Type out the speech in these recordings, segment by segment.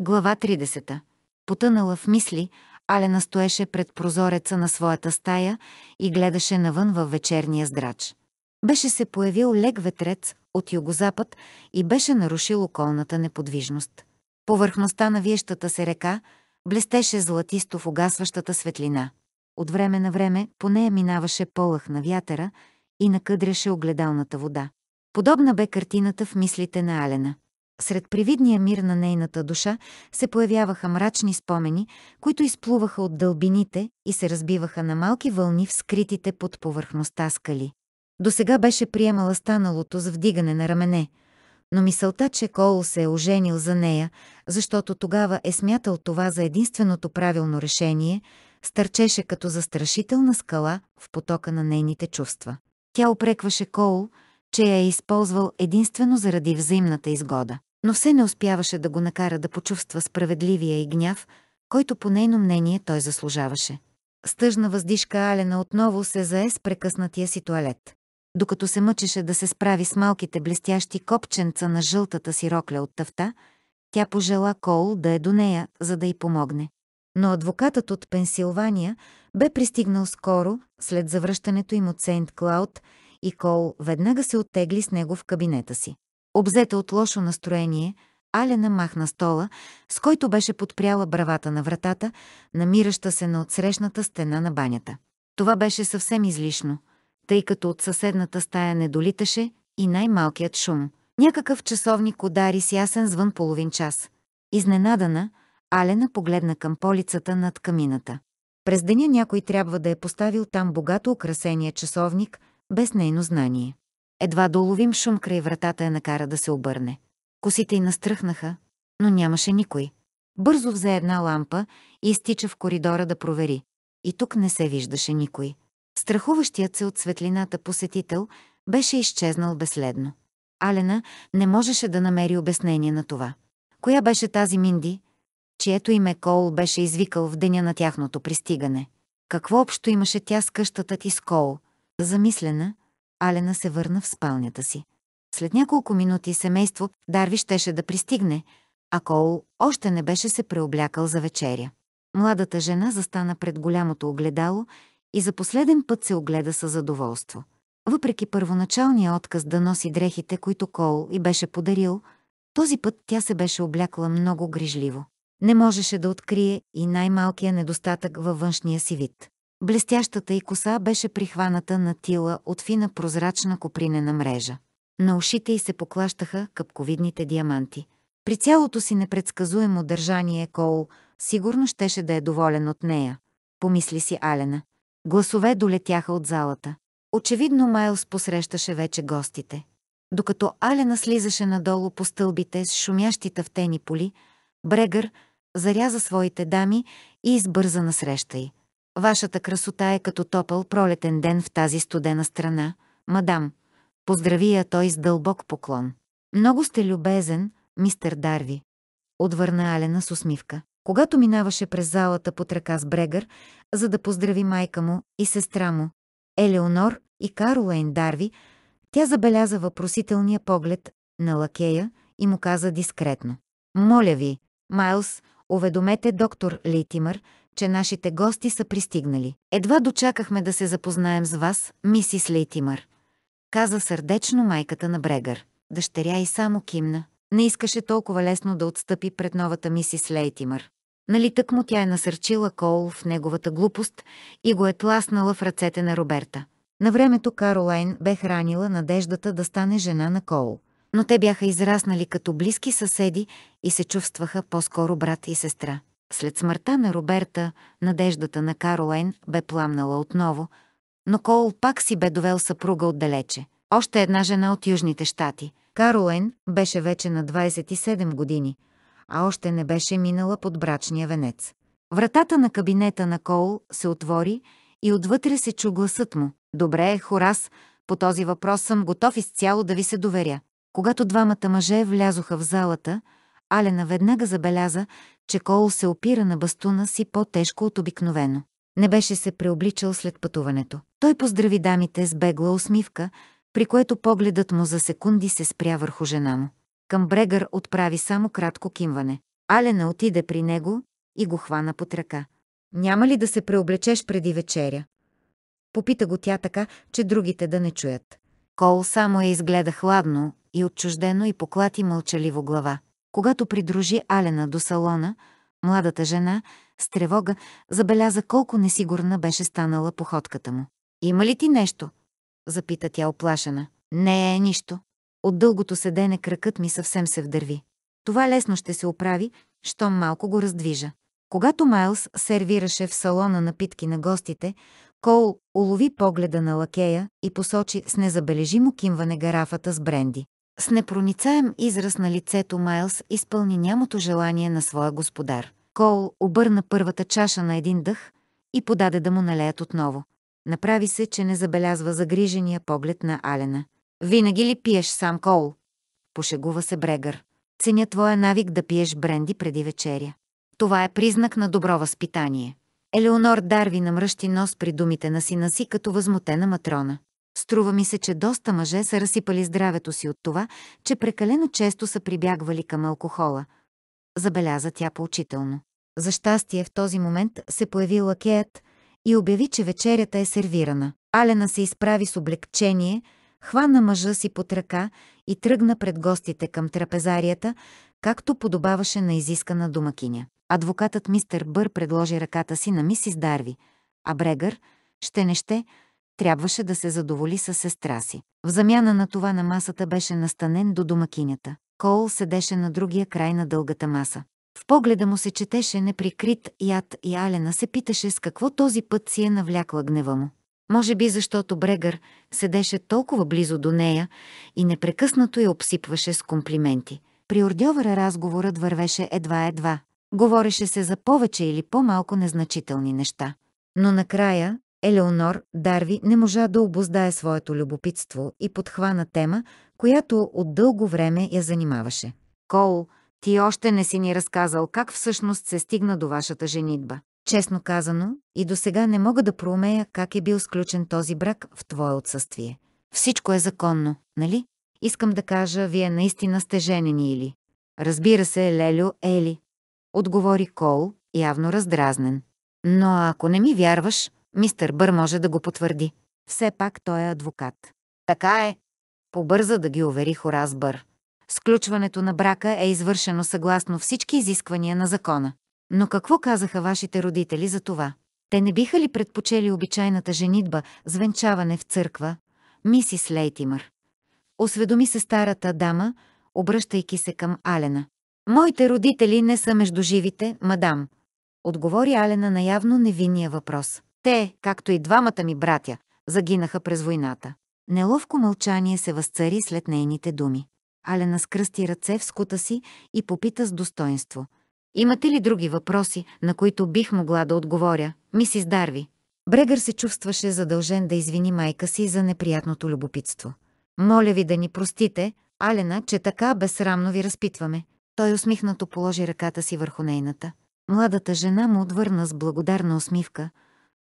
Глава 30. Потънала в мисли, Алена стоеше пред прозореца на своята стая и гледаше навън във вечерния здрач. Беше се появил лек ветрец от югозапад и беше нарушил околната неподвижност. Повърхността на виещата се река блестеше златисто в угасващата светлина. От време на време по нея минаваше полъх на вятъра и накъдряше огледалната вода. Подобна бе картината в мислите на Алена. Сред привидния мир на нейната душа се появяваха мрачни спомени, които изплуваха от дълбините и се разбиваха на малки вълни в скритите под повърхността скали. До сега беше приемала станалото за вдигане на рамене, но мисълта, че Кол се е оженил за нея, защото тогава е смятал това за единственото правилно решение, стърчеше като застрашителна скала в потока на нейните чувства. Тя опрекваше Коул, че я е използвал единствено заради взаимната изгода но все не успяваше да го накара да почувства справедливия и гняв, който по нейно мнение той заслужаваше. Стъжна въздишка Алена отново се зае с прекъснатия си туалет. Докато се мъчеше да се справи с малките блестящи копченца на жълтата си рокля от тъфта, тя пожела Коул да е до нея, за да й помогне. Но адвокатът от Пенсилвания бе пристигнал скоро, след завръщането им от Сейнт Клауд, и Кол веднага се оттегли с него в кабинета си. Обзета от лошо настроение, Алена махна стола, с който беше подпряла бравата на вратата, намираща се на отсрещната стена на банята. Това беше съвсем излишно, тъй като от съседната стая не долиташе и най-малкият шум. Някакъв часовник удари с ясен звън половин час. Изненадана, Алена погледна към полицата над камината. През деня някой трябва да е поставил там богато украсения часовник, без нейно знание. Едва доловим шум край вратата я накара да се обърне. Косите й настръхнаха, но нямаше никой. Бързо взе една лампа и изтича в коридора да провери. И тук не се виждаше никой. Страхуващият се от светлината посетител беше изчезнал безследно. Алена не можеше да намери обяснение на това. Коя беше тази Минди, чието име Кол беше извикал в деня на тяхното пристигане? Какво общо имаше тя с къщата ти с Кол? Замислена, Алена се върна в спалнята си. След няколко минути семейство Дарви щеше да пристигне, а Кол още не беше се преоблякал за вечеря. Младата жена застана пред голямото огледало и за последен път се огледа със задоволство. Въпреки първоначалния отказ да носи дрехите, които Кол и беше подарил, този път тя се беше облякла много грижливо. Не можеше да открие и най-малкия недостатък във външния си вид. Блестящата й коса беше прихваната на тила от фина прозрачна копринена мрежа. На ушите й се поклащаха капковидните диаманти. При цялото си непредсказуемо държание Кол сигурно щеше да е доволен от нея. Помисли си Алена. Гласове долетяха от залата. Очевидно Майлс посрещаше вече гостите. Докато Алена слизаше надолу по стълбите с шумящи тъвтени поли, Брегър заряза своите дами и избърза на среща й. Вашата красота е като топъл пролетен ден в тази студена страна, мадам. Поздрави я той с дълбок поклон. Много сте любезен, мистер Дарви. Отвърна Алена с усмивка. Когато минаваше през залата под ръка с Брегър, за да поздрави майка му и сестра му, Елеонор и Каролайн Дарви, тя забеляза въпросителния поглед на лакея и му каза дискретно. Моля ви, Майлз, уведомете доктор Лейтимър, че нашите гости са пристигнали. Едва дочакахме да се запознаем с вас, мисис Лейтимър. Каза сърдечно майката на Брегър. Дъщеря и само кимна. Не искаше толкова лесно да отстъпи пред новата мисис Лейтимър. Нали тък му тя е насърчила Кол в неговата глупост и го е тласнала в ръцете на Роберта. На времето Каролайн бе хранила надеждата да стане жена на Кол. Но те бяха израснали като близки съседи и се чувстваха по-скоро брат и сестра. След смъртта на Роберта, надеждата на Каролайн бе пламнала отново, но Кол пак си бе довел съпруга отдалече. Още една жена от Южните щати. Каролайн беше вече на 27 години, а още не беше минала под брачния венец. Вратата на кабинета на Кол се отвори и отвътре се чу гласът му. Добре, Хорас, по този въпрос съм готов изцяло да ви се доверя. Когато двамата мъже влязоха в залата, Алена веднага забеляза, че Кол се опира на бастуна си по-тежко от обикновено. Не беше се преобличал след пътуването. Той поздрави дамите с бегла усмивка, при което погледът му за секунди се спря върху жена му. Към Брегър отправи само кратко кимване. Алена отиде при него и го хвана под ръка. Няма ли да се преоблечеш преди вечеря? Попита го тя така, че другите да не чуят. Кол само я изгледа хладно и отчуждено и поклати мълчаливо глава. Когато придружи Алена до салона, младата жена, с тревога, забеляза колко несигурна беше станала походката му. «Има ли ти нещо?» запита тя оплашена. Не е нищо. От дългото седене кракът ми съвсем се вдърви. Това лесно ще се оправи, щом малко го раздвижа. Когато Майлз сервираше в салона напитки на гостите, Кол улови погледа на лакея и посочи с незабележимо кимване гарафата с бренди. С непроницаем израз на лицето Майлз изпълни нямото желание на своя господар. Кол обърна първата чаша на един дъх и подаде да му налеят отново. Направи се, че не забелязва загрижения поглед на Алена. «Винаги ли пиеш сам, Кол?» Пошегува се Брегър. «Ценя твоя навик да пиеш бренди преди вечеря. Това е признак на добро възпитание». Елеонор Дарви намръщи нос при думите на сина си като възмутена матрона. Струва ми се, че доста мъже са разсипали здравето си от това, че прекалено често са прибягвали към алкохола. Забеляза тя поучително. За щастие в този момент се появи лакеят и обяви, че вечерята е сервирана. Алена се изправи с облегчение, хвана мъжа си под ръка и тръгна пред гостите към трапезарията, както подобаваше на изискана домакиня. Адвокатът мистер Бър предложи ръката си на мисис Дарви, а Брегър, ще не ще, трябваше да се задоволи с сестра си. В замяна на това на масата беше настанен до домакинята. Кол седеше на другия край на дългата маса. В погледа му се четеше неприкрит яд и Алена се питаше с какво този път си е навлякла гнева му. Може би защото Брегър седеше толкова близо до нея и непрекъснато я обсипваше с комплименти. При Ордьовъра разговорът вървеше едва-едва. Говореше се за повече или по-малко незначителни неща. Но накрая Елеонор Дарви не можа да обоздае своето любопитство и подхвана тема, която от дълго време я занимаваше. Кол, ти още не си ни разказал как всъщност се стигна до вашата женитба. Честно казано, и до сега не мога да проумея как е бил сключен този брак в твое отсъствие. Всичко е законно, нали? Искам да кажа, вие наистина сте женени или? Разбира се, Лелю Ели. Отговори Кол, явно раздразнен. Но ако не ми вярваш, мистер Бър може да го потвърди. Все пак той е адвокат. Така е. Побърза да ги увери Хорас Бър. Сключването на брака е извършено съгласно всички изисквания на закона. Но какво казаха вашите родители за това? Те не биха ли предпочели обичайната женитба с венчаване в църква? Мисис Лейтимър. Осведоми се старата дама, обръщайки се към Алена. Моите родители не са между живите, мадам. Отговори Алена на явно невинния въпрос. Те, както и двамата ми братя, загинаха през войната. Неловко мълчание се възцари след нейните думи. Алена скръсти ръце в скута си и попита с достоинство. Имате ли други въпроси, на които бих могла да отговоря, мисис Дарви? Брегър се чувстваше задължен да извини майка си за неприятното любопитство. Моля ви да ни простите, Алена, че така безсрамно ви разпитваме. Той усмихнато положи ръката си върху нейната. Младата жена му отвърна с благодарна усмивка,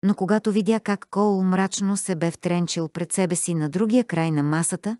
но когато видя как Кол мрачно се бе втренчил пред себе си на другия край на масата,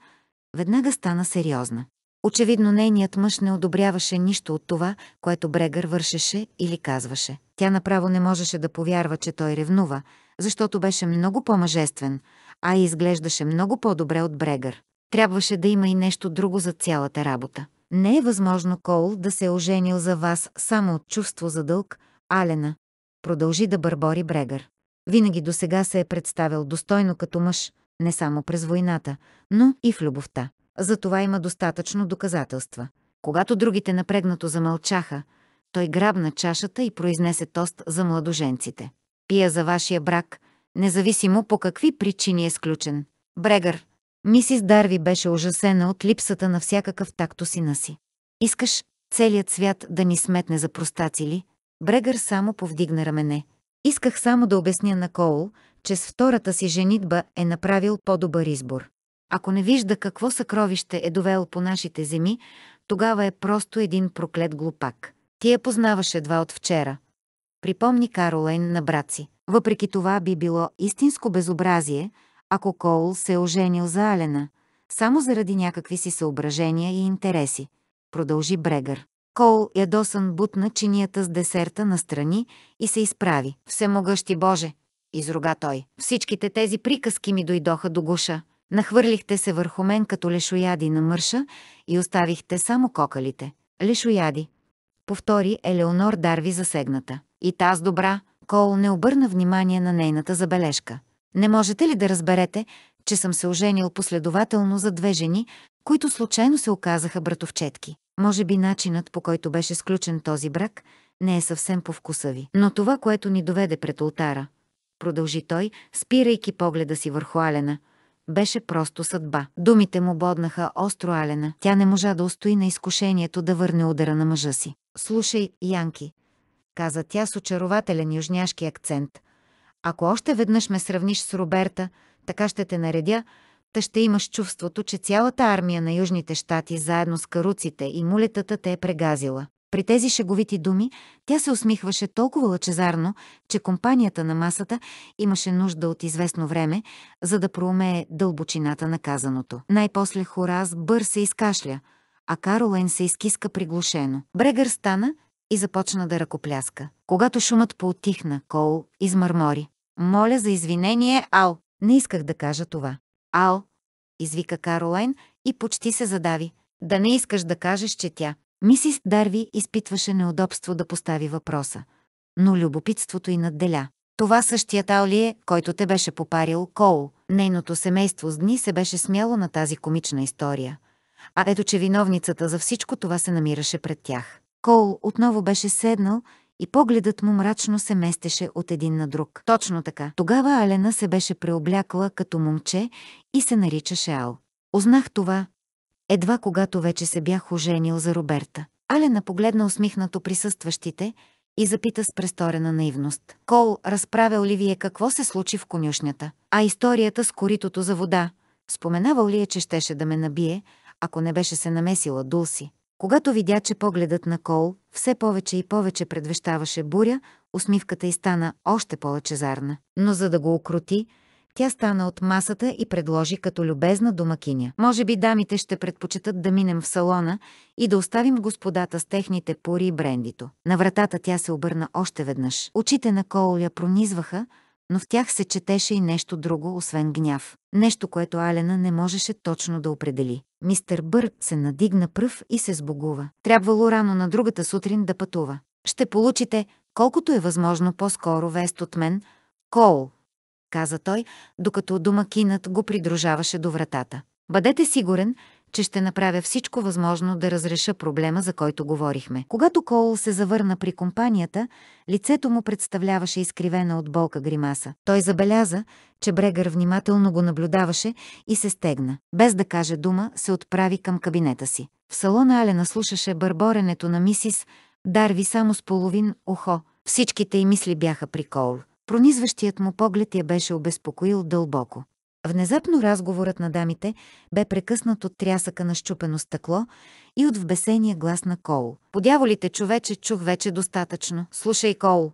веднага стана сериозна. Очевидно нейният мъж не одобряваше нищо от това, което Брегър вършеше или казваше. Тя направо не можеше да повярва, че той ревнува, защото беше много по-мъжествен, а и изглеждаше много по-добре от Брегър. Трябваше да има и нещо друго за цялата работа. Не е възможно Кол да се е оженил за вас само от чувство за дълг, Алена. Продължи да бърбори Брегър. Винаги до сега се е представил достойно като мъж, не само през войната, но и в любовта. За това има достатъчно доказателства. Когато другите напрегнато замълчаха, той грабна чашата и произнесе тост за младоженците. Пия за вашия брак, независимо по какви причини е сключен. Брегър. Мисис Дарви беше ужасена от липсата на всякакъв такто сина си. Искаш целият свят да ни сметне за простаци ли? Брегър само повдигна рамене. Исках само да обясня на Коул, че с втората си женитба е направил по-добър избор. Ако не вижда какво съкровище е довел по нашите земи, тогава е просто един проклет глупак. Ти я познаваше два от вчера. Припомни Каролайн на брат си. Въпреки това би било истинско безобразие, ако Коул се е оженил за Алена, само заради някакви си съображения и интереси. Продължи Брегър. Кол ядосан бутна чинията с десерта настрани и се изправи. Всемогъщи Боже! Изруга той. Всичките тези приказки ми дойдоха до гуша. Нахвърлихте се върху мен като лешояди на мърша и оставихте само кокалите. Лешояди. Повтори Елеонор Дарви засегната. И таз добра, Кол не обърна внимание на нейната забележка. Не можете ли да разберете, че съм се оженил последователно за две жени, които случайно се оказаха братовчетки? Може би начинът, по който беше сключен този брак, не е съвсем по вкуса ви. Но това, което ни доведе пред ултара, продължи той, спирайки погледа си върху Алена, беше просто съдба. Думите му боднаха остро Алена. Тя не можа да устои на изкушението да върне удара на мъжа си. Слушай, Янки, каза тя с очарователен южняшки акцент. Ако още веднъж ме сравниш с Роберта, така ще те наредя, та ще имаш чувството, че цялата армия на Южните щати заедно с каруците и мулетата те е прегазила. При тези шеговити думи тя се усмихваше толкова лъчезарно, че компанията на масата имаше нужда от известно време, за да проумее дълбочината на казаното. Най-после Хораз бър се изкашля, а Каролайн се изкиска приглушено. Брегър стана и започна да ръкопляска. Когато шумът поотихна, Кол измърмори. Моля за извинение, Ал. Не исках да кажа това. Ал, извика Каролайн и почти се задави. Да не искаш да кажеш, че тя. Мисис Дарви изпитваше неудобство да постави въпроса. Но любопитството й надделя. Това същият ли е, който те беше попарил Кол. Нейното семейство с дни се беше смяло на тази комична история. А ето, че виновницата за всичко това се намираше пред тях. Кол отново беше седнал и погледът му мрачно се местеше от един на друг. Точно така. Тогава Алена се беше преоблякла като момче и се наричаше Ал. Узнах това, едва когато вече се бях оженил за Роберта. Алена погледна усмихнато присъстващите и запита с престорена наивност. Кол, разправял ли вие какво се случи в конюшнята? А историята с коритото за вода? Споменавал ли е, че щеше да ме набие, ако не беше се намесила Дулси? Когато видя, че погледът на Кол все повече и повече предвещаваше буря, усмивката й стана още по-лъчезарна. Но за да го окрути, тя стана от масата и предложи като любезна домакиня. Може би дамите ще предпочитат да минем в салона и да оставим господата с техните пури и брендито. На вратата тя се обърна още веднъж. Очите на Кол я пронизваха, но в тях се четеше и нещо друго, освен гняв. Нещо, което Алена не можеше точно да определи. Мистер Бърт се надигна пръв и се сбогува. Трябвало рано на другата сутрин да пътува. Ще получите, колкото е възможно по-скоро вест от мен, Кол, каза той, докато домакинът го придружаваше до вратата. Бъдете сигурен, че ще направя всичко възможно да разреша проблема, за който говорихме. Когато Коул се завърна при компанията, лицето му представляваше изкривена от болка гримаса. Той забеляза, че Брегър внимателно го наблюдаваше и се стегна. Без да каже дума, се отправи към кабинета си. В салона Алена слушаше бърборенето на мисис Дарви само с половин ухо. Всичките й мисли бяха при Коул. Пронизващият му поглед я беше обезпокоил дълбоко. Внезапно разговорът на дамите бе прекъснат от трясъка на щупено стъкло и от вбесения глас на Кол. Подяволите, човече, чух вече достатъчно. Слушай, Кол.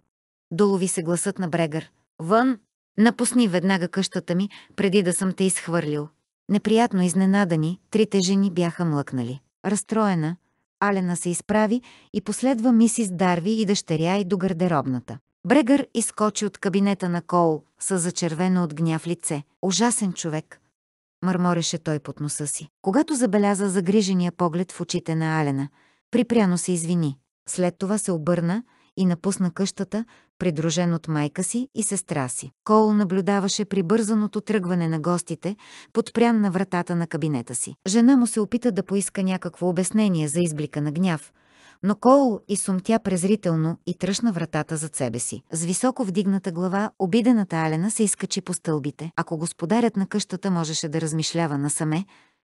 Долови се гласът на Брегър. Вън! Напусни веднага къщата ми, преди да съм те изхвърлил. Неприятно изненадани, трите жени бяха млъкнали. Разстроена, Алена се изправи и последва мисис Дарви и дъщеря и до гардеробната. Брегър изкочи от кабинета на Кол с зачервено от гняв лице. Ужасен човек, мърмореше той под носа си. Когато забеляза загрижения поглед в очите на Алена, припряно се извини. След това се обърна и напусна къщата, придружен от майка си и сестра си. Кол наблюдаваше прибързаното тръгване на гостите, подпрян на вратата на кабинета си. Жена му се опита да поиска някакво обяснение за изблика на гняв, но Коул сумтя презрително и тръщна вратата зад себе си. С високо вдигната глава, обидената Алена се изкачи по стълбите. Ако господарят на къщата можеше да размишлява насаме,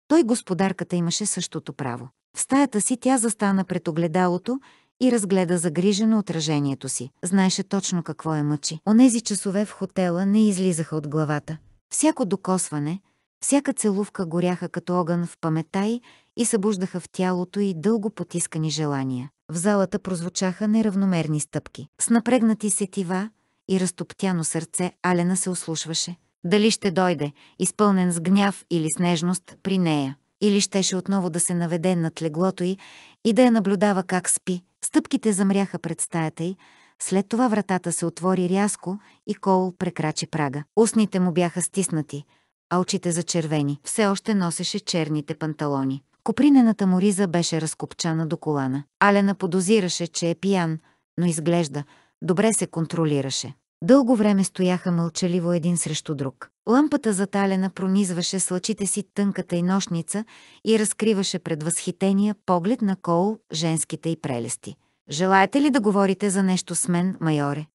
той господарката имаше същото право. В стаята си тя застана пред огледалото и разгледа загрижено отражението си. Знаеше точно какво е мъчи. Онези часове в хотела не излизаха от главата. Всяко докосване, всяка целувка горяха като огън в памета й и събуждаха в тялото и дълго потискани желания. В залата прозвучаха неравномерни стъпки. С напрегнати сетива и разтоптяно сърце Алена се ослушваше. Дали ще дойде, изпълнен с гняв или с нежност, при нея. или щеше отново да се наведе над леглото й и да я наблюдава как спи. Стъпките замряха пред стаята й, след това вратата се отвори рязко и Коул прекрачи прага. Устните му бяха стиснати, а очите зачервени. Все още носеше черните панталони. Копринената му риза беше разкопчана до колана. Алена подозираше, че е пиян, но изглежда, добре се контролираше. Дълго време стояха мълчаливо един срещу друг. Лампата за талена пронизваше с лъчите си тънката и нощница и разкриваше пред възхитения поглед на Коул женските и прелести. «Желаете ли да говорите за нещо с мен, майоре?»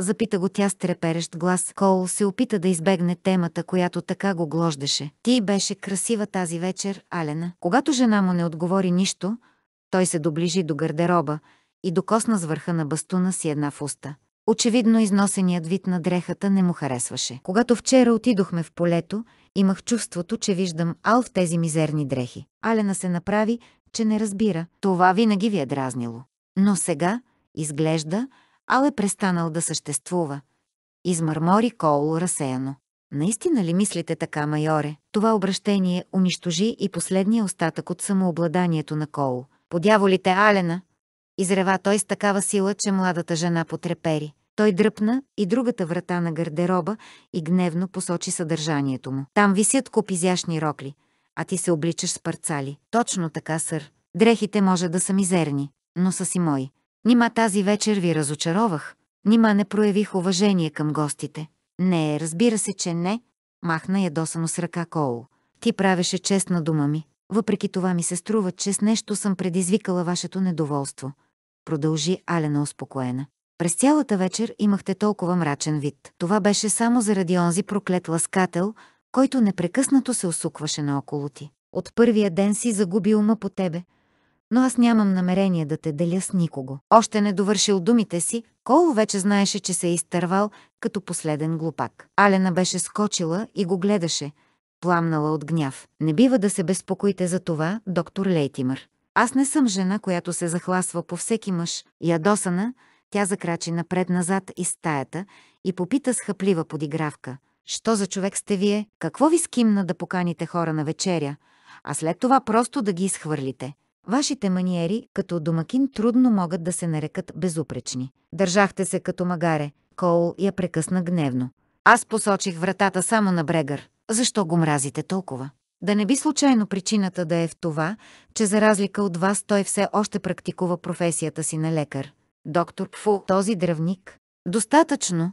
Запита го тя с треперещ глас. Коул се опита да избегне темата, която така го глождеше. Ти беше красива тази вечер, Алена. Когато жена му не отговори нищо, той се доближи до гардероба и докосна с върха на бастуна си една в уста. Очевидно износеният вид на дрехата не му харесваше. Когато вчера отидохме в полето, имах чувството, че виждам Ал в тези мизерни дрехи. Алена се направи, че не разбира. Това винаги ви е дразнило. Но сега, изглежда, Ал е престанал да съществува. Измърмори Коул разсеяно. Наистина ли мислите така, майоре? Това обращение унищожи и последния остатък от самообладанието на Коул. Подяволите Алена, Изрева той с такава сила, че младата жена потрепери. Той дръпна и другата врата на гардероба и гневно посочи съдържанието му. Там висят куп изящни рокли, а ти се обличаш с парцали. Точно така, сър. Дрехите може да са мизерни, но са си мои. Нима тази вечер ви разочаровах. Нима не проявих уважение към гостите. Не, разбира се, че не. Махна ядосано с ръка Коул. Ти правеше чест на дума ми. Въпреки това ми се струва, че с нещо съм предизвикала вашето недоволство продължи Алена успокоена. През цялата вечер имахте толкова мрачен вид. Това беше само заради онзи проклет ласкател, който непрекъснато се усукваше наоколо ти. От първия ден си загуби ума по тебе, но аз нямам намерение да те деля с никого. Още не довършил думите си, Кол вече знаеше, че се е изтървал като последен глупак. Алена беше скочила и го гледаше, пламнала от гняв. Не бива да се безпокоите за това, доктор Лейтимър. Аз не съм жена, която се захласва по всеки мъж. Ядосана, тя закрачи напред-назад из стаята и попита с хъплива подигравка. Що за човек сте вие? Какво ви скимна да поканите хора на вечеря, а след това просто да ги изхвърлите? Вашите маниери, като домакин, трудно могат да се нарекат безупречни. Държахте се като магаре. Коул я прекъсна гневно. Аз посочих вратата само на Брегър. Защо го мразите толкова? Да не би случайно причината да е в това, че за разлика от вас той все още практикува професията си на лекар. Доктор Пфу, този дръвник. Достатъчно,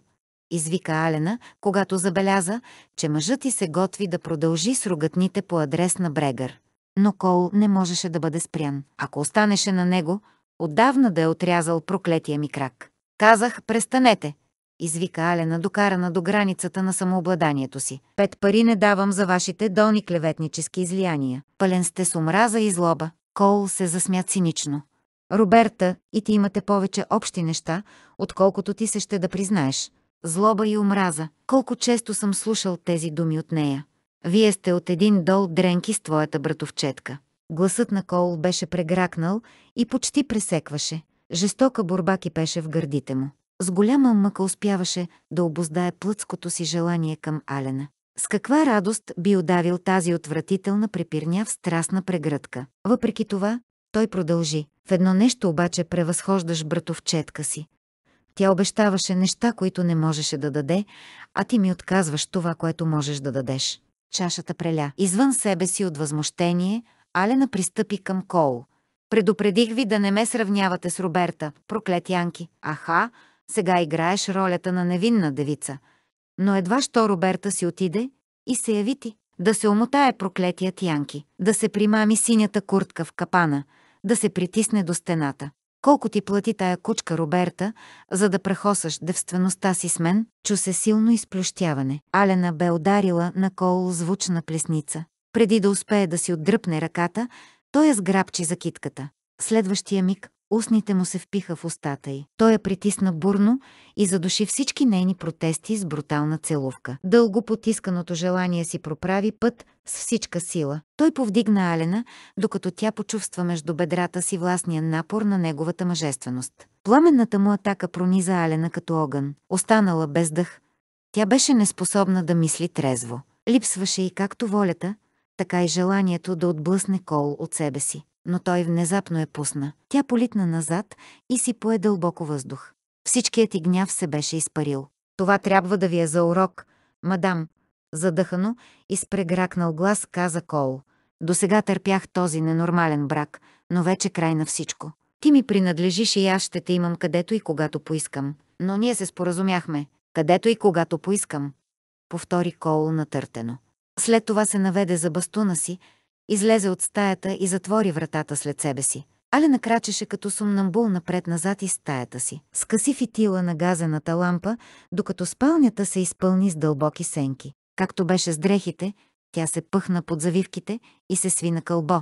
извика Алена, когато забеляза, че мъжът ти се готви да продължи с ругатните по адрес на Брегър. Но Кол не можеше да бъде спрян. Ако останеше на него, отдавна да е отрязал проклетия ми крак. Казах, престанете, извика Алена, докарана до границата на самообладанието си. Пет пари не давам за вашите долни клеветнически излияния. Пълен сте с омраза и злоба. Кол се засмя цинично. Роберта, и ти имате повече общи неща, отколкото ти се ще да признаеш. Злоба и омраза. Колко често съм слушал тези думи от нея. Вие сте от един дол дренки с твоята братовчетка. Гласът на Кол беше прегракнал и почти пресекваше. Жестока борба кипеше в гърдите му. С голяма мъка успяваше да обоздае плътското си желание към Алена. С каква радост би удавил тази отвратителна препирня в страстна прегръдка. Въпреки това, той продължи. В едно нещо обаче превъзхождаш братовчетка си. Тя обещаваше неща, които не можеше да даде, а ти ми отказваш това, което можеш да дадеш. Чашата преля. Извън себе си от възмущение, Алена пристъпи към Кол. Предупредих ви да не ме сравнявате с Роберта, проклет Янки. Аха, сега играеш ролята на невинна девица. Но едва що Роберта си отиде и се яви ти. Да се омотае проклетият Янки, да се примами синята куртка в капана, да се притисне до стената. Колко ти плати тая кучка Роберта, за да прехосаш девствеността си с мен, чу се силно изплющяване. Алена бе ударила на Кол звучна плесница. Преди да успее да си отдръпне ръката, той я сграбчи за китката. Следващия миг Устните му се впиха в устата й. Той я притисна бурно и задуши всички нейни протести с брутална целувка. Дълго потисканото желание си проправи път с всичка сила. Той повдигна Алена, докато тя почувства между бедрата си властния напор на неговата мъжественост. Пламенната му атака прониза Алена като огън. Останала без дъх. Тя беше неспособна да мисли трезво. Липсваше и както волята, така и желанието да отблъсне Кол от себе си. Но той внезапно я пусна. Тя политна назад и си пое дълбоко въздух. Всичкият ти гняв се беше изпарил. Това трябва да ви е за урок, мадам. Задъхано и с прегракнал глас каза Кол. До сега търпях този ненормален брак, но вече край на всичко. Ти ми принадлежиш и аз ще те имам където и когато поискам. Но ние се споразумяхме. Където и когато поискам. Повтори Кол натъртено. След това се наведе за бастуна си, излезе от стаята и затвори вратата след себе си. Але накрачеше като сумнамбул напред-назад из стаята си. Скъси фитила на газената лампа, докато спалнята се изпълни с дълбоки сенки. Както беше с дрехите, тя се пъхна под завивките и се сви на кълбо,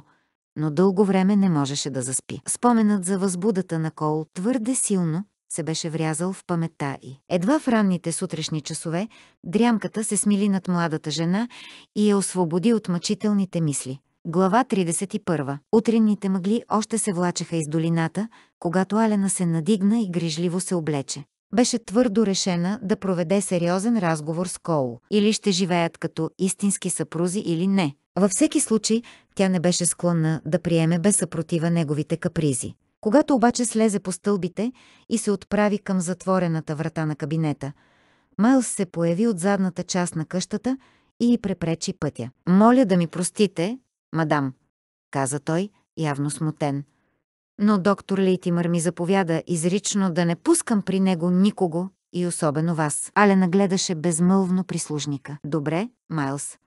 но дълго време не можеше да заспи. Споменът за възбудата на Кол твърде силно се беше врязал в паметта й. Едва в ранните сутрешни часове дрямката се смили над младата жена и я освободи от мъчителните мисли. Глава 31. Утринните мъгли още се влачеха из долината, когато Алена се надигна и грижливо се облече. Беше твърдо решена да проведе сериозен разговор с Коул. Или ще живеят като истински съпрузи или не. Във всеки случай, тя не беше склонна да приеме без съпротива неговите капризи. Когато обаче слезе по стълбите и се отправи към затворената врата на кабинета, Майлс се появи от задната част на къщата и й препречи пътя. «Моля да ми простите, мадам», каза той, явно смутен. Но доктор Лейтимър ми заповяда изрично да не пускам при него никого и особено вас. Але нагледаше безмълвно прислужника. Добре, Майлс,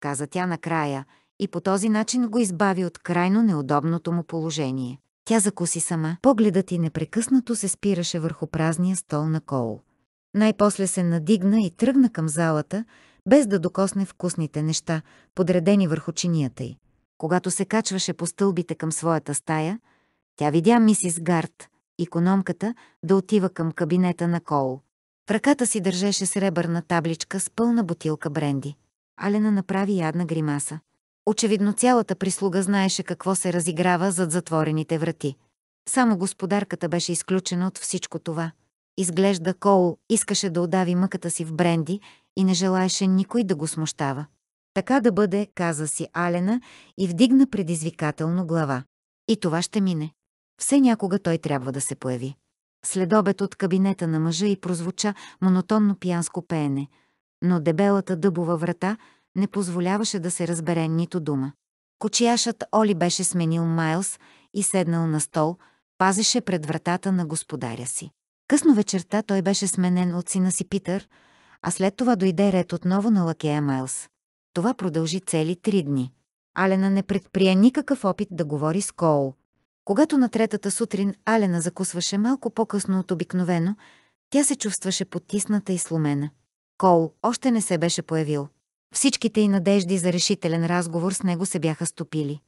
каза тя накрая и по този начин го избави от крайно неудобното му положение. Тя закуси сама. Погледът и непрекъснато се спираше върху празния стол на Кол. Най-после се надигна и тръгна към залата, без да докосне вкусните неща, подредени върху чинията й. Когато се качваше по стълбите към своята стая, тя видя мисис Гарт, икономката, да отива към кабинета на Кол. В ръката си държеше сребърна табличка с пълна бутилка бренди. Алена направи ядна гримаса. Очевидно цялата прислуга знаеше какво се разиграва зад затворените врати. Само господарката беше изключена от всичко това. Изглежда Коул искаше да удави мъката си в бренди и не желаеше никой да го смущава. Така да бъде, каза си Алена и вдигна предизвикателно глава. И това ще мине. Все някога той трябва да се появи. След обед от кабинета на мъжа и прозвуча монотонно пиянско пеене, но дебелата дъбова врата не позволяваше да се разбере нито дума. Кочияшът Оли беше сменил Майлз и седнал на стол, пазеше пред вратата на господаря си. Късно вечерта той беше сменен от сина си Питър, а след това дойде ред отново на лакея Майлз. Това продължи цели три дни. Алена не предприе никакъв опит да говори с Коул. Когато на третата сутрин Алена закусваше малко по-късно от обикновено, тя се чувстваше потисната и сломена. Кол още не се беше появил. Всичките й надежди за решителен разговор с него се бяха стопили.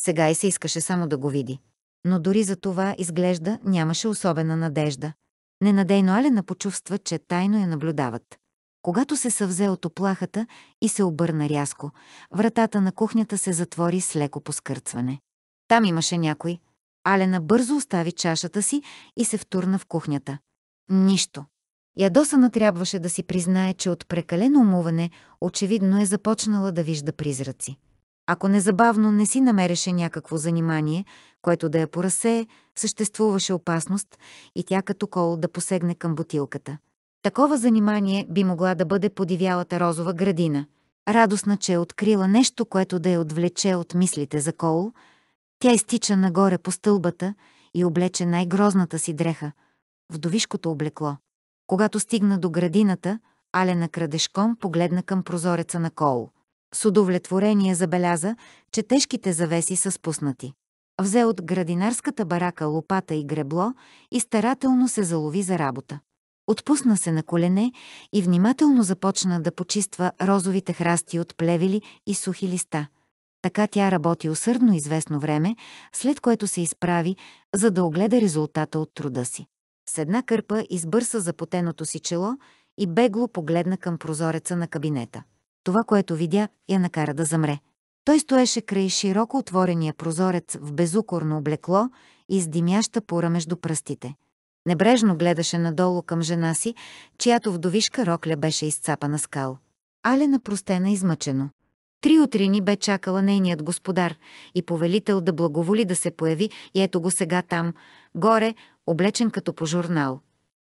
Сега и се искаше само да го види. Но дори за това изглежда нямаше особена надежда. Ненадейно Алена почувства, че тайно я наблюдават. Когато се съвзе от оплахата и се обърна рязко, вратата на кухнята се затвори с леко поскърцване. Там имаше някой. Алена бързо остави чашата си и се втурна в кухнята. Нищо. Ядосана трябваше да си признае, че от прекалено умуване очевидно е започнала да вижда призраци. Ако незабавно не си намереше някакво занимание, което да я поразсее, съществуваше опасност и тя като кол да посегне към бутилката. Такова занимание би могла да бъде подивялата розова градина. Радостна, че е открила нещо, което да я отвлече от мислите за кол, тя изтича нагоре по стълбата и облече най-грозната си дреха – вдовишкото облекло. Когато стигна до градината, Алена крадешком погледна към прозореца на Кол. С удовлетворение забеляза, че тежките завеси са спуснати. Взе от градинарската барака лопата и гребло и старателно се залови за работа. Отпусна се на колене и внимателно започна да почиства розовите храсти от плевели и сухи листа. Така тя работи усърдно известно време, след което се изправи, за да огледа резултата от труда си. С една кърпа избърса запотеното си чело и бегло погледна към прозореца на кабинета. Това, което видя, я накара да замре. Той стоеше край широко отворения прозорец в безукорно облекло и с димяща пора между пръстите. Небрежно гледаше надолу към жена си, чиято вдовишка рокля беше изцапана скал. Але напростена измъчено. Три утрини бе чакала нейният господар и повелител да благоволи да се появи и ето го сега там, горе, облечен като по журнал.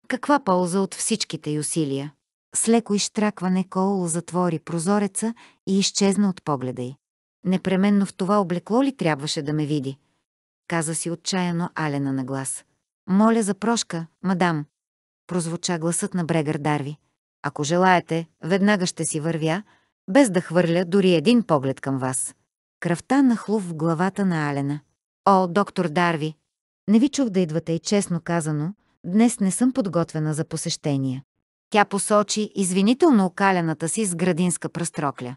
Каква полза от всичките й усилия? С леко изтракване Коул затвори прозореца и изчезна от погледа й. Непременно в това облекло ли трябваше да ме види? Каза си отчаяно Алена на глас. Моля за прошка, мадам. Прозвуча гласът на Брегър Дарви. Ако желаете, веднага ще си вървя, без да хвърля дори един поглед към вас. Кръвта нахлу в главата на Алена. О, доктор Дарви! Не ви чух да идвате и честно казано, днес не съм подготвена за посещение. Тя посочи извинително окаляната си с градинска пръстрокля.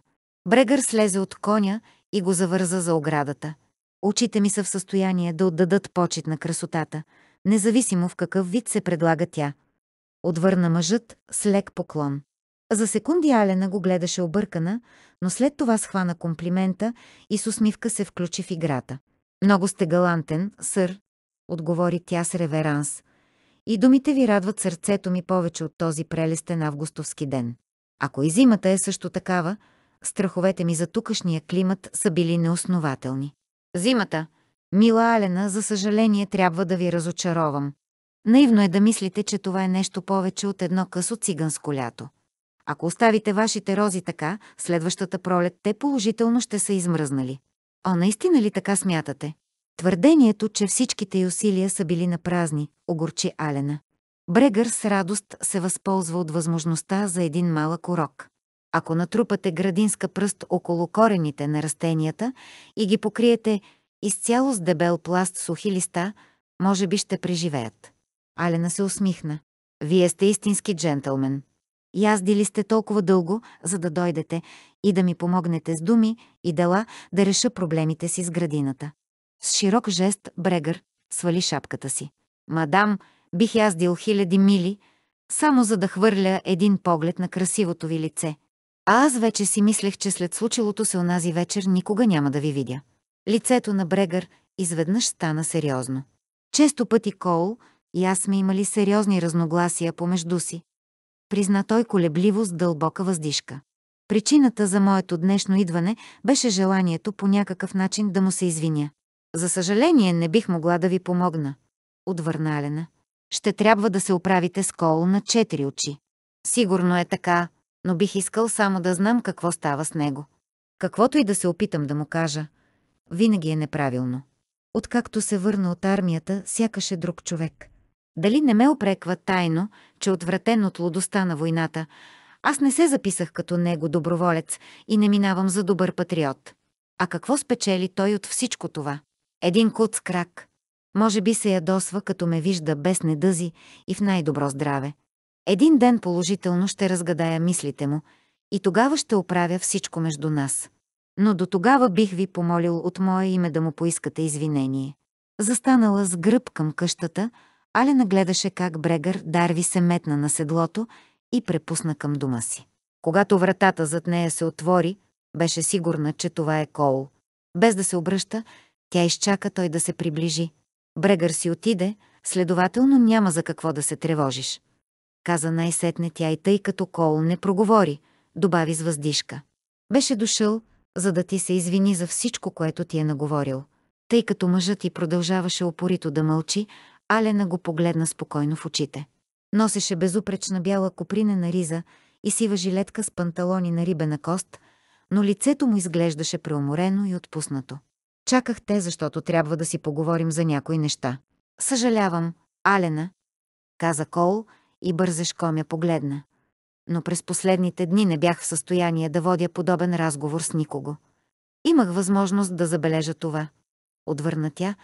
Брегър слезе от коня и го завърза за оградата. Очите ми са в състояние да отдадат почет на красотата, независимо в какъв вид се предлага тя. Отвърна мъжът с лек поклон. За секунди Алена го гледаше объркана, но след това схвана комплимента и с усмивка се включи в играта. Много сте галантен, сър, отговори тя с реверанс. И думите ви радват сърцето ми повече от този прелестен августовски ден. Ако и зимата е също такава, страховете ми за тукашния климат са били неоснователни. Зимата, мила Алена, за съжаление трябва да ви разочаровам. Наивно е да мислите, че това е нещо повече от едно късо циганско лято. Ако оставите вашите рози така, следващата пролет те положително ще са измръзнали. О, наистина ли така смятате? Твърдението, че всичките й усилия са били на празни, огорчи Алена. Брегър с радост се възползва от възможността за един малък урок. Ако натрупате градинска пръст около корените на растенията и ги покриете изцяло с дебел пласт сухи листа, може би ще преживеят. Алена се усмихна. Вие сте истински джентълмен. Яздили сте толкова дълго, за да дойдете и да ми помогнете с думи и дела да реша проблемите си с градината. С широк жест Брегър свали шапката си. Мадам, бих яздил хиляди мили, само за да хвърля един поглед на красивото ви лице. А аз вече си мислех, че след случилото се онази вечер никога няма да ви видя. Лицето на Брегър изведнъж стана сериозно. Често пъти Коул и аз сме имали сериозни разногласия помежду си. Призна той колебливо с дълбока въздишка. Причината за моето днешно идване беше желанието по някакъв начин да му се извиня. За съжаление, не бих могла да ви помогна. Отвърна Алена. Ще трябва да се оправите с кол на четири очи. Сигурно е така, но бих искал само да знам какво става с него. Каквото и да се опитам да му кажа, винаги е неправилно. Откакто се върна от армията, сякаше друг човек. Дали не ме опреква тайно, че отвратен от лудостта на войната, аз не се записах като него доброволец и не минавам за добър патриот. А какво спечели той от всичко това? Един кут с крак. Може би се ядосва, като ме вижда без недъзи и в най-добро здраве. Един ден положително ще разгадая мислите му и тогава ще оправя всичко между нас. Но до тогава бих ви помолил от мое име да му поискате извинение. Застанала с гръб към къщата, Але нагледаше как Брегър Дарви се метна на седлото и препусна към дома си. Когато вратата зад нея се отвори, беше сигурна, че това е Кол. Без да се обръща, тя изчака той да се приближи. Брегър си отиде, следователно няма за какво да се тревожиш. Каза най-сетне тя и тъй като Кол не проговори, добави с въздишка. Беше дошъл, за да ти се извини за всичко, което ти е наговорил. Тъй като мъжът ти продължаваше опорито да мълчи, Алена го погледна спокойно в очите. Носеше безупречна бяла копринена риза и сива жилетка с панталони на рибена кост, но лицето му изглеждаше преуморено и отпуснато. Чаках те, защото трябва да си поговорим за някои неща. Съжалявам, Алена, каза Кол и бързешко ме погледна. Но през последните дни не бях в състояние да водя подобен разговор с никого. Имах възможност да забележа това. Отвърна тя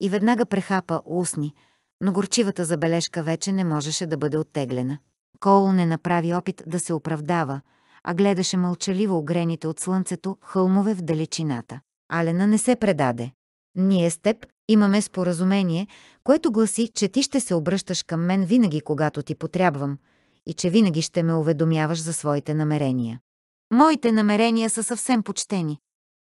и веднага прехапа устни, но горчивата забележка вече не можеше да бъде оттеглена. Кол не направи опит да се оправдава, а гледаше мълчаливо огрените от слънцето хълмове в далечината. Алена не се предаде. Ние с теб имаме споразумение, което гласи, че ти ще се обръщаш към мен винаги, когато ти потрябвам, и че винаги ще ме уведомяваш за своите намерения. Моите намерения са съвсем почтени,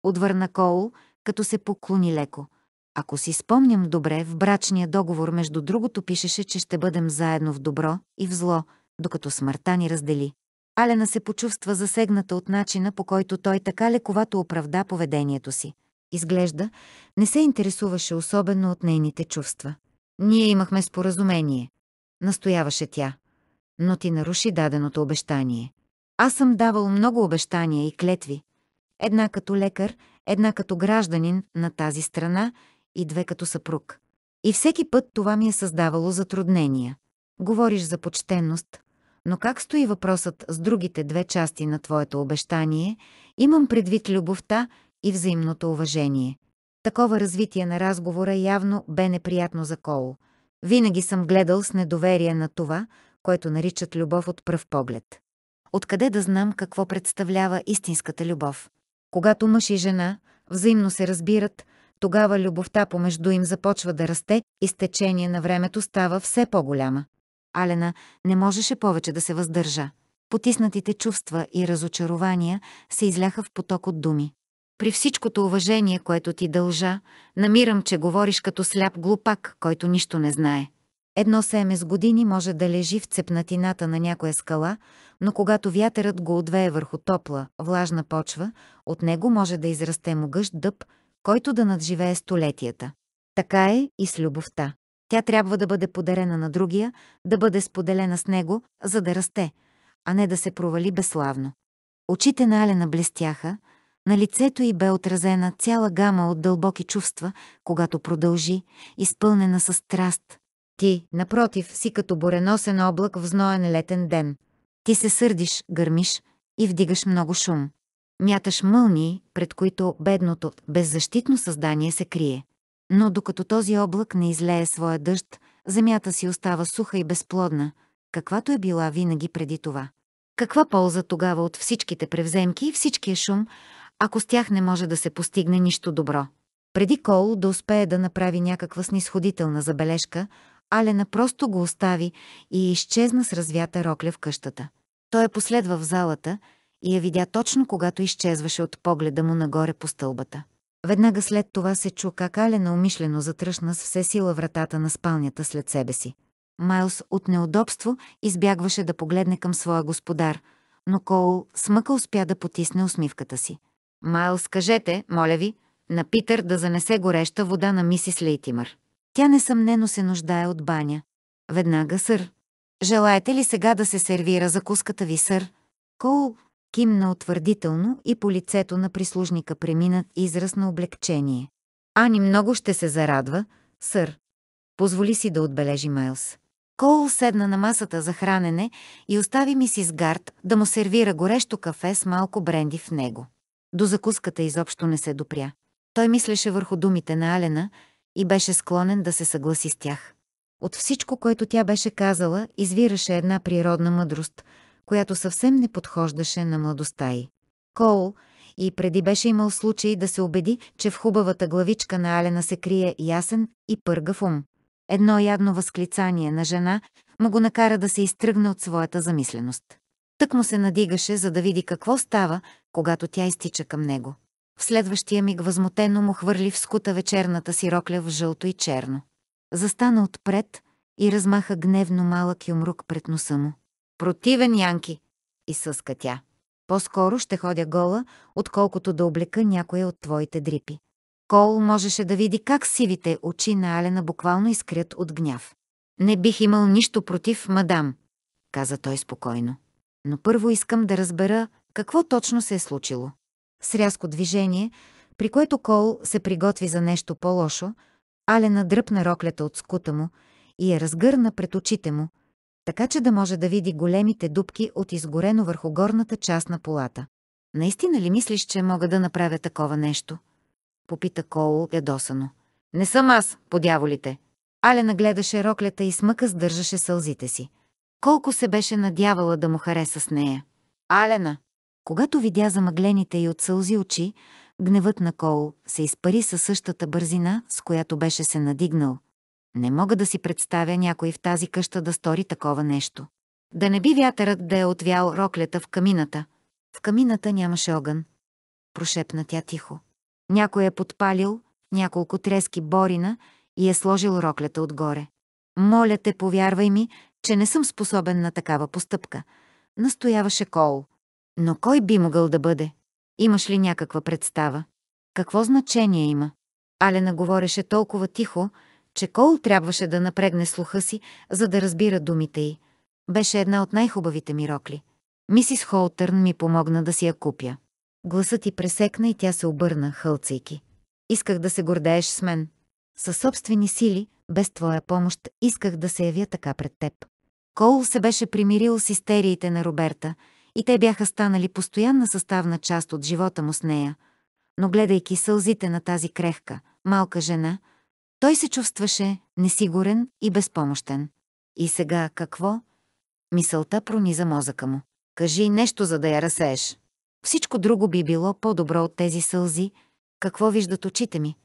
отвърна Коул, като се поклони леко. Ако си спомням добре, в брачния договор между другото пишеше, че ще бъдем заедно в добро и в зло, докато смъртта ни раздели. Алена се почувства засегната от начина, по който той така лековато оправда поведението си. Изглежда, не се интересуваше особено от нейните чувства. Ние имахме споразумение. Настояваше тя. Но ти наруши даденото обещание. Аз съм давал много обещания и клетви. Една като лекар, една като гражданин на тази страна и две като съпруг. И всеки път това ми е създавало затруднения. Говориш за почтенност, но как стои въпросът с другите две части на твоето обещание, имам предвид любовта и взаимното уважение. Такова развитие на разговора явно бе неприятно за Кол. Винаги съм гледал с недоверие на това, което наричат любов от пръв поглед. Откъде да знам какво представлява истинската любов? Когато мъж и жена взаимно се разбират, тогава любовта помежду им започва да расте и с течение на времето става все по-голяма. Алена не можеше повече да се въздържа. Потиснатите чувства и разочарования се изляха в поток от думи. При всичкото уважение, което ти дължа, намирам, че говориш като сляп глупак, който нищо не знае. Едно семе с години може да лежи в цепнатината на някоя скала, но когато вятърът го отвее върху топла, влажна почва, от него може да израсте могъщ дъб, който да надживее столетията. Така е и с любовта. Тя трябва да бъде подарена на другия, да бъде споделена с него, за да расте, а не да се провали безславно. Очите на Алена блестяха, на лицето й бе отразена цяла гама от дълбоки чувства, когато продължи, изпълнена с страст. Ти, напротив, си като буреносен облак в зноен летен ден. Ти се сърдиш, гърмиш и вдигаш много шум. Мяташ мълнии, пред които бедното, беззащитно създание се крие. Но докато този облак не излее своя дъжд, земята си остава суха и безплодна, каквато е била винаги преди това. Каква полза тогава от всичките превземки и всичкия шум, ако с тях не може да се постигне нищо добро? Преди Кол да успее да направи някаква снисходителна забележка, Алена просто го остави и изчезна с развята рокля в къщата. Той я последва в залата и я видя точно когато изчезваше от погледа му нагоре по стълбата. Веднага след това се чу как Алена умишлено затръшна с все сила вратата на спалнята след себе си. Майлс от неудобство избягваше да погледне към своя господар, но Коул смъка успя да потисне усмивката си. Майлс, кажете, моля ви, на Питър да занесе гореща вода на мисис Лейтимър. Тя несъмнено се нуждае от баня. Веднага, сър. Желаете ли сега да се сервира закуската ви, сър? Коул кимна утвърдително и по лицето на прислужника премина израз на облегчение. Ани много ще се зарадва, сър. Позволи си да отбележи Майлс. Коул седна на масата за хранене и остави мисис Гард да му сервира горещо кафе с малко бренди в него. До закуската изобщо не се допря. Той мислеше върху думите на Алена и беше склонен да се съгласи с тях. От всичко, което тя беше казала, извираше една природна мъдрост, която съвсем не подхождаше на младостта й. Коул и преди беше имал случай да се убеди, че в хубавата главичка на Алена се крие ясен и пъргав ум. Едно ядно възклицание на жена му го накара да се изтръгне от своята замисленост. Тък му се надигаше, за да види какво става, когато тя изтича към него. В следващия миг възмутено му хвърли в скута вечерната си рокля в жълто и черно. Застана отпред и размаха гневно малък юмрук пред носа му. Противен Янки! Изсъска тя. По-скоро ще ходя гола, отколкото да облека някоя от твоите дрипи. Кол можеше да види как сивите очи на Алена буквално изкрят от гняв. Не бих имал нищо против, мадам, каза той спокойно. Но първо искам да разбера какво точно се е случило. С рязко движение, при което Кол се приготви за нещо по-лошо, Алена дръпна роклята от скута му и я разгърна пред очите му, така че да може да види големите дубки от изгорено върху горната част на полата. Наистина ли мислиш, че мога да направя такова нещо? Попита Коул ядосано. Не съм аз, по дяволите. Алена гледаше роклята и смъка сдържаше сълзите си. Колко се беше надявала да му хареса с нея. Алена! Когато видя замъглените и от сълзи очи, гневът на Кол се изпари със същата бързина, с която беше се надигнал – не мога да си представя някой в тази къща да стори такова нещо. Да не би вятърът да е отвял роклята в камината. В камината нямаше огън. Прошепна тя тихо. Някой е подпалил няколко трески борина и е сложил роклята отгоре. Моля те, повярвай ми, че не съм способен на такава постъпка. настояваше Кол. Но кой би могъл да бъде? Имаш ли някаква представа? Какво значение има? Алена говореше толкова тихо, че Кол трябваше да напрегне слуха си, за да разбира думите й. Беше една от най-хубавите ми рокли. Мисис Холтърн ми помогна да си я купя. Гласът ти пресекна и тя се обърна, хълцайки. Исках да се гордееш с мен. Със собствени сили, без твоя помощ, исках да се явя така пред теб. Кол се беше примирил с истериите на Роберта и те бяха станали постоянна съставна част от живота му с нея. Но гледайки сълзите на тази крехка, малка жена, той се чувстваше несигурен и безпомощен. И сега какво? Мисълта прониза мозъка му. Кажи нещо, за да я разсееш. Всичко друго би било по-добро от тези сълзи. Какво виждат очите ми?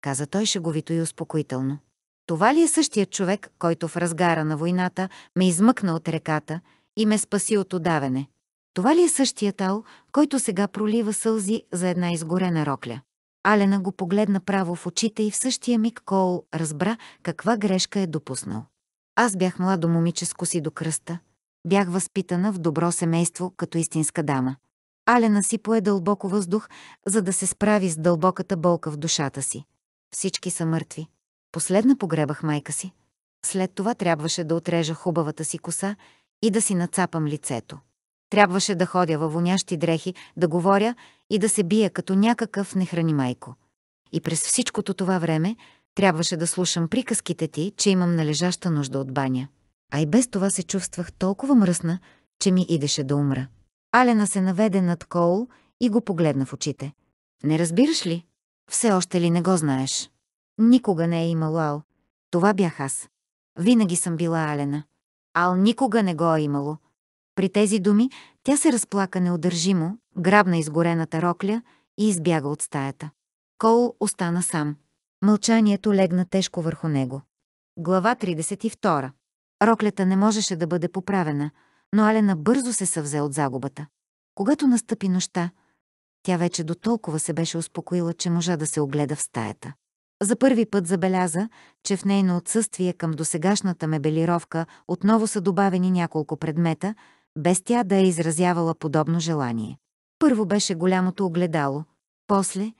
Каза той шеговито и успокоително. Това ли е същият човек, който в разгара на войната ме измъкна от реката и ме спаси от удавене? Това ли е същият Ал, който сега пролива сълзи за една изгорена рокля? Алена го погледна право в очите и в същия миг Коул разбра каква грешка е допуснал. Аз бях младо момиче с коси до кръста. Бях възпитана в добро семейство като истинска дама. Алена си пое дълбоко въздух, за да се справи с дълбоката болка в душата си. Всички са мъртви. Последна погребах майка си. След това трябваше да отрежа хубавата си коса и да си нацапам лицето. Трябваше да ходя във вонящи дрехи, да говоря и да се бия като някакъв нехрани майко. И през всичкото това време трябваше да слушам приказките ти, че имам належаща нужда от баня. А и без това се чувствах толкова мръсна, че ми идеше да умра. Алена се наведе над Коул и го погледна в очите. Не разбираш ли? Все още ли не го знаеш? Никога не е имало Ал. Това бях аз. Винаги съм била Алена. Ал никога не го е имало. При тези думи тя се разплака неудържимо, грабна изгорената рокля и избяга от стаята. Кол остана сам. Мълчанието легна тежко върху него. Глава 32. Роклята не можеше да бъде поправена, но Алена бързо се съвзе от загубата. Когато настъпи нощта, тя вече до толкова се беше успокоила, че можа да се огледа в стаята. За първи път забеляза, че в нейно отсъствие към досегашната мебелировка отново са добавени няколко предмета, без тя да е изразявала подобно желание. Първо беше голямото огледало, после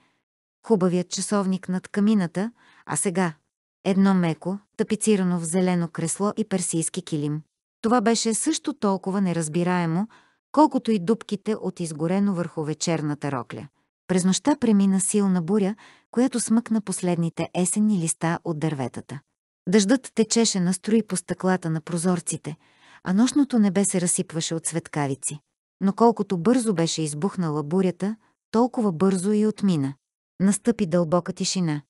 хубавият часовник над камината, а сега едно меко, тапицирано в зелено кресло и персийски килим. Това беше също толкова неразбираемо, колкото и дубките от изгорено върху вечерната рокля. През нощта премина силна буря, която смъкна последните есенни листа от дърветата. Дъждът течеше на строи по стъклата на прозорците, а нощното небе се разсипваше от светкавици. Но колкото бързо беше избухнала бурята, толкова бързо и отмина. Настъпи дълбока тишина.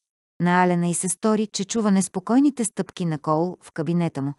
На Алена и се стори, че чува неспокойните стъпки на Кол в кабинета му,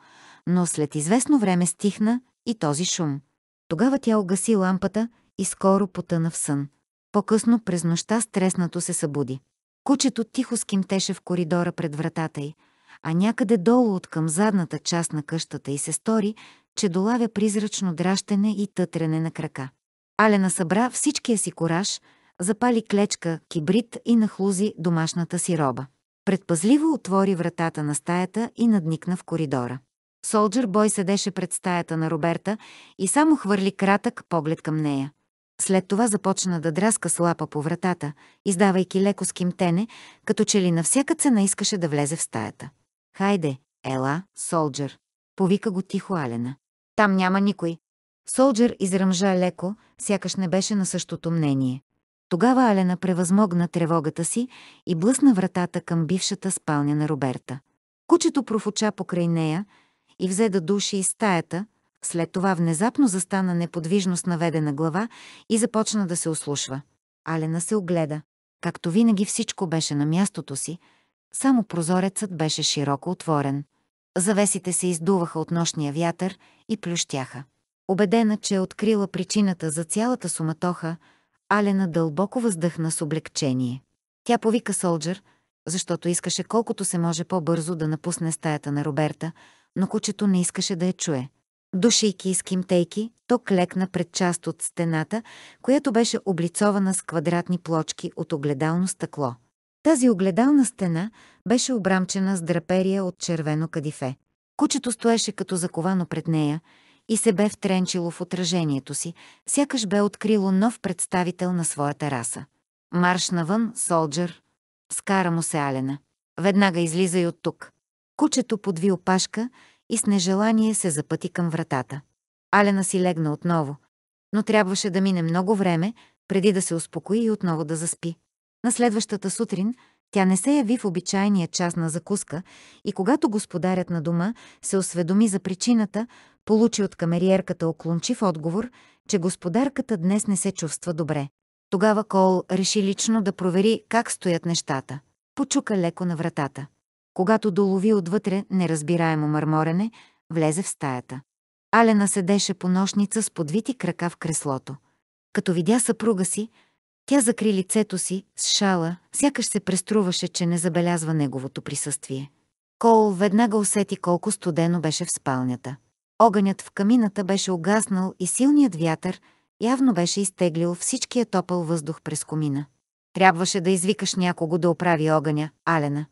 но след известно време стихна и този шум. Тогава тя огаси лампата и скоро потъна в сън. По-късно през нощта стреснато се събуди. Кучето тихо скимтеше в коридора пред вратата й, а някъде долу от към задната част на къщата й се стори, че долавя призрачно дращене и тътрене на крака. Алена събра всичкия си кораж, запали клечка, кибрид и нахлузи домашната си роба. Предпазливо отвори вратата на стаята и надникна в коридора. Солджер Бой седеше пред стаята на Роберта и само хвърли кратък поглед към нея. След това започна да драска с лапа по вратата, издавайки леко скимтене, като че ли на всяка цена искаше да влезе в стаята. Хайде, ела, Солджер. Повика го тихо Алена. Там няма никой. Солджер изръмжа леко, сякаш не беше на същото мнение. Тогава Алена превъзмогна тревогата си и блъсна вратата към бившата спалня на Роберта. Кучето профуча покрай нея и взе да души из стаята, след това внезапно застана неподвижно с наведена глава и започна да се ослушва. Алена се огледа. Както винаги всичко беше на мястото си, само прозорецът беше широко отворен. Завесите се издуваха от нощния вятър и плющяха. Обедена, че е открила причината за цялата суматоха, Алена дълбоко въздъхна с облегчение. Тя повика Солджер, защото искаше колкото се може по-бързо да напусне стаята на Роберта, но кучето не искаше да я чуе. Душейки и скимтейки, то клекна пред част от стената, която беше облицована с квадратни плочки от огледално стъкло. Тази огледална стена беше обрамчена с драперия от червено кадифе. Кучето стоеше като заковано пред нея и се бе втренчило в отражението си, сякаш бе открило нов представител на своята раса. Марш навън, солджер. Скара му се Алена. Веднага излизай от тук. Кучето подви опашка и с нежелание се запъти към вратата. Алена си легна отново, но трябваше да мине много време, преди да се успокои и отново да заспи. На следващата сутрин тя не се яви в обичайния час на закуска и когато господарят на дома се осведоми за причината, получи от камериерката оклончив отговор, че господарката днес не се чувства добре. Тогава Кол реши лично да провери как стоят нещата. Почука леко на вратата. Когато долови отвътре неразбираемо мърморене, влезе в стаята. Алена седеше по нощница с подвити крака в креслото. Като видя съпруга си, тя закри лицето си с шала, сякаш се преструваше, че не забелязва неговото присъствие. Кол веднага усети колко студено беше в спалнята. Огънят в камината беше угаснал и силният вятър явно беше изтеглил всичкия топъл въздух през комина. Трябваше да извикаш някого да оправи огъня, Алена.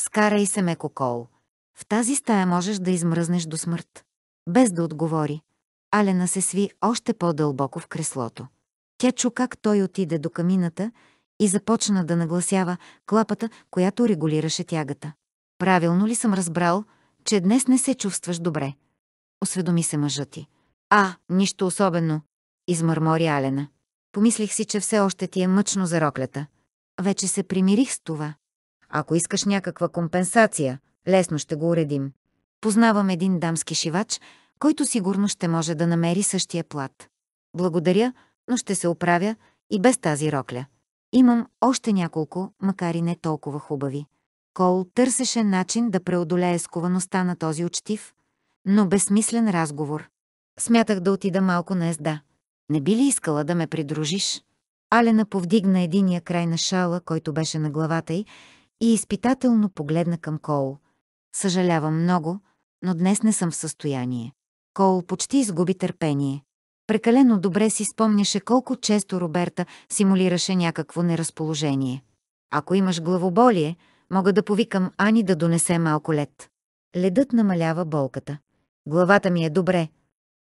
Скарай се меко Кол. В тази стая можеш да измръзнеш до смърт. Без да отговори, Алена се сви още по-дълбоко в креслото. Тя чу как той отиде до камината и започна да нагласява клапата, която регулираше тягата. Правилно ли съм разбрал, че днес не се чувстваш добре? Осведоми се мъжът ти. А, нищо особено, измърмори Алена. Помислих си, че все още ти е мъчно за роклята. Вече се примирих с това. Ако искаш някаква компенсация, лесно ще го уредим. Познавам един дамски шивач, който сигурно ще може да намери същия плат. Благодаря, но ще се оправя и без тази рокля. Имам още няколко, макар и не толкова хубави. Кол търсеше начин да преодолее сковаността на този учтив, но безсмислен разговор. Смятах да отида малко на езда. Не би ли искала да ме придружиш? Алена повдигна единия край на шала, който беше на главата й, и изпитателно погледна към Кол. Съжалявам много, но днес не съм в състояние. Кол почти изгуби търпение. Прекалено добре си спомняше колко често Роберта симулираше някакво неразположение. Ако имаш главоболие, мога да повикам Ани да донесе малко лед. Ледът намалява болката. Главата ми е добре,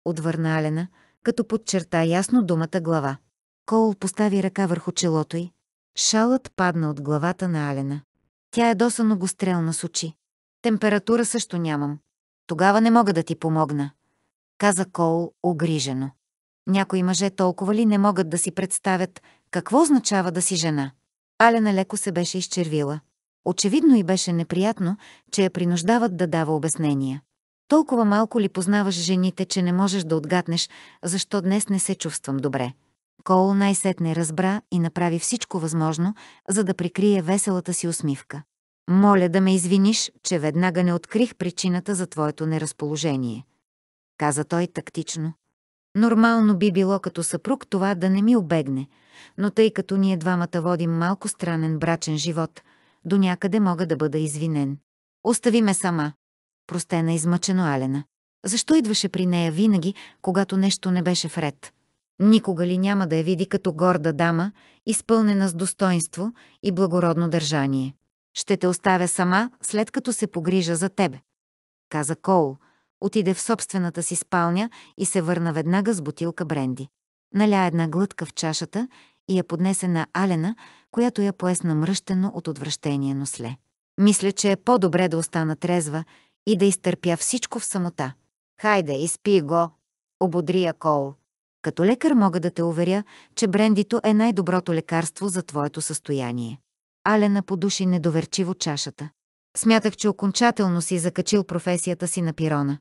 отвърна Алена, като подчерта ясно думата глава. Кол постави ръка върху челото й. Шалът падна от главата на Алена. Тя е досано го стрелна с очи. Температура също нямам. Тогава не мога да ти помогна, каза Кол огрижено. Някои мъже толкова ли не могат да си представят какво означава да си жена? Алена леко се беше изчервила. Очевидно и беше неприятно, че я принуждават да дава обяснения. Толкова малко ли познаваш жените, че не можеш да отгаднеш, защо днес не се чувствам добре. Кол най-сетне разбра и направи всичко възможно, за да прикрие веселата си усмивка. Моля да ме извиниш, че веднага не открих причината за твоето неразположение. Каза той тактично. Нормално би било като съпруг това да не ми обегне, но тъй като ние двамата водим малко странен брачен живот, до някъде мога да бъда извинен. Остави ме сама. Простена измъчено Алена. Защо идваше при нея винаги, когато нещо не беше вред? Никога ли няма да я види като горда дама, изпълнена с достоинство и благородно държание? Ще те оставя сама, след като се погрижа за тебе, каза Коул, отиде в собствената си спалня и се върна веднага с бутилка бренди. Наля една глътка в чашата и я поднесе на Алена, която я поесна мръщено от отвращение носле. Мисля, че е по-добре да остана трезва и да изтърпя всичко в самота. Хайде, изпи го, ободри я Кол. Като лекар мога да те уверя, че брендито е най-доброто лекарство за твоето състояние. Алена подуши недоверчиво чашата. Смятах, че окончателно си закачил професията си на пирона.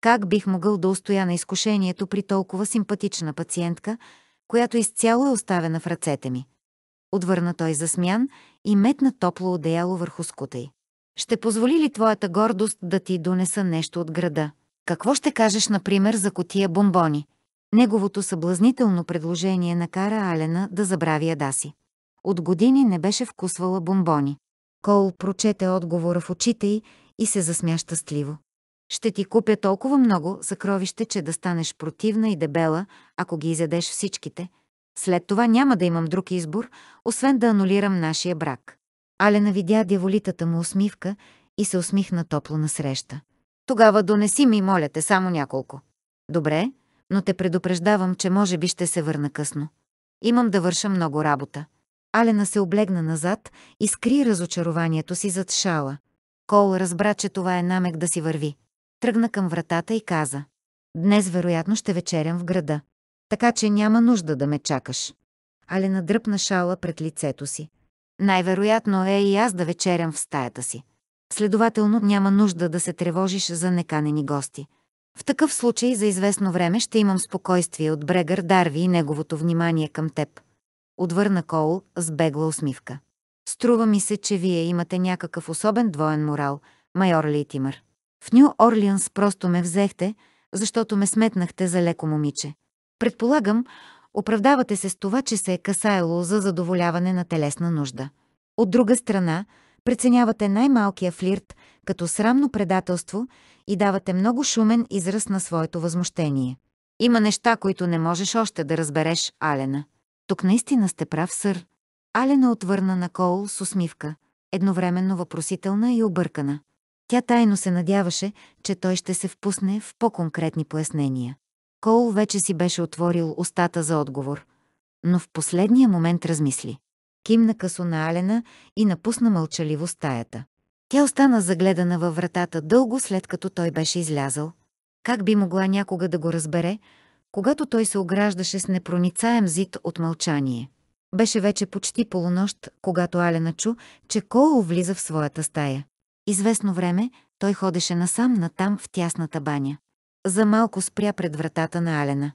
Как бих могъл да устоя на изкушението при толкова симпатична пациентка, която изцяло е оставена в ръцете ми? Отвърна той засмян и метна топло одеяло върху скута й. Ще позволи ли твоята гордост да ти донеса нещо от града? Какво ще кажеш, например, за котия бомбони? Неговото съблазнително предложение накара Алена да забрави яда си. От години не беше вкусвала бомбони. Кол прочете отговора в очите й и се засмя щастливо. Ще ти купя толкова много съкровище, че да станеш противна и дебела, ако ги изядеш всичките. След това няма да имам друг избор, освен да анулирам нашия брак. Алена видя дяволитата му усмивка и се усмихна топло насреща. Тогава донеси ми, моля те, само няколко. Добре, но те предупреждавам, че може би ще се върна късно. Имам да върша много работа. Алена се облегна назад и скри разочарованието си зад шала. Кол разбра, че това е намек да си върви. Тръгна към вратата и каза. Днес вероятно ще вечерям в града. Така че няма нужда да ме чакаш. Алена дръпна шала пред лицето си. Най-вероятно е и аз да вечерям в стаята си. Следователно няма нужда да се тревожиш за неканени гости. В такъв случай за известно време ще имам спокойствие от Брегър Дарви и неговото внимание към теб. Отвърна Коул с бегла усмивка. Струва ми се, че вие имате някакъв особен двоен морал, майор Лейтимър. В Нью Орлианс просто ме взехте, защото ме сметнахте за леко момиче. Предполагам, оправдавате се с това, че се е касаело за задоволяване на телесна нужда. От друга страна, преценявате най-малкия флирт като срамно предателство и давате много шумен израз на своето възмущение. Има неща, които не можеш още да разбереш, Алена. Тук наистина сте прав, сър. Алена отвърна на Коул с усмивка, едновременно въпросителна и объркана. Тя тайно се надяваше, че той ще се впусне в по-конкретни пояснения. Коул вече си беше отворил устата за отговор, но в последния момент размисли. Кимна късо на Алена и напусна мълчаливо стаята. Тя остана загледана във вратата дълго след като той беше излязъл. Как би могла някога да го разбере, когато той се ограждаше с непроницаем зид от мълчание? Беше вече почти полунощ, когато Алена чу, че Коул влиза в своята стая. Известно време той ходеше насам натам в тясната баня. За малко спря пред вратата на Алена.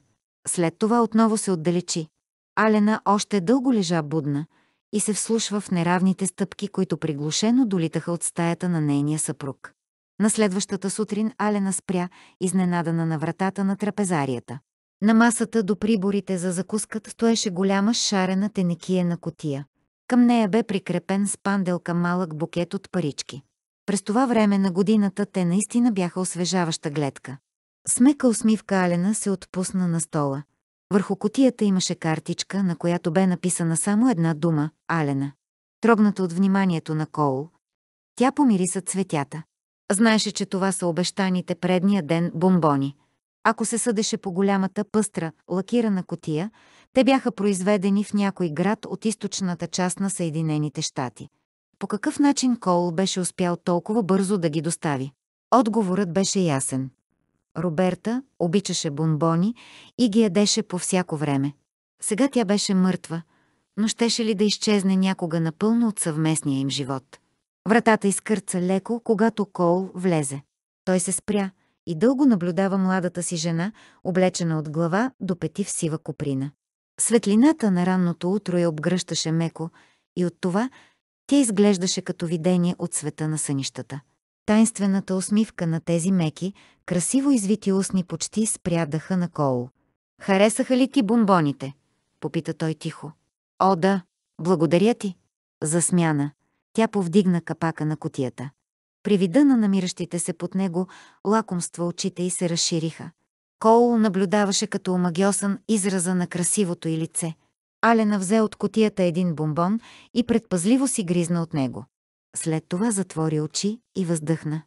След това отново се отдалечи. Алена още дълго лежа будна и се вслушва в неравните стъпки, които приглушено долитаха от стаята на нейния съпруг. На следващата сутрин Алена спря, изненадана на вратата на трапезарията. На масата до приборите за закускат стоеше голяма шарена тенекиена котия. Към нея бе прикрепен с панделка малък букет от парички. През това време на годината те наистина бяха освежаваща гледка. Смека усмивка Алена се отпусна на стола. Върху котията имаше картичка, на която бе написана само една дума – Алена. Трогната от вниманието на Коул, тя помириса цветята. Знаеше, че това са обещаните предния ден бомбони. Ако се съдеше по голямата пъстра, лакирана котия, те бяха произведени в някой град от източната част на Съединените щати. По какъв начин Коул беше успял толкова бързо да ги достави? Отговорът беше ясен. Роберта обичаше бомбони и ги ядеше по всяко време. Сега тя беше мъртва, но щеше ли да изчезне някога напълно от съвместния им живот? Вратата изкърца леко, когато Кол влезе. Той се спря и дълго наблюдава младата си жена, облечена от глава до пети в сива коприна. Светлината на ранното утро я обгръщаше меко и от това тя изглеждаше като видение от света на сънищата. Тайнствената усмивка на тези меки, красиво извити устни почти спря дъха на Коул. Харесаха ли ти бомбоните? Попита той тихо. О, да, благодаря ти. За смяна. Тя повдигна капака на котията. При вида на намиращите се под него, лакомства очите й се разшириха. Коул наблюдаваше като омагиосан израза на красивото й лице. Алена взе от котията един бомбон и предпазливо си гризна от него. След това затвори очи и въздъхна.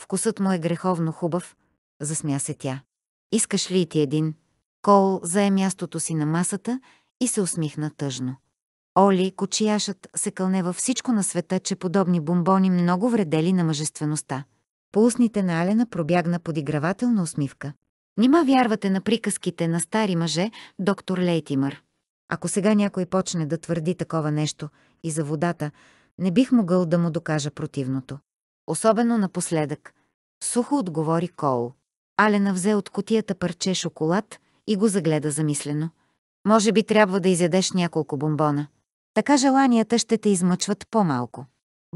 Вкусът му е греховно хубав, засмя се тя. Искаш ли ти един? Кол зае мястото си на масата и се усмихна тъжно. Оли, кочияшът, се кълне във всичко на света, че подобни бомбони много вредели на мъжествеността. По устните на Алена пробягна подигравателна усмивка. Нима вярвате на приказките на стари мъже, доктор Лейтимър. Ако сега някой почне да твърди такова нещо и за водата, не бих могъл да му докажа противното. Особено напоследък. Сухо отговори Кол. Алена взе от котията парче шоколад и го загледа замислено. Може би трябва да изядеш няколко бомбона. Така желанията ще те измъчват по-малко.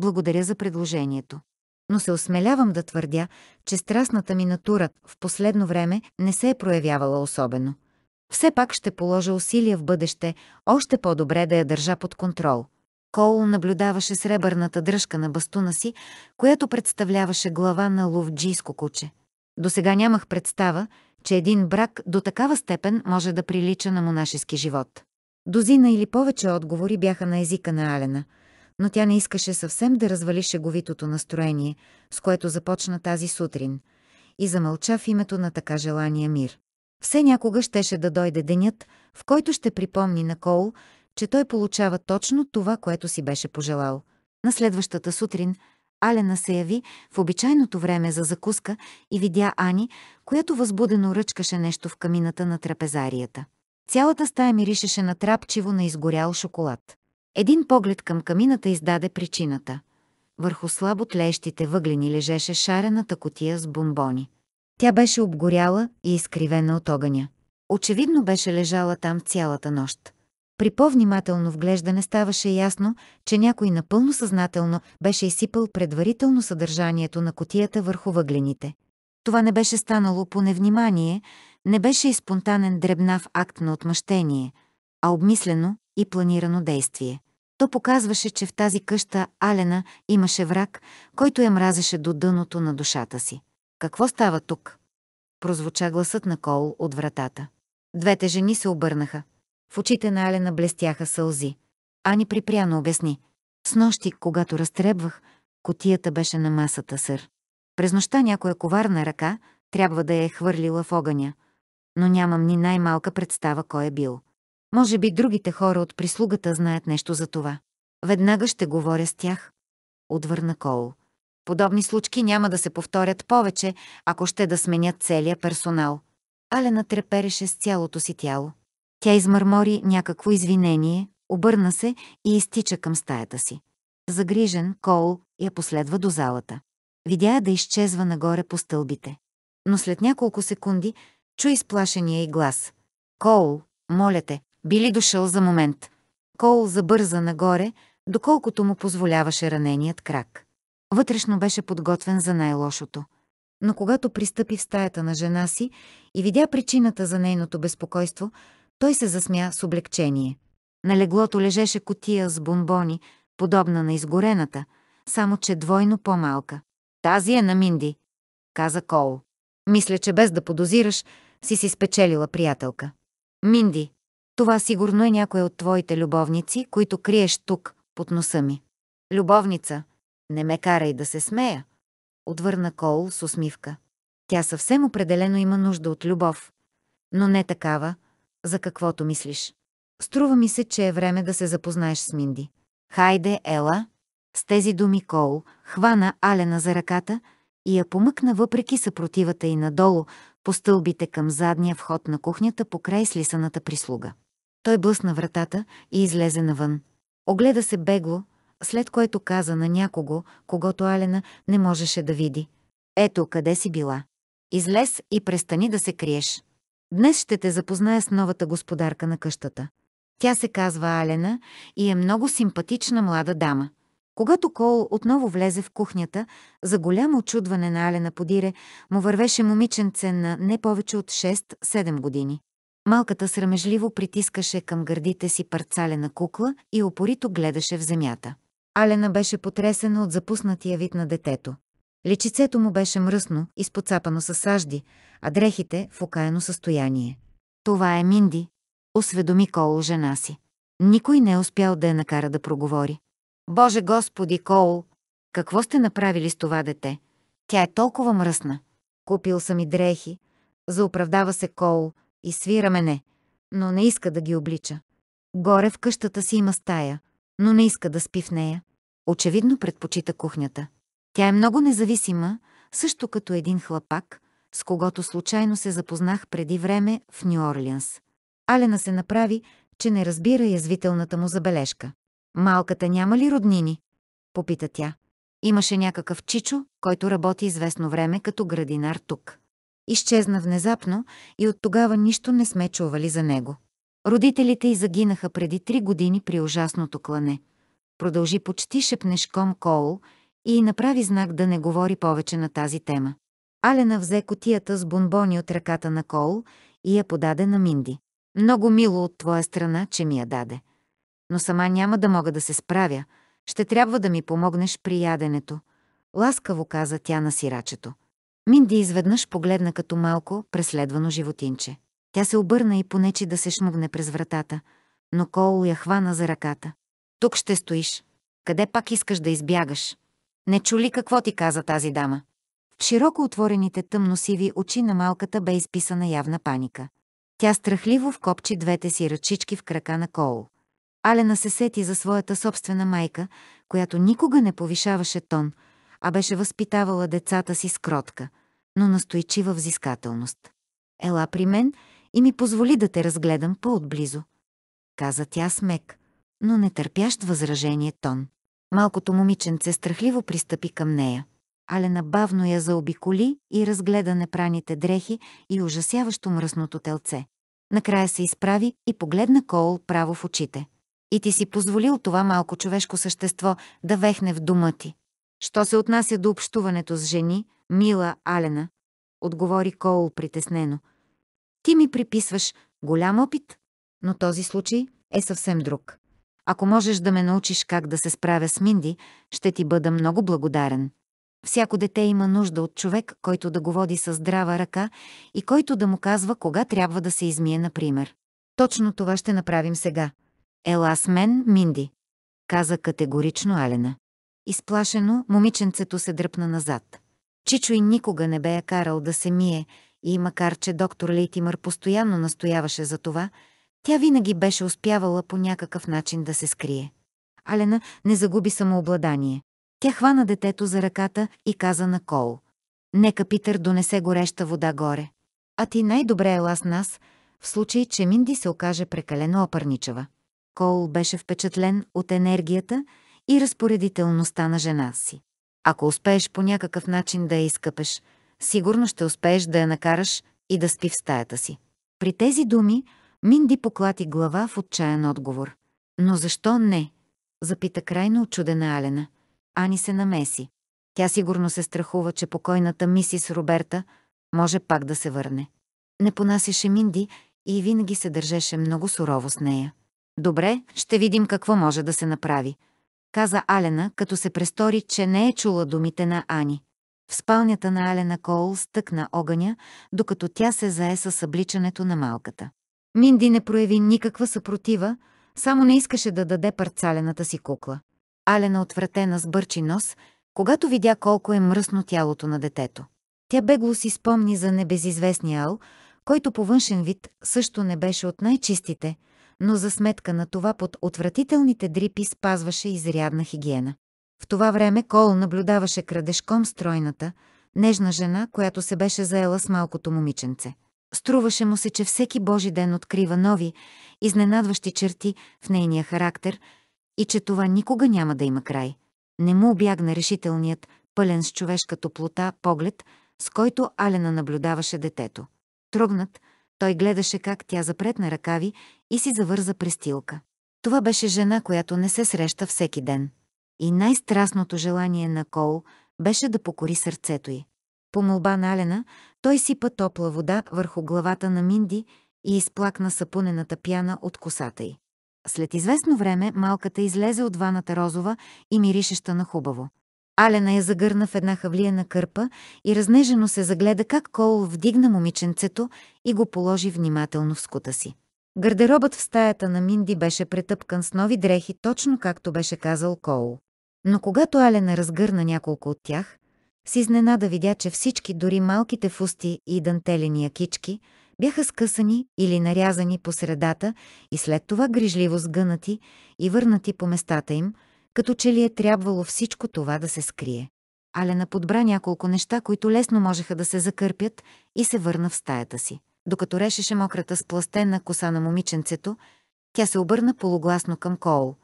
Благодаря за предложението. Но се осмелявам да твърдя, че страстната ми натура в последно време не се е проявявала особено. Все пак ще положа усилия в бъдеще още по-добре да я държа под контрол – Кол наблюдаваше сребърната дръжка на бастуна си, която представляваше глава на ловджийско куче. До сега нямах представа, че един брак до такава степен може да прилича на монашески живот. Дозина или повече отговори бяха на езика на Алена, но тя не искаше съвсем да развали шеговитото настроение, с което започна тази сутрин, и замълча в името на така желания мир. Все някога щеше да дойде денят, в който ще припомни на Коул, че той получава точно това, което си беше пожелал. На следващата сутрин Алена се яви в обичайното време за закуска и видя Ани, която възбудено ръчкаше нещо в камината на трапезарията. Цялата стая миришеше на трапчиво на изгорял шоколад. Един поглед към камината издаде причината. Върху слабо тлеещите въглени лежеше шарената котия с бомбони. Тя беше обгоряла и изкривена от огъня. Очевидно беше лежала там цялата нощ. При по-внимателно вглеждане ставаше ясно, че някой напълно съзнателно беше изсипал предварително съдържанието на котията върху въглените. Това не беше станало по невнимание, не беше и спонтанен дребнав акт на отмъщение, а обмислено и планирано действие. То показваше, че в тази къща Алена имаше враг, който я мразеше до дъното на душата си. Какво става тук? Прозвуча гласът на Кол от вратата. Двете жени се обърнаха. В очите на Алена блестяха сълзи. Ани припряно обясни. С нощи, когато разтребвах, котията беше на масата сър. През нощта някоя коварна ръка трябва да я е хвърлила в огъня, но нямам ни най-малка представа кой е бил. Може би другите хора от прислугата знаят нещо за това. Веднага ще говоря с тях. Отвърна Кол. Подобни случки няма да се повторят повече, ако ще да сменят целия персонал. Алена трепереше с цялото си тяло. Тя измърмори някакво извинение, обърна се и изтича към стаята си. Загрижен, Кол я последва до залата. Видя да изчезва нагоре по стълбите. Но след няколко секунди чу изплашения и глас. Кол, моля те, би ли дошъл за момент? Кол забърза нагоре, доколкото му позволяваше раненият крак. Вътрешно беше подготвен за най-лошото. Но когато пристъпи в стаята на жена си и видя причината за нейното безпокойство, той се засмя с облегчение. На леглото лежеше котия с бомбони, подобна на изгорената, само че двойно по-малка. Тази е на Минди, каза Кол. Мисля, че без да подозираш, си си спечелила приятелка. Минди, това сигурно е някоя от твоите любовници, които криеш тук, под носа ми. Любовница, не ме карай да се смея, отвърна Кол с усмивка. Тя съвсем определено има нужда от любов, но не такава, за каквото мислиш. Струва ми се, че е време да се запознаеш с Минди. Хайде, Ела. С тези думи Кол хвана Алена за ръката и я помъкна въпреки съпротивата и надолу по стълбите към задния вход на кухнята по край слисаната прислуга. Той блъсна вратата и излезе навън. Огледа се бегло, след което каза на някого, когато Алена не можеше да види. Ето къде си била. Излез и престани да се криеш. Днес ще те запозная с новата господарка на къщата. Тя се казва Алена и е много симпатична млада дама. Когато Кол отново влезе в кухнята, за голямо очудване на Алена подире, му вървеше момиченце на не повече от 6-7 години. Малката срамежливо притискаше към гърдите си парцалена кукла и опорито гледаше в земята. Алена беше потресена от запуснатия вид на детето. Личицето му беше мръсно, изпоцапано със сажди, а дрехите в окаяно състояние. Това е Минди, осведоми Коул жена си. Никой не е успял да я накара да проговори. Боже Господи, Коул, какво сте направили с това дете? Тя е толкова мръсна. Купил съм и дрехи. Заоправдава се Коул и свира мене, но не иска да ги облича. Горе в къщата си има стая, но не иска да спи в нея. Очевидно предпочита кухнята. Тя е много независима, също като един хлапак, с когото случайно се запознах преди време в Нью-Орлианс. Алена се направи, че не разбира язвителната му забележка. Малката няма ли роднини? Попита тя. Имаше някакъв чичо, който работи известно време като градинар тук. Изчезна внезапно и от тогава нищо не сме чували за него. Родителите й загинаха преди три години при ужасното клане. Продължи почти шепнешком Коул и направи знак да не говори повече на тази тема. Алена взе котията с бомбони от ръката на Кол и я подаде на Минди. Много мило от твоя страна, че ми я даде. Но сама няма да мога да се справя. Ще трябва да ми помогнеш при яденето. Ласкаво каза тя на сирачето. Минди изведнъж погледна като малко преследвано животинче. Тя се обърна и понечи да се шмугне през вратата, но Коул я хвана за ръката. Тук ще стоиш. Къде пак искаш да избягаш? Не чули какво ти каза тази дама? В широко отворените тъмносиви очи на малката бе изписана явна паника. Тя страхливо вкопчи двете си ръчички в крака на Коул. Алена се сети за своята собствена майка, която никога не повишаваше тон, а беше възпитавала децата си с кротка, но настойчива взискателност. Ела при мен и ми позволи да те разгледам по-отблизо. Каза тя смек, но не търпящ възражение тон. Малкото момиченце страхливо пристъпи към нея. Алена бавно я заобиколи и разгледа непраните дрехи и ужасяващо мръсното телце. Накрая се изправи и погледна Коул право в очите. И ти си позволил това малко човешко същество да вехне в дома ти. Що се отнася до общуването с жени, мила Алена, отговори Коул притеснено. Ти ми приписваш голям опит, но този случай е съвсем друг. Ако можеш да ме научиш как да се справя с Минди, ще ти бъда много благодарен. Всяко дете има нужда от човек, който да го води със здрава ръка и който да му казва кога трябва да се измие, например. Точно това ще направим сега. Ела с мен, Минди, каза категорично Алена. Изплашено, момиченцето се дръпна назад. Чичо и никога не бе я карал да се мие и макар, че доктор Лейтимър постоянно настояваше за това, тя винаги беше успявала по някакъв начин да се скрие. Алена не загуби самообладание. Тя хвана детето за ръката и каза на Кол. Нека Питър донесе гореща вода горе. А ти най-добре ела с нас, в случай, че Минди се окаже прекалено опърничава. Кол беше впечатлен от енергията и разпоредителността на жена си. Ако успееш по някакъв начин да я изкъпеш, сигурно ще успееш да я накараш и да спи в стаята си. При тези думи Минди поклати глава в отчаян отговор. Но защо не? Запита крайно очудена Алена. Ани се намеси. Тя сигурно се страхува, че покойната мисис Роберта може пак да се върне. Не понасяше Минди и винаги се държеше много сурово с нея. Добре, ще видим какво може да се направи, каза Алена, като се престори, че не е чула думите на Ани. В спалнята на Алена Коул стъкна огъня, докато тя се зае с събличането на малката. Минди не прояви никаква съпротива, само не искаше да даде парцалената си кукла. Алена отвратена с бърчи нос, когато видя колко е мръсно тялото на детето. Тя бегло си спомни за небезизвестния Ал, който по външен вид също не беше от най-чистите, но за сметка на това под отвратителните дрипи спазваше изрядна хигиена. В това време Кол наблюдаваше крадешком стройната, нежна жена, която се беше заела с малкото момиченце. Струваше му се, че всеки Божи ден открива нови, изненадващи черти в нейния характер и че това никога няма да има край. Не му обягна решителният, пълен с човешка топлота, поглед, с който Алена наблюдаваше детето. Трогнат, той гледаше как тя запретна ръкави и си завърза престилка. Това беше жена, която не се среща всеки ден. И най-страстното желание на Кол беше да покори сърцето й. По молба на Алена, той сипа топла вода върху главата на Минди и изплакна сапунената пяна от косата й. След известно време малката излезе от ваната розова и миришеща на хубаво. Алена я загърна в една хавлиена кърпа и разнежено се загледа как Кол вдигна момиченцето и го положи внимателно в скута си. Гардеробът в стаята на Минди беше претъпкан с нови дрехи, точно както беше казал Кол. Но когато Алена разгърна няколко от тях, си изненада видя, че всички, дори малките фусти и дантелени якички, бяха скъсани или нарязани по средата и след това грижливо сгънати и върнати по местата им, като че ли е трябвало всичко това да се скрие. Алена подбра няколко неща, които лесно можеха да се закърпят и се върна в стаята си. Докато решеше мократа спластена коса на момиченцето, тя се обърна полугласно към Коул.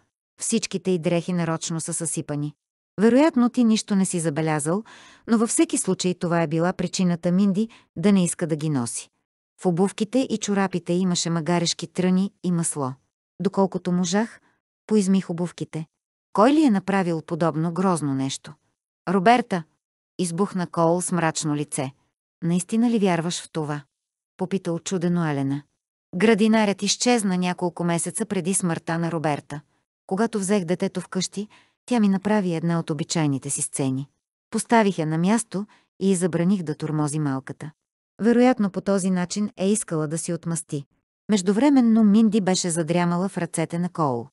Всичките й дрехи нарочно са съсипани. Вероятно ти нищо не си забелязал, но във всеки случай това е била причината Минди да не иска да ги носи. В обувките и чорапите имаше магарешки тръни и масло. Доколкото можах, поизмих обувките. Кой ли е направил подобно грозно нещо? Роберта! Избухна Кол с мрачно лице. Наистина ли вярваш в това? Попита очудено Елена. Градинарят изчезна няколко месеца преди смъртта на Роберта. Когато взех детето вкъщи, тя ми направи една от обичайните си сцени. Поставих я на място и забраних да турмози малката. Вероятно по този начин е искала да си отмъсти. Междувременно Минди беше задрямала в ръцете на Коул.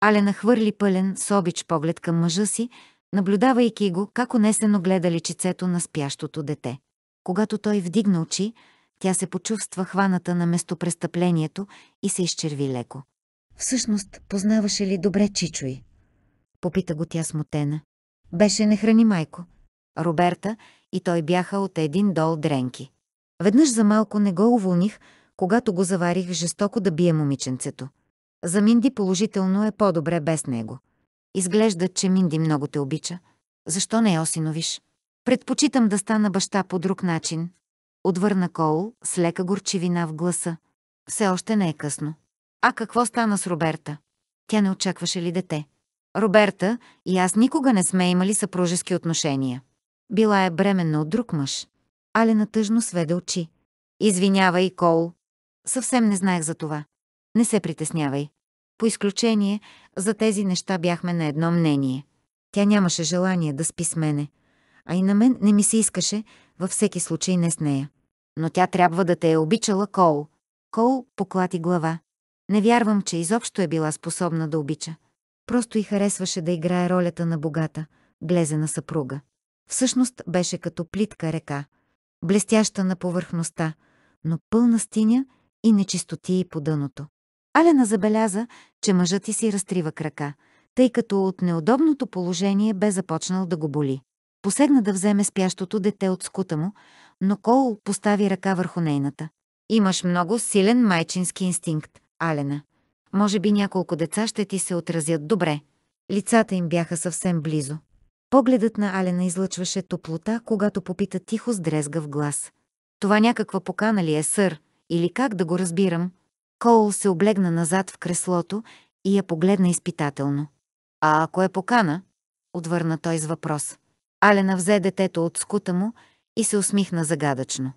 Алена хвърли пълен, с обич поглед към мъжа си, наблюдавайки го, как унесено гледа личицето на спящото дете. Когато той вдигна очи, тя се почувства хваната на местопрестъплението и се изчерви леко. Всъщност, познаваше ли добре Чичуи? Попита го тя смутена. Беше не храни майко. Роберта и той бяха от един дол дренки. Веднъж за малко не го уволних, когато го заварих жестоко да бие момиченцето. За Минди положително е по-добре без него. Изглежда, че Минди много те обича. Защо не я осиновиш? Предпочитам да стана баща по друг начин. Отвърна Коул с лека горчивина в гласа. Все още не е късно. А какво стана с Роберта? Тя не очакваше ли дете? Роберта и аз никога не сме имали съпружески отношения. Била е бременна от друг мъж. Алена тъжно сведе очи. Извинявай, Кол. Съвсем не знаех за това. Не се притеснявай. По изключение, за тези неща бяхме на едно мнение. Тя нямаше желание да спи с мене. А и на мен не ми се искаше, във всеки случай не с нея. Но тя трябва да те е обичала, Кол. Кол поклати глава. Не вярвам, че изобщо е била способна да обича. Просто й харесваше да играе ролята на богата, глезена съпруга. Всъщност беше като плитка река, блестяща на повърхността, но пълна стиня и нечистотии по дъното. Алена забеляза, че мъжът ти си разтрива крака, тъй като от неудобното положение бе започнал да го боли. Посегна да вземе спящото дете от скута му, но Кол постави ръка върху нейната. Имаш много силен майчински инстинкт, Алена. Може би няколко деца ще ти се отразят добре. Лицата им бяха съвсем близо. Погледът на Алена излъчваше топлота, когато попита тихо с дрезгав глас. Това някаква покана ли е, сър? Или как да го разбирам? Коул се облегна назад в креслото и я погледна изпитателно. А ако е покана? Отвърна той с въпрос. Алена взе детето от скута му и се усмихна загадъчно.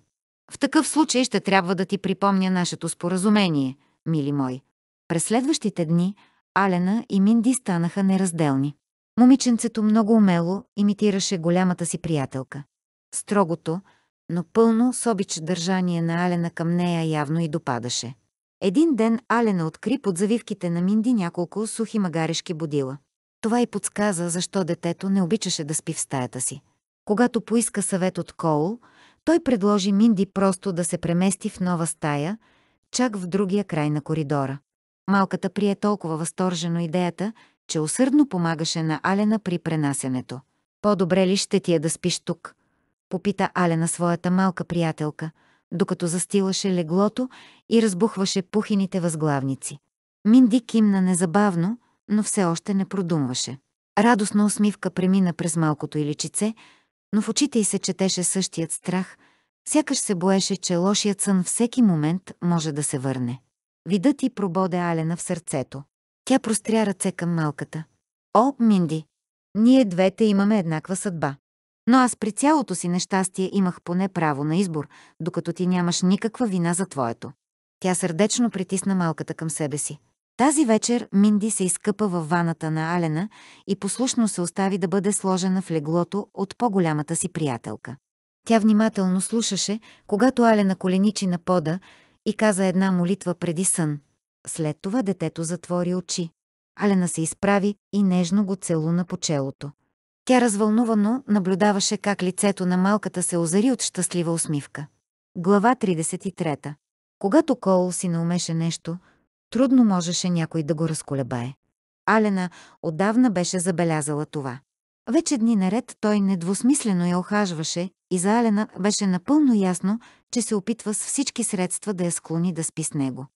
В такъв случай ще трябва да ти припомня нашето споразумение, мили мой. През следващите дни Алена и Минди станаха неразделни. Момиченцето много умело имитираше голямата си приятелка. Строгото, но пълно с обич държание на Алена към нея явно и допадаше. Един ден Алена откри под завивките на Минди няколко сухи магарешки будила. Това й подсказа, защо детето не обичаше да спи в стаята си. Когато поиска съвет от Коул, той предложи Минди просто да се премести в нова стая, чак в другия край на коридора. Малката прие толкова възторжено идеята, че усърдно помагаше на Алена при пренасенето. По-добре ли ще ти е да спиш тук? Попита Алена своята малка приятелка, докато застилаше леглото и разбухваше пухините възглавници. Минди кимна незабавно, но все още не продумваше. Радостна усмивка премина през малкото й личице, но в очите й се четеше същият страх, сякаш се боеше, че лошият сън всеки момент може да се върне. Видът ти прободе Алена в сърцето. Тя простря ръце към малката. О, Минди, ние двете имаме еднаква съдба. Но аз при цялото си нещастие имах поне право на избор, докато ти нямаш никаква вина за твоето. Тя сърдечно притисна малката към себе си. Тази вечер Минди се изкъпа във ваната на Алена и послушно се остави да бъде сложена в леглото от по-голямата си приятелка. Тя внимателно слушаше, когато Алена коленичи на пода и каза една молитва преди сън. След това детето затвори очи. Алена се изправи и нежно го целуна по челото. Тя развълнувано наблюдаваше как лицето на малката се озари от щастлива усмивка. Глава 33. Когато Коул си наумеше нещо, трудно можеше някой да го разколебае. Алена отдавна беше забелязала това. Вече дни наред той недвусмислено я охажваше и за Алена беше напълно ясно, че се опитва с всички средства да я склони да спи с него.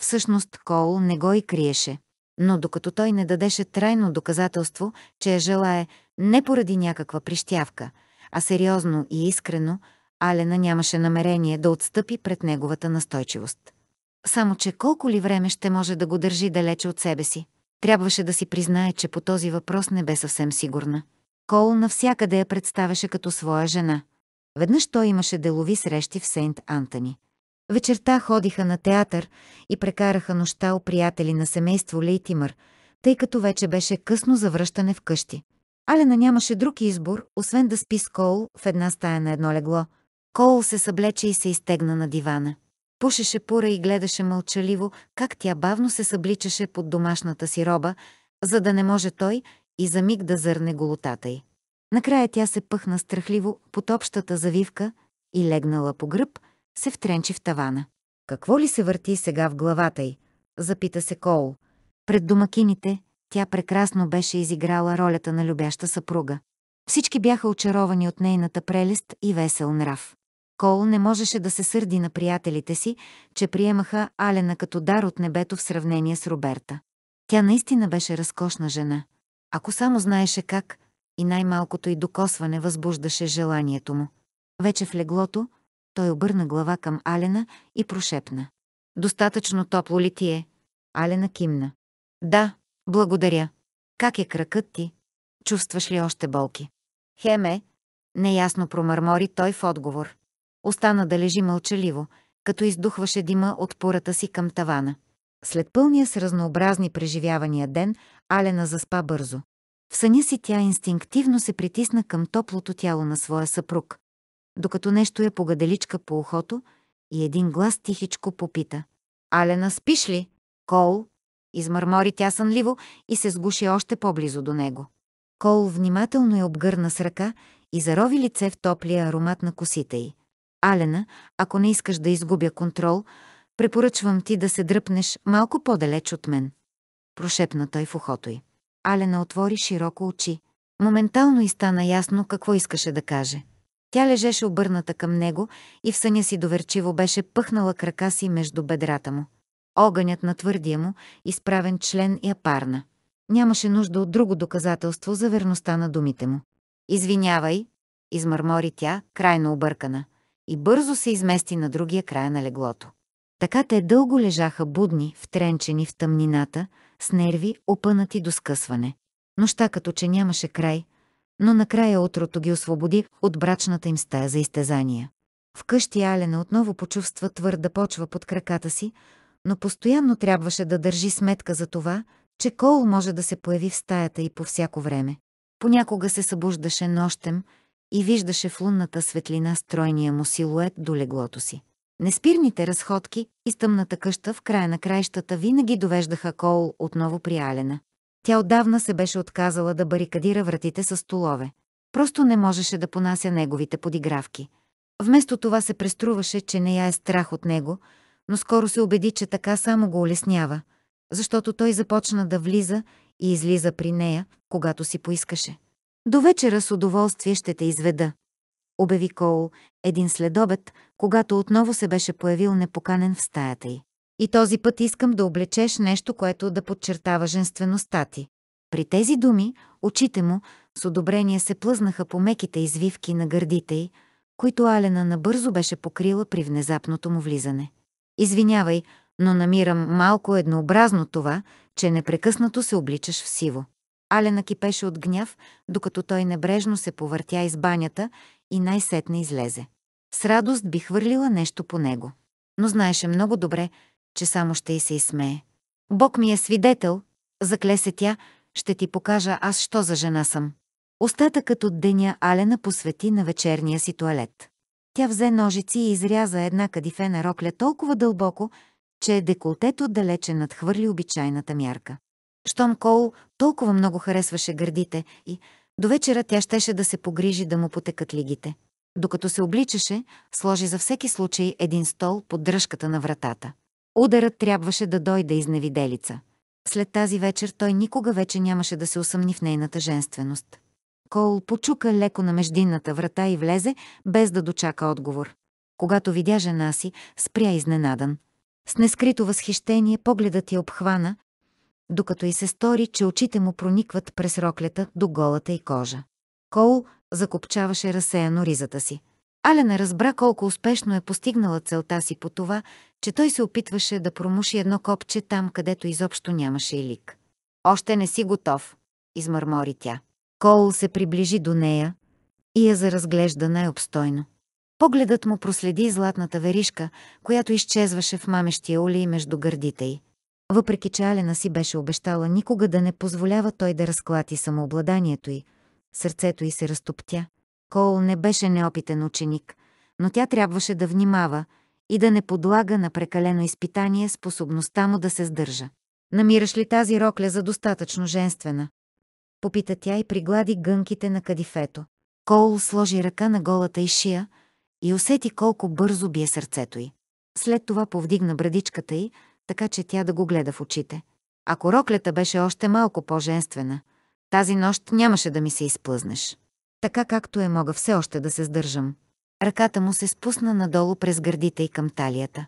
Всъщност Коул не го и криеше. Но докато той не дадеше трайно доказателство, че я желае не поради някаква прищявка, а сериозно и искрено, Алена нямаше намерение да отстъпи пред неговата настойчивост. Само, че колко ли време ще може да го държи далече от себе си? Трябваше да си признае, че по този въпрос не бе съвсем сигурна. Кол навсякъде я представяше като своя жена. Веднъж той имаше делови срещи в Сейнт Антони. Вечерта ходиха на театър и прекараха нощта у приятели на семейство Лейтимър, тъй като вече беше късно за връщане вкъщи. Алена нямаше друг избор, освен да спи с Кол в една стая на едно легло. Кол се съблече и се изтегна на дивана. Пушеше пура и гледаше мълчаливо, как тя бавно се събличаше под домашната си роба, за да не може той и за миг да зърне голотата й. Накрая тя се пъхна страхливо под общата завивка и легнала по гръб, се втренчи в тавана. Какво ли се върти сега в главата й? Запита се Коул. Пред домакините тя прекрасно беше изиграла ролята на любяща съпруга. Всички бяха очаровани от нейната прелест и весел нрав. Кол не можеше да се сърди на приятелите си, че приемаха Алена като дар от небето в сравнение с Роберта. Тя наистина беше разкошна жена. Ако само знаеше как, и най-малкото и докосване възбуждаше желанието му. Вече в леглото, той обърна глава към Алена и прошепна. Достатъчно топло ли ти е? Алена кимна. Да, благодаря. Как е кракът ти? Чувстваш ли още болки? Хеме, неясно промърмори той в отговор. Остана да лежи мълчаливо, като издухваше дима от пората си към тавана. След пълния с разнообразни преживявания ден, Алена заспа бързо. В съня си тя инстинктивно се притисна към топлото тяло на своя съпруг, докато нещо я погаделичка по ухото и един глас тихичко попита. «Алена, спиш ли?» «Кол!» Измърмори тя сънливо и се сгуши още по-близо до него. Кол внимателно я обгърна с ръка и зарови лице в топлия аромат на косите й. Алена, ако не искаш да изгубя контрол, препоръчвам ти да се дръпнеш малко по-далеч от мен. Прошепна той в ухото й. Алена отвори широко очи. Моментално и стана ясно какво искаше да каже. Тя лежеше обърната към него и в съня си доверчиво беше пъхнала крака си между бедрата му. Огънят на твърдия му, изправен член я парна. Нямаше нужда от друго доказателство за верността на думите му. Извинявай, измърмори тя, крайно объркана, и бързо се измести на другия края на леглото. Така те дълго лежаха будни, втренчени в тъмнината, с нерви, опънати до скъсване. Нощта като че нямаше край, но накрая утрото ги освободи от брачната им стая за изтезания. Вкъщи Алена отново почувства твърда почва под краката си, но постоянно трябваше да държи сметка за това, че Кол може да се появи в стаята и по всяко време. Понякога се събуждаше нощем и виждаше в лунната светлина стройния му силует до леглото си. Неспирните разходки из тъмната къща в края на краищата винаги довеждаха Кол отново при Алена. Тя отдавна се беше отказала да барикадира вратите с столове. Просто не можеше да понася неговите подигравки. Вместо това се преструваше, че не я е страх от него, но скоро се убеди, че така само го улеснява, защото той започна да влиза и излиза при нея, когато си поискаше. До вечера с удоволствие ще те изведа, обяви Коул един следобед, когато отново се беше появил непоканен в стаята й. И този път искам да облечеш нещо, което да подчертава женствеността ти. При тези думи очите му с одобрение се плъзнаха по меките извивки на гърдите й, които Алена набързо беше покрила при внезапното му влизане. Извинявай, но намирам малко еднообразно това, че непрекъснато се обличаш в сиво. Алена кипеше от гняв, докато той небрежно се повъртя из банята и най-сетне излезе. С радост би хвърлила нещо по него. Но знаеше много добре, че само ще й се изсмее. Бог ми е свидетел, закле се тя, ще ти покажа аз що за жена съм. Остатъкът от деня Алена посвети на вечерния си туалет. Тя взе ножици и изряза една кадифена рокля толкова дълбоко, че деколтето далече надхвърли обичайната мярка. Штом Кол толкова много харесваше гърдите и до вечера тя щеше да се погрижи да му потекат лигите. Докато се обличаше, сложи за всеки случай един стол под дръжката на вратата. Ударът трябваше да дойде изневиделица. След тази вечер той никога вече нямаше да се усъмни в нейната женственост. Кол почука леко на междинната врата и влезе, без да дочака отговор. Когато видя жена си, спря изненадан. С нескрито възхищение погледът я обхвана, докато и се стори, че очите му проникват през роклята до голата й кожа. Кол закопчаваше разсеяно ризата си. Алена разбра колко успешно е постигнала целта си по това, че той се опитваше да промуши едно копче там, където изобщо нямаше и лик. «Още не си готов», измърмори тя. Кол се приближи до нея и я заразглежда най-обстойно. Погледът му проследи златната веришка, която изчезваше в мамещия улей между гърдите й. Въпреки че Алена си беше обещала никога да не позволява той да разклати самообладанието й, сърцето й се разтоптя. Кол не беше неопитен ученик, но тя трябваше да внимава и да не подлага на прекалено изпитание способността му да се сдържа. Намираш ли тази рокля за достатъчно женствена? Попита тя и приглади гънките на кадифето. Коул сложи ръка на голата й шия и усети колко бързо бие сърцето й. След това повдигна брадичката й, така че тя да го гледа в очите. Ако роклята беше още малко по-женствена, тази нощ нямаше да ми се изплъзнеш. Така както е мога все още да се сдържам. Ръката му се спусна надолу през гърдите и към талията.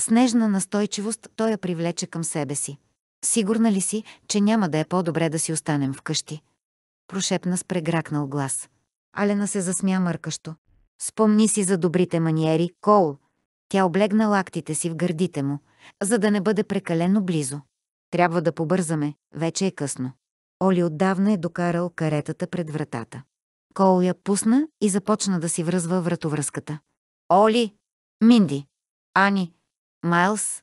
С нежна настойчивост той я привлече към себе си. Сигурна ли си, че няма да е по-добре да си останем вкъщи? Прошепна с прегракнал глас. Алена се засмя мъркащо. Спомни си за добрите маниери, Кол. Тя облегна лактите си в гърдите му, за да не бъде прекалено близо. Трябва да побързаме, вече е късно. Оли отдавна е докарал каретата пред вратата. Кол я пусна и започна да си връзва вратовръзката. Оли! Минди! Ани! Майлс!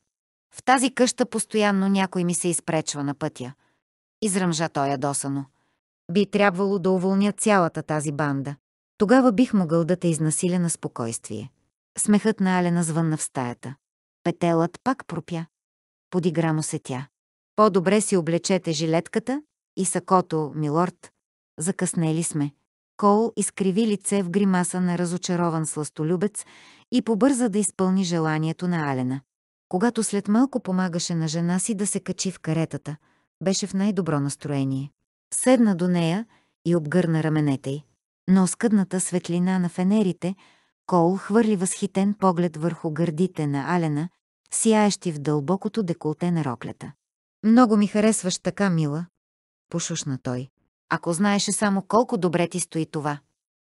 В тази къща постоянно някой ми се изпречва на пътя. Изръмжа той ядосано. Би трябвало да уволня цялата тази банда. Тогава бих могъл да те изнасиля на спокойствие. Смехът на Алена звънна в стаята. Петелът пак пропя. Подигра му се тя. По-добре си облечете жилетката и сакото, милорд. Закъснели сме. Кол изкриви лице в гримаса на разочарован сластолюбец и побърза да изпълни желанието на Алена. Когато след малко помагаше на жена си да се качи в каретата, беше в най-добро настроение. Седна до нея и обгърна раменете й. Но скъдната светлина на фенерите, Кол хвърли възхитен поглед върху гърдите на Алена, сияещи в дълбокото деколте на роклята. Много ми харесваш така, мила, пошушна той. Ако знаеше само колко добре ти стои това.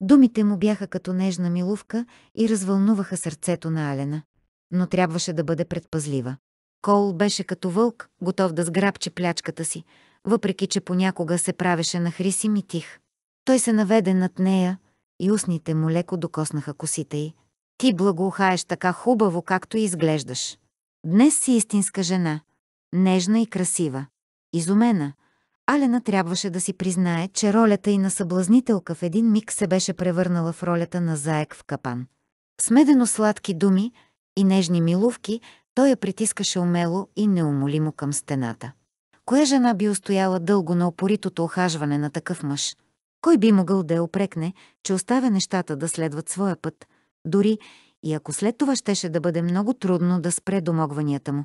Думите му бяха като нежна милувка и развълнуваха сърцето на Алена. Но трябваше да бъде предпазлива. Кол беше като вълк, готов да сграбче плячката си, въпреки че понякога се правеше на хрисим и тих. Той се наведе над нея и устните му леко докоснаха косите й. Ти благоухаеш така хубаво, както изглеждаш. Днес си истинска жена. Нежна и красива. Изумена. Алена трябваше да си признае, че ролята й на съблазнителка в един миг се беше превърнала в ролята на заек в капан. Смедено сладки думи и нежни милувки, той я притискаше умело и неумолимо към стената. Коя жена би устояла дълго на опоритото охажване на такъв мъж? Кой би могъл да я опрекне, че оставя нещата да следват своя път, дори и ако след това щеше да бъде много трудно да спре домогванията му?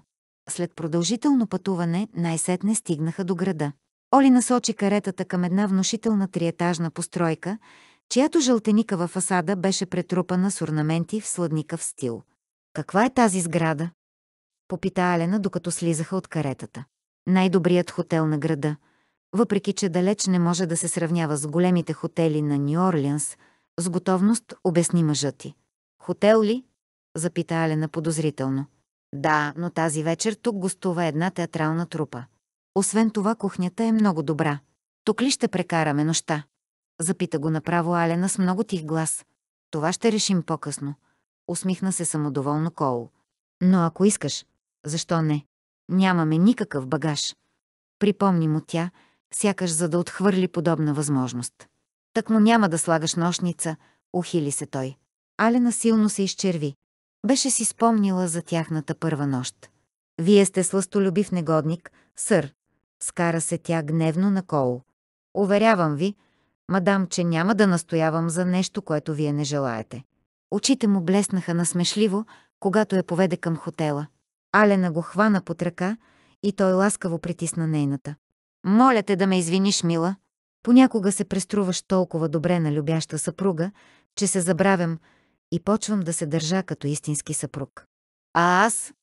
След продължително пътуване най-сетне стигнаха до града. Оли насочи каретата към една внушителна триетажна постройка, чиято жълтеникава фасада беше претрупана с орнаменти в сладникъв стил. Каква е тази сграда? Попита Алена, докато слизаха от каретата. Най-добрият хотел на града. Въпреки, че далеч не може да се сравнява с големите хотели на Нью-Орлеанс, с готовност обясни мъжът ти. Хотел ли? Запита Алена подозрително. Да, но тази вечер тук гостува една театрална трупа. Освен това, кухнята е много добра. Тук ли ще прекараме нощта? Запита го направо Алена с много тих глас. Това ще решим по-късно. Усмихна се самодоволно Кол. Но ако искаш, защо не? Нямаме никакъв багаж. Припомни му тя, сякаш за да отхвърли подобна възможност. Так му няма да слагаш нощница, ухили се той. Алена силно се изчерви. Беше си спомнила за тяхната първа нощ. Вие сте сластолюбив негодник, сър. Скара се тя гневно на Кол. Уверявам ви, мадам, че няма да настоявам за нещо, което вие не желаете. Очите му блеснаха насмешливо, когато я поведе към хотела. Алена го хвана под ръка и той ласкаво притисна нейната. Моля те да ме извиниш, мила. Понякога се преструваш толкова добре на любяща съпруга, че се забравям и почвам да се държа като истински съпруг. А аз,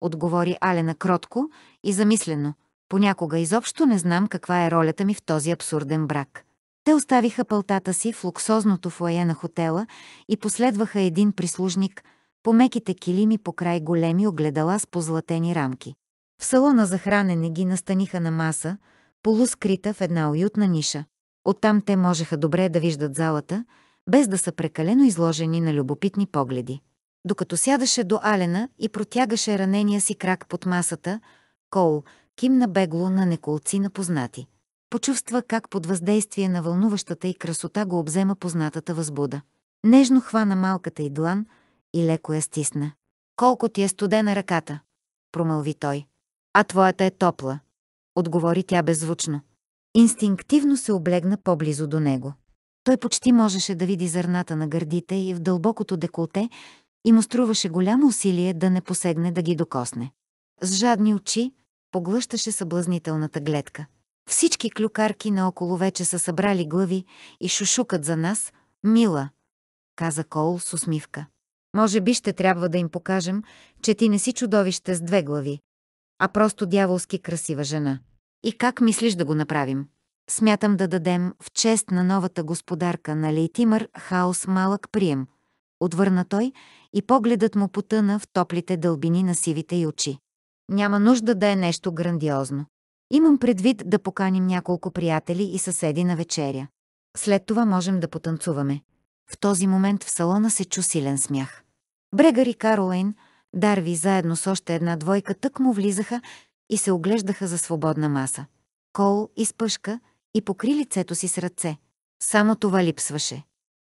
отговори Алена кротко и замислено, понякога изобщо не знам каква е ролята ми в този абсурден брак. Те оставиха пълтата си в луксозното фойе на хотела и последваха един прислужник по меките килими по край големи огледала с позлатени рамки. В салона за хранене ги настаниха на маса, полускрита в една уютна ниша. Оттам те можеха добре да виждат залата, без да са прекалено изложени на любопитни погледи. Докато сядаше до Алена и протягаше ранения си крак под масата, Кол кимна бегло на неколци на познати. Почувства как под въздействие на вълнуващата и красота го обзема познатата възбуда. Нежно хвана малката й длан и леко я стисна. Колко ти е студена ръката, промълви той. А твоята е топла, отговори тя беззвучно. Инстинктивно се облегна по-близо до него. Той почти можеше да види зърната на гърдите и в дълбокото деколте и му струваше голямо усилие да не посегне да ги докосне. С жадни очи поглъщаше съблазнителната гледка. Всички клюкарки наоколо вече са събрали глави и шушукат за нас, мила, каза Кол с усмивка. Може би ще трябва да им покажем, че ти не си чудовище с две глави, а просто дяволски красива жена. И как мислиш да го направим? Смятам да дадем в чест на новата господарка на Лейтимър хаос малък прием. Отвърна той и погледът му потъна в топлите дълбини на сивите й очи. Няма нужда да е нещо грандиозно. Имам предвид да поканим няколко приятели и съседи на вечеря. След това можем да потанцуваме. В този момент в салона се чу силен смях. Брегър и Каролайн, Дарви заедно с още една двойка тък му влизаха и се оглеждаха за свободна маса. Кол изпъшка и покри лицето си с ръце. Само това липсваше.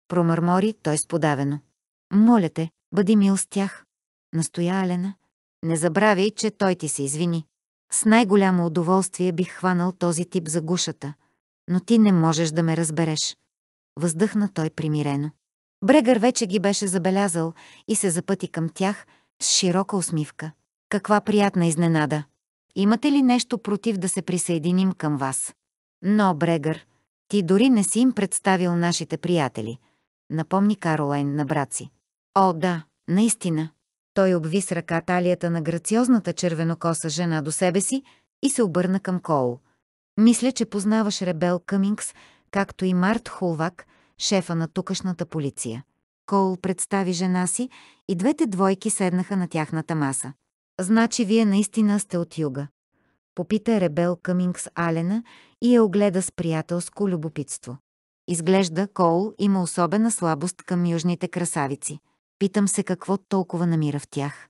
Промърмори той сподавено. Моля те, бъди мил с тях. Настоя Алена. Не забравяй, че той ти се извини. С най-голямо удоволствие бих хванал този тип за гушата, но ти не можеш да ме разбереш. Въздъхна той примирено. Брегър вече ги беше забелязал и се запъти към тях с широка усмивка. Каква приятна изненада! Имате ли нещо против да се присъединим към вас? Но, Брегър, ти дори не си им представил нашите приятели, напомни Каролайн на брат си. О, да, наистина. Той обви с ръка талията на грациозната червенокоса жена до себе си и се обърна към Коул. Мисля, че познаваш Ребел Къмингс, както и Март Хулвак, шефа на тукашната полиция. Коул представи жена си и двете двойки седнаха на тяхната маса. Значи вие наистина сте от юга. Попита Ребел Къмингс Алена и я огледа с приятелско любопитство. Изглежда, Коул има особена слабост към южните красавици. Питам се какво толкова намира в тях.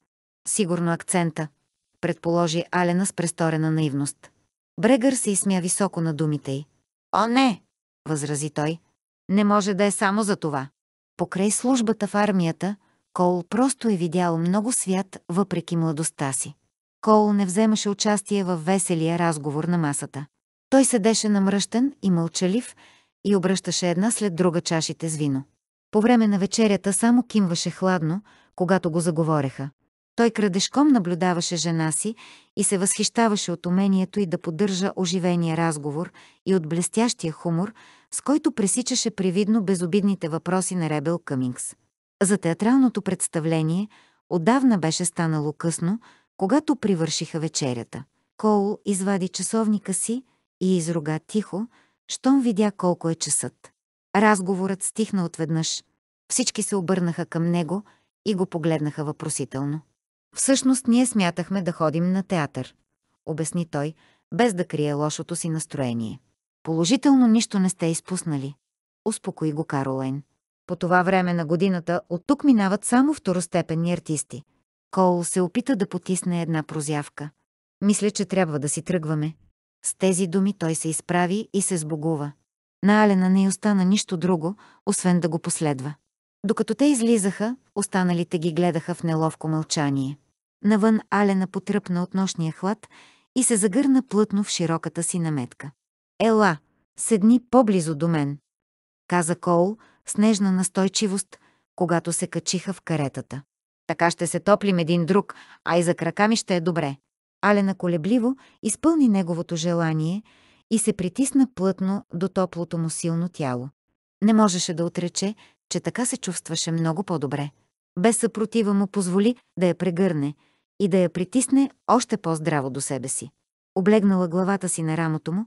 Сигурно акцента, предположи Алена с престорена наивност. Брегър се изсмя високо на думите й. О, не! възрази той. Не може да е само за това. Покрай службата в армията, Кол просто е видял много свят, въпреки младостта си. Кол не вземаше участие в веселия разговор на масата. Той седеше намръщен и мълчалив и обръщаше една след друга чашите с вино. По време на вечерята само кимваше хладно, когато го заговореха. Той крадешком наблюдаваше жена си и се възхищаваше от умението й да поддържа оживения разговор и от блестящия хумор, с който пресичаше привидно безобидните въпроси на Ребел Къмингс. За театралното представление отдавна беше станало късно, когато привършиха вечерята. Коул извади часовника си и изруга тихо, щом видя колко е часът. Разговорът стихна отведнъж. Всички се обърнаха към него и го погледнаха въпросително. Всъщност ние смятахме да ходим на театър, обясни той, без да крие лошото си настроение. Положително нищо не сте изпуснали. Успокои го Каролайн. По това време на годината от тук минават само второстепенни артисти. Кол се опита да потисне една прозявка. Мисля, че трябва да си тръгваме. С тези думи той се изправи и се сбогува. На Алена не остана нищо друго, освен да го последва. Докато те излизаха, останалите ги гледаха в неловко мълчание. Навън Алена потръпна от нощния хлад и се загърна плътно в широката си наметка. Ела, седни по-близо до мен, каза Коул с нежна настойчивост, когато се качиха в каретата. Така ще се топлим един друг, а и за крака ми ще е добре. Алена колебливо изпълни неговото желание и се притисна плътно до топлото му силно тяло. Не можеше да отрече, че така се чувстваше много по-добре. Без съпротива му позволи да я прегърне и да я притисне още по-здраво до себе си. Облегнала главата си на рамото му,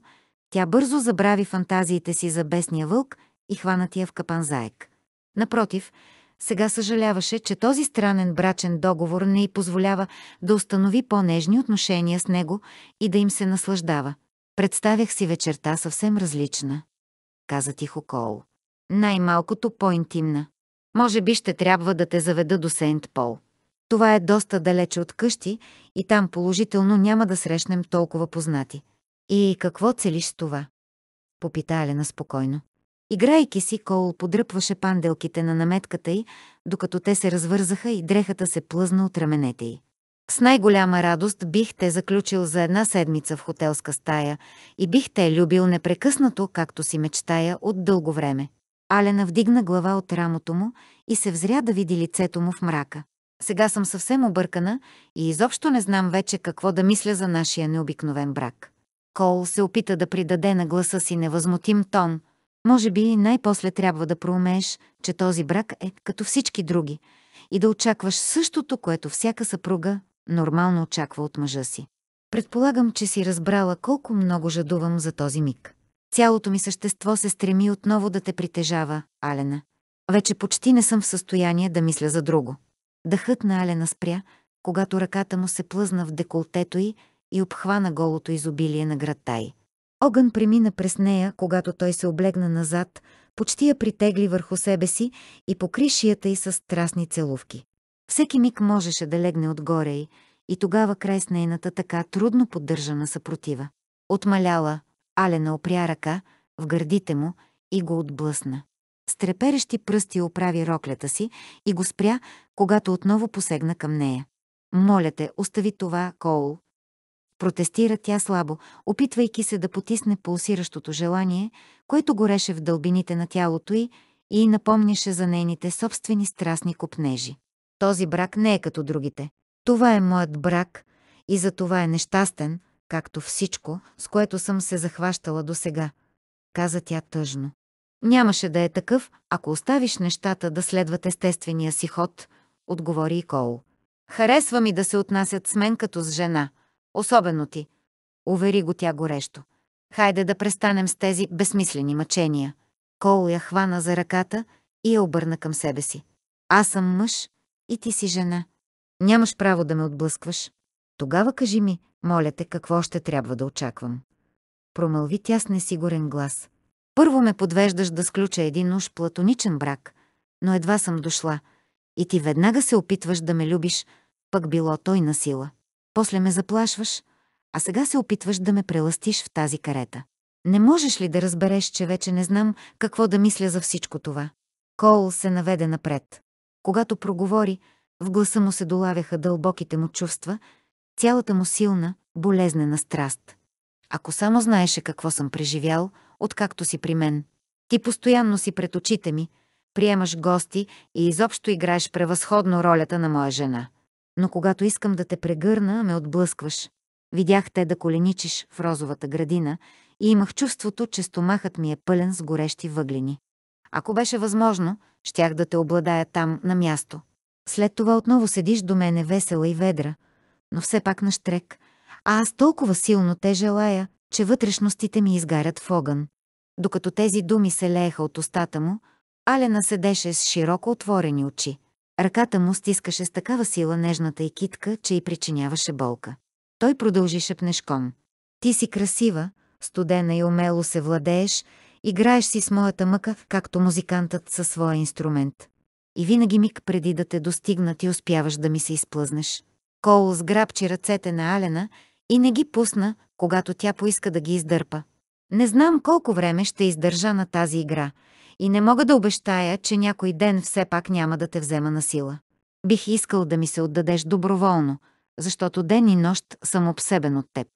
тя бързо забрави фантазиите си за бесния вълк и хванатия в капан заек. Напротив, сега съжаляваше, че този странен брачен договор не й позволява да установи по-нежни отношения с него и да им се наслаждава. Представях си вечерта съвсем различна, каза тихо Кол. Най-малкото по-интимна. Може би ще трябва да те заведа до Сейнт Пол. Това е доста далече от къщи и там положително няма да срещнем толкова познати. И какво целиш с това? Попита Алена спокойно. Играйки си, Кол подръпваше панделките на наметката й, докато те се развързаха и дрехата се плъзна от раменете й. С най-голяма радост бих те заключил за една седмица в хотелска стая и бих те любил непрекъснато, както си мечтая от дълго време. Алена вдигна глава от рамото му и се взря да види лицето му в мрака. Сега съм съвсем объркана и изобщо не знам вече какво да мисля за нашия необикновен брак. Кол се опита да придаде на гласа си невъзмутим тон. Може би най-после трябва да проумееш, че този брак е като всички други и да очакваш същото, което всяка съпруга нормално очаква от мъжа си. Предполагам, че си разбрала колко много жадувам за този миг. Цялото ми същество се стреми отново да те притежава, Алена. Вече почти не съм в състояние да мисля за друго. Дъхът на Алена спря, когато ръката му се плъзна в деколтето й и обхвана голото изобилие на градта й. Огън премина през нея, когато той се облегна назад, почти я притегли върху себе си и покри шията й с страстни целувки. Всеки миг можеше да легне отгоре й и тогава край с нейната така трудно поддържана съпротива. Отмаляла, Алена опря ръка в гърдите му и го отблъсна. С треперещи пръсти оправи роклята си и го спря, когато отново посегна към нея. Моля те, остави това, Коул. Протестира тя слабо, опитвайки се да потисне пулсиращото желание, което гореше в дълбините на тялото й и напомняше за нейните собствени страстни купнежи. Този брак не е като другите. Това е моят брак и за това е нещастен, както всичко, с което съм се захващала до сега, каза тя тъжно. Нямаше да е такъв, ако оставиш нещата да следват естествения си ход, отговори и Кол. Харесва ми да се отнасят с мен като с жена, особено ти, увери го тя горещо. Хайде да престанем с тези безсмислени мъчения. Кол я хвана за ръката и я обърна към себе си. Аз съм мъж и ти си жена. Нямаш право да ме отблъскваш. Тогава кажи ми, моля те, какво ще трябва да очаквам. Промълви тя с несигурен глас. Първо ме подвеждаш да сключа един уж платоничен брак, но едва съм дошла и ти веднага се опитваш да ме любиш, пък било той на сила. После ме заплашваш, а сега се опитваш да ме преластиш в тази карета. Не можеш ли да разбереш, че вече не знам какво да мисля за всичко това? Кол се наведе напред. Когато проговори, в гласа му се долавяха дълбоките му чувства, цялата му силна, болезнена страст. Ако само знаеше какво съм преживял, откакто си при мен. Ти постоянно си пред очите ми, приемаш гости и изобщо играеш превъзходно ролята на моя жена. Но когато искам да те прегърна, ме отблъскваш. Видях те да коленичиш в розовата градина и имах чувството, че стомахът ми е пълен с горещи въглени. Ако беше възможно, щях да те обладая там, на място. След това отново седиш до мене весела и ведра, но все пак на штрек, а аз толкова силно те желая, че вътрешностите ми изгарят в огън. Докато тези думи се лееха от устата му, Алена седеше с широко отворени очи. Ръката му стискаше с такава сила нежната и китка, че й причиняваше болка. Той продължи шепнешком. Ти си красива, студена и умело се владееш, играеш си с моята мъка, както музикантът със своя инструмент. И винаги миг преди да те достигна ти успяваш да ми се изплъзнеш. Кол сграбчи ръцете на Алена и не ги пусна, когато тя поиска да ги издърпа. Не знам колко време ще издържа на тази игра и не мога да обещая, че някой ден все пак няма да те взема на сила. Бих искал да ми се отдадеш доброволно, защото ден и нощ съм обсебен от теб.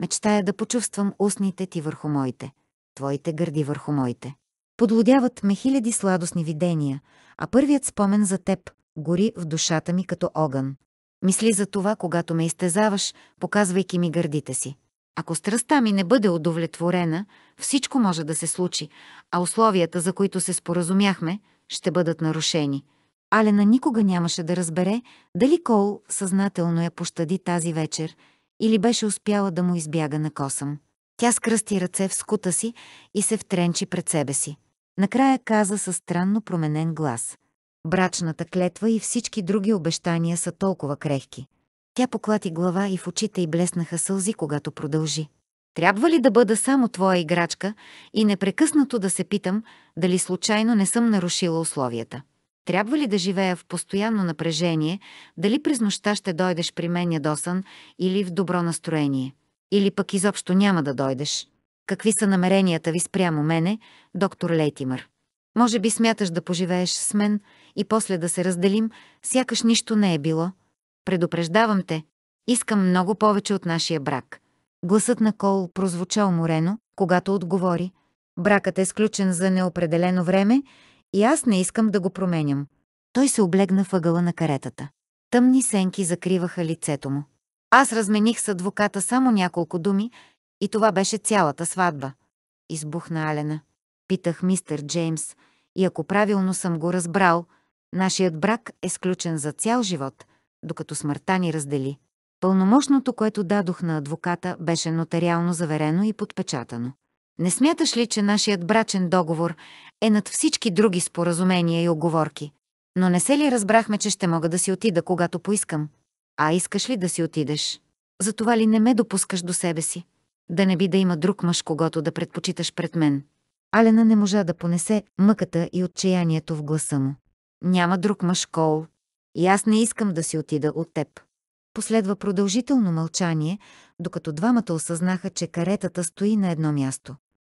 Мечтая да почувствам устните ти върху моите, твоите гърди върху моите. Подлодяват ме хиляди сладостни видения, а първият спомен за теб гори в душата ми като огън. Мисли за това, когато ме изтезаваш, показвайки ми гърдите си. Ако страстта ми не бъде удовлетворена, всичко може да се случи, а условията, за които се споразумяхме, ще бъдат нарушени. Алена никога нямаше да разбере дали Кол съзнателно я пощади тази вечер или беше успяла да му избяга на косъм. Тя скръсти ръце в скута си и се втренчи пред себе си. Накрая каза със странно променен глас. Брачната клетва и всички други обещания са толкова крехки. Тя поклати глава и в очите й блеснаха сълзи, когато продължи. Трябва ли да бъда само твоя играчка и непрекъснато да се питам дали случайно не съм нарушила условията? Трябва ли да живея в постоянно напрежение, дали през нощта ще дойдеш при мен ядосан или в добро настроение? Или пък изобщо няма да дойдеш? Какви са намеренията ви спрямо мене, доктор Лейтимър? Може би смяташ да поживееш с мен и после да се разделим, сякаш нищо не е било. Предупреждавам те, Искам много повече от нашия брак. Гласът на Кол прозвуча уморено, когато отговори. Бракът е сключен за неопределено време и аз не искам да го променям. Той се облегна въгъла на каретата. Тъмни сенки закриваха лицето му. Аз размених с адвоката само няколко думи и това беше цялата сватба. Избухна Алена. Питах мистер Джеймс и ако правилно съм го разбрал, нашият брак е сключен за цял живот, докато смъртта ни раздели. Пълномощното, което дадох на адвоката, беше нотариално заверено и подпечатано. Не смяташ ли, че нашият брачен договор е над всички други споразумения и оговорки? Но не се ли разбрахме, че ще мога да си отида, когато поискам? А искаш ли да си отидеш? Затова ли не ме допускаш до себе си? Да не би да има друг мъж, когато да предпочиташ пред мен. Алена не можа да понесе мъката и отчаянието в гласа му. Няма друг мъж, Кол. И аз не искам да си отида от теб. Последва продължително мълчание, докато двамата осъзнаха, че каретата стои на едно място.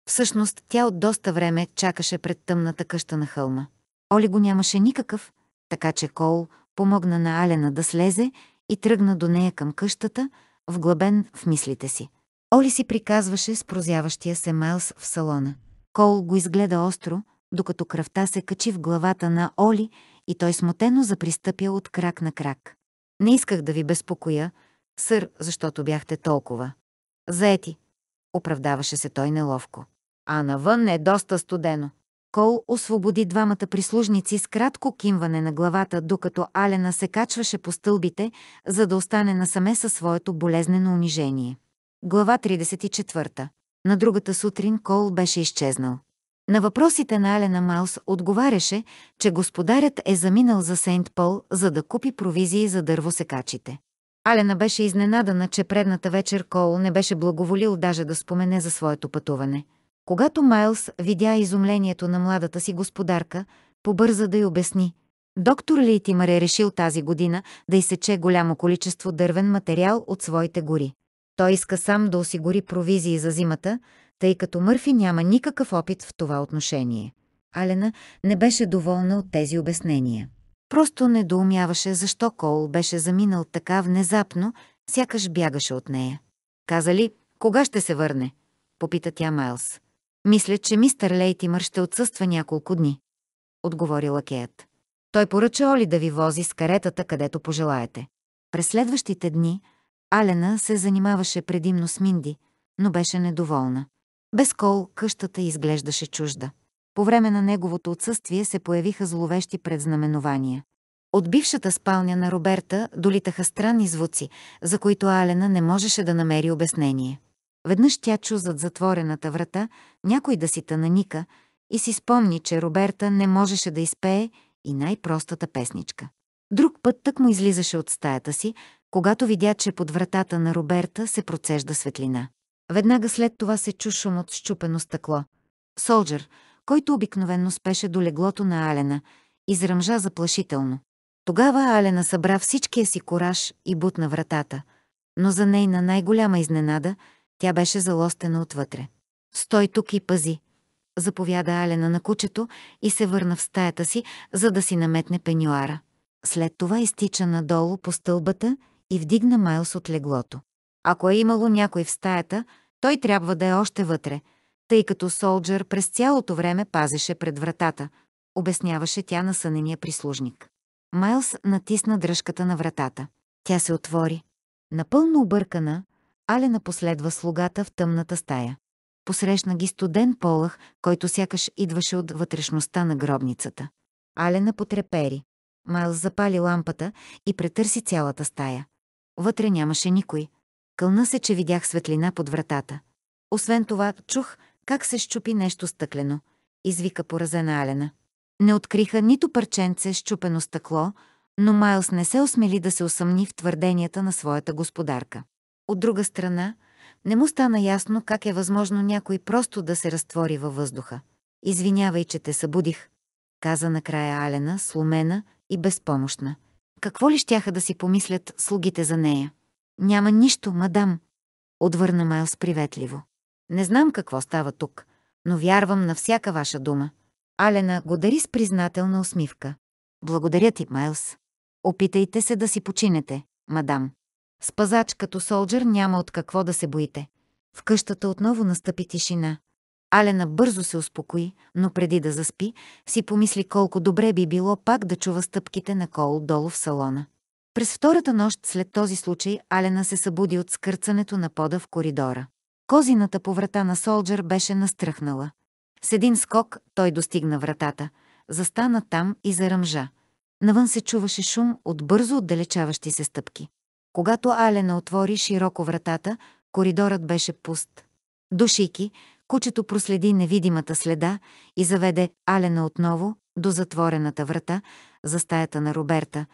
Всъщност, тя от доста време чакаше пред тъмната къща на хълма. Оли го нямаше никакъв, така че Кол помогна на Алена да слезе и тръгна до нея към къщата, вглъбен в мислите си. Оли си приказваше с прозяващия се Майлс в салона. Кол го изгледа остро, докато кръвта се качи в главата на Оли и той смутено запристъпя от крак на крак. Не исках да ви безпокоя, сър, защото бяхте толкова. Заети, оправдаваше се той неловко. А навън е доста студено. Кол освободи двамата прислужници с кратко кимване на главата, докато Алена се качваше по стълбите, за да остане насаме със своето болезнено унижение. Глава 34. На другата сутрин Кол беше изчезнал. На въпросите на Алена Маус отговаряше, че господарят е заминал за Сейнт Пол, за да купи провизии за дървосекачите. Алена беше изненадана, че предната вечер Кол не беше благоволил даже да спомене за своето пътуване. Когато Майлс видя изумлението на младата си господарка, побърза да й обясни. Доктор Лейтимър е решил тази година да изсече голямо количество дървен материал от своите гори. Той иска сам да осигури провизии за зимата, тъй като Мърфи няма никакъв опит в това отношение. Алена не беше доволна от тези обяснения. Просто недоумяваше защо Кол беше заминал така внезапно, сякаш бягаше от нея. Каза ли, кога ще се върне? Попита тя Майлз. Мисля, че мистър Лейтимър ще отсъства няколко дни. Отговори лакеят. Той поръча Оли да ви вози с каретата, където пожелаете. През следващите дни Алена се занимаваше предимно с Минди, но беше недоволна. Без Кол къщата изглеждаше чужда. По време на неговото отсъствие се появиха зловещи предзнаменования. От бившата спалня на Роберта долитаха странни звуци, за които Алена не можеше да намери обяснение. Веднъж тя чу зад затворената врата някой да си ника и си спомни, че Роберта не можеше да изпее и най-простата песничка. Друг път тък му излизаше от стаята си, когато видя, че под вратата на Роберта се процежда светлина. Веднага след това се чу шум от щупено стъкло. Солджер, който обикновенно спеше до леглото на Алена, изръмжа заплашително. Тогава Алена събра всичкия си кораж и бутна вратата, но за нейна най-голяма изненада тя беше залостена отвътре. «Стой тук и пази», заповяда Алена на кучето и се върна в стаята си, за да си наметне пенюара. След това изтича надолу по стълбата и вдигна Майлс от леглото. Ако е имало някой в стаята, той трябва да е още вътре, тъй като Солджер през цялото време пазеше пред вратата, обясняваше тя на сънения прислужник. Майлс натисна дръжката на вратата. Тя се отвори. Напълно объркана, Алена последва слугата в тъмната стая. Посрещна ги студен полъх, който сякаш идваше от вътрешността на гробницата. Алена потрепери. Майлс запали лампата и претърси цялата стая. Вътре нямаше никой. Кълна се, че видях светлина под вратата. Освен това, чух как се щупи нещо стъклено. Извика поразена Алена. Не откриха нито парченце щупено стъкло, но Майлс не се осмели да се усъмни в твърденията на своята господарка. От друга страна, не му стана ясно как е възможно някой просто да се разтвори във въздуха. Извинявай, че те събудих, каза накрая Алена, сломена и безпомощна. Какво ли щяха да си помислят слугите за нея? Няма нищо, мадам, отвърна Майлс приветливо. Не знам какво става тук, но вярвам на всяка ваша дума. Алена го дари с признателна усмивка. Благодаря ти, Майлс. Опитайте се да си починете, мадам. С пазач като солджер няма от какво да се боите. В къщата отново настъпи тишина. Алена бързо се успокои, но преди да заспи, си помисли колко добре би било пак да чува стъпките на Кол долу в салона. През втората нощ след този случай Алена се събуди от скърцането на пода в коридора. Козината по врата на Солджер беше настръхнала. С един скок той достигна вратата, застана там и заръмжа. Навън се чуваше шум от бързо отдалечаващи се стъпки. Когато Алена отвори широко вратата, коридорът беше пуст. Душейки, кучето проследи невидимата следа и заведе Алена отново до затворената врата за стаята на Роберта,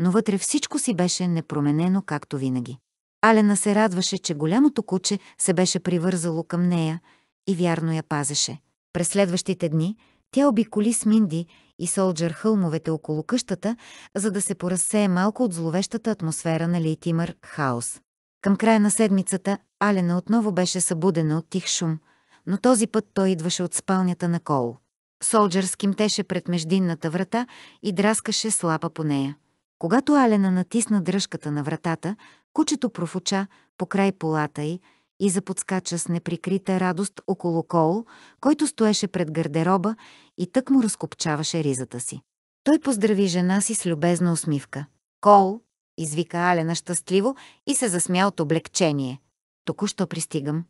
но вътре всичко си беше непроменено както винаги. Алена се радваше, че голямото куче се беше привързало към нея и вярно я пазеше. През следващите дни тя обиколи с Минди и Солджер хълмовете около къщата, за да се поразсее малко от зловещата атмосфера на Лейтимър хаос. Към края на седмицата Алена отново беше събудена от тих шум, но този път той идваше от спалнята на Кол. Солджер скимтеше пред междинната врата и драскаше слапа по нея. Когато Алена натисна дръжката на вратата, кучето профуча по край полата й и заподскача с неприкрита радост около Кол, който стоеше пред гардероба и тък му разкопчаваше ризата си. Той поздрави жена си с любезна усмивка. Кол, извика Алена щастливо и се засмя от облегчение. Току-що пристигам.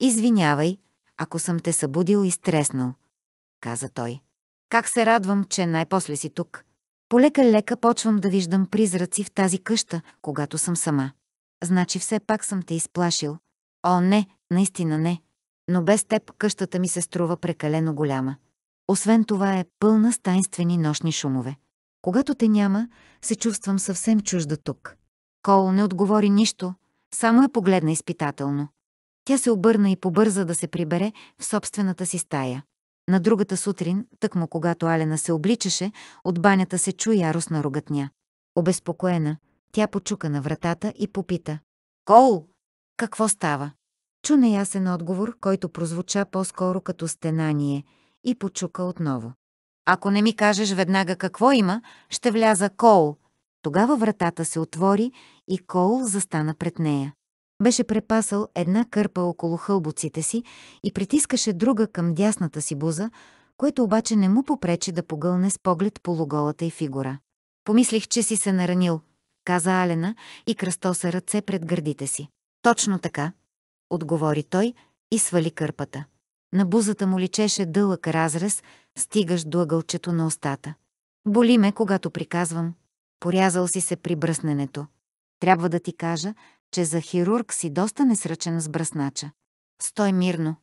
Извинявай, ако съм те събудил и стреснал, каза той. Как се радвам, че най-после си тук. Полека-лека почвам да виждам призраци в тази къща, когато съм сама. Значи все пак съм те изплашил. О, не, наистина не. Но без теб къщата ми се струва прекалено голяма. Освен това е пълна с тайнствени нощни шумове. Когато те няма, се чувствам съвсем чужда тук. Кол не отговори нищо, само я погледна изпитателно. Тя се обърна и побърза да се прибере в собствената си стая. На другата сутрин, тъкмо когато Алена се обличаше, от банята се чу яростна рогатня. Обезпокоена, тя почука на вратата и попита. Кол! Какво става? Чу неясен отговор, който прозвуча по-скоро като стенание и почука отново. Ако не ми кажеш веднага какво има, ще вляза Кол. Тогава вратата се отвори и Кол застана пред нея. Беше препасал една кърпа около хълбоците си и притискаше друга към дясната си буза, което обаче не му попречи да погълне с поглед полуголата й фигура. Помислих, че си се наранил, каза Алена и кръстоса ръце пред гърдите си. Точно така, отговори той и свали кърпата. На бузата му личеше дълъг разрез, стигаш до ъгълчето на устата. Боли ме, когато приказвам. Порязал си се при бръсненето. Трябва да ти кажа, че за хирург си доста несръчен с бръснача. Стой мирно.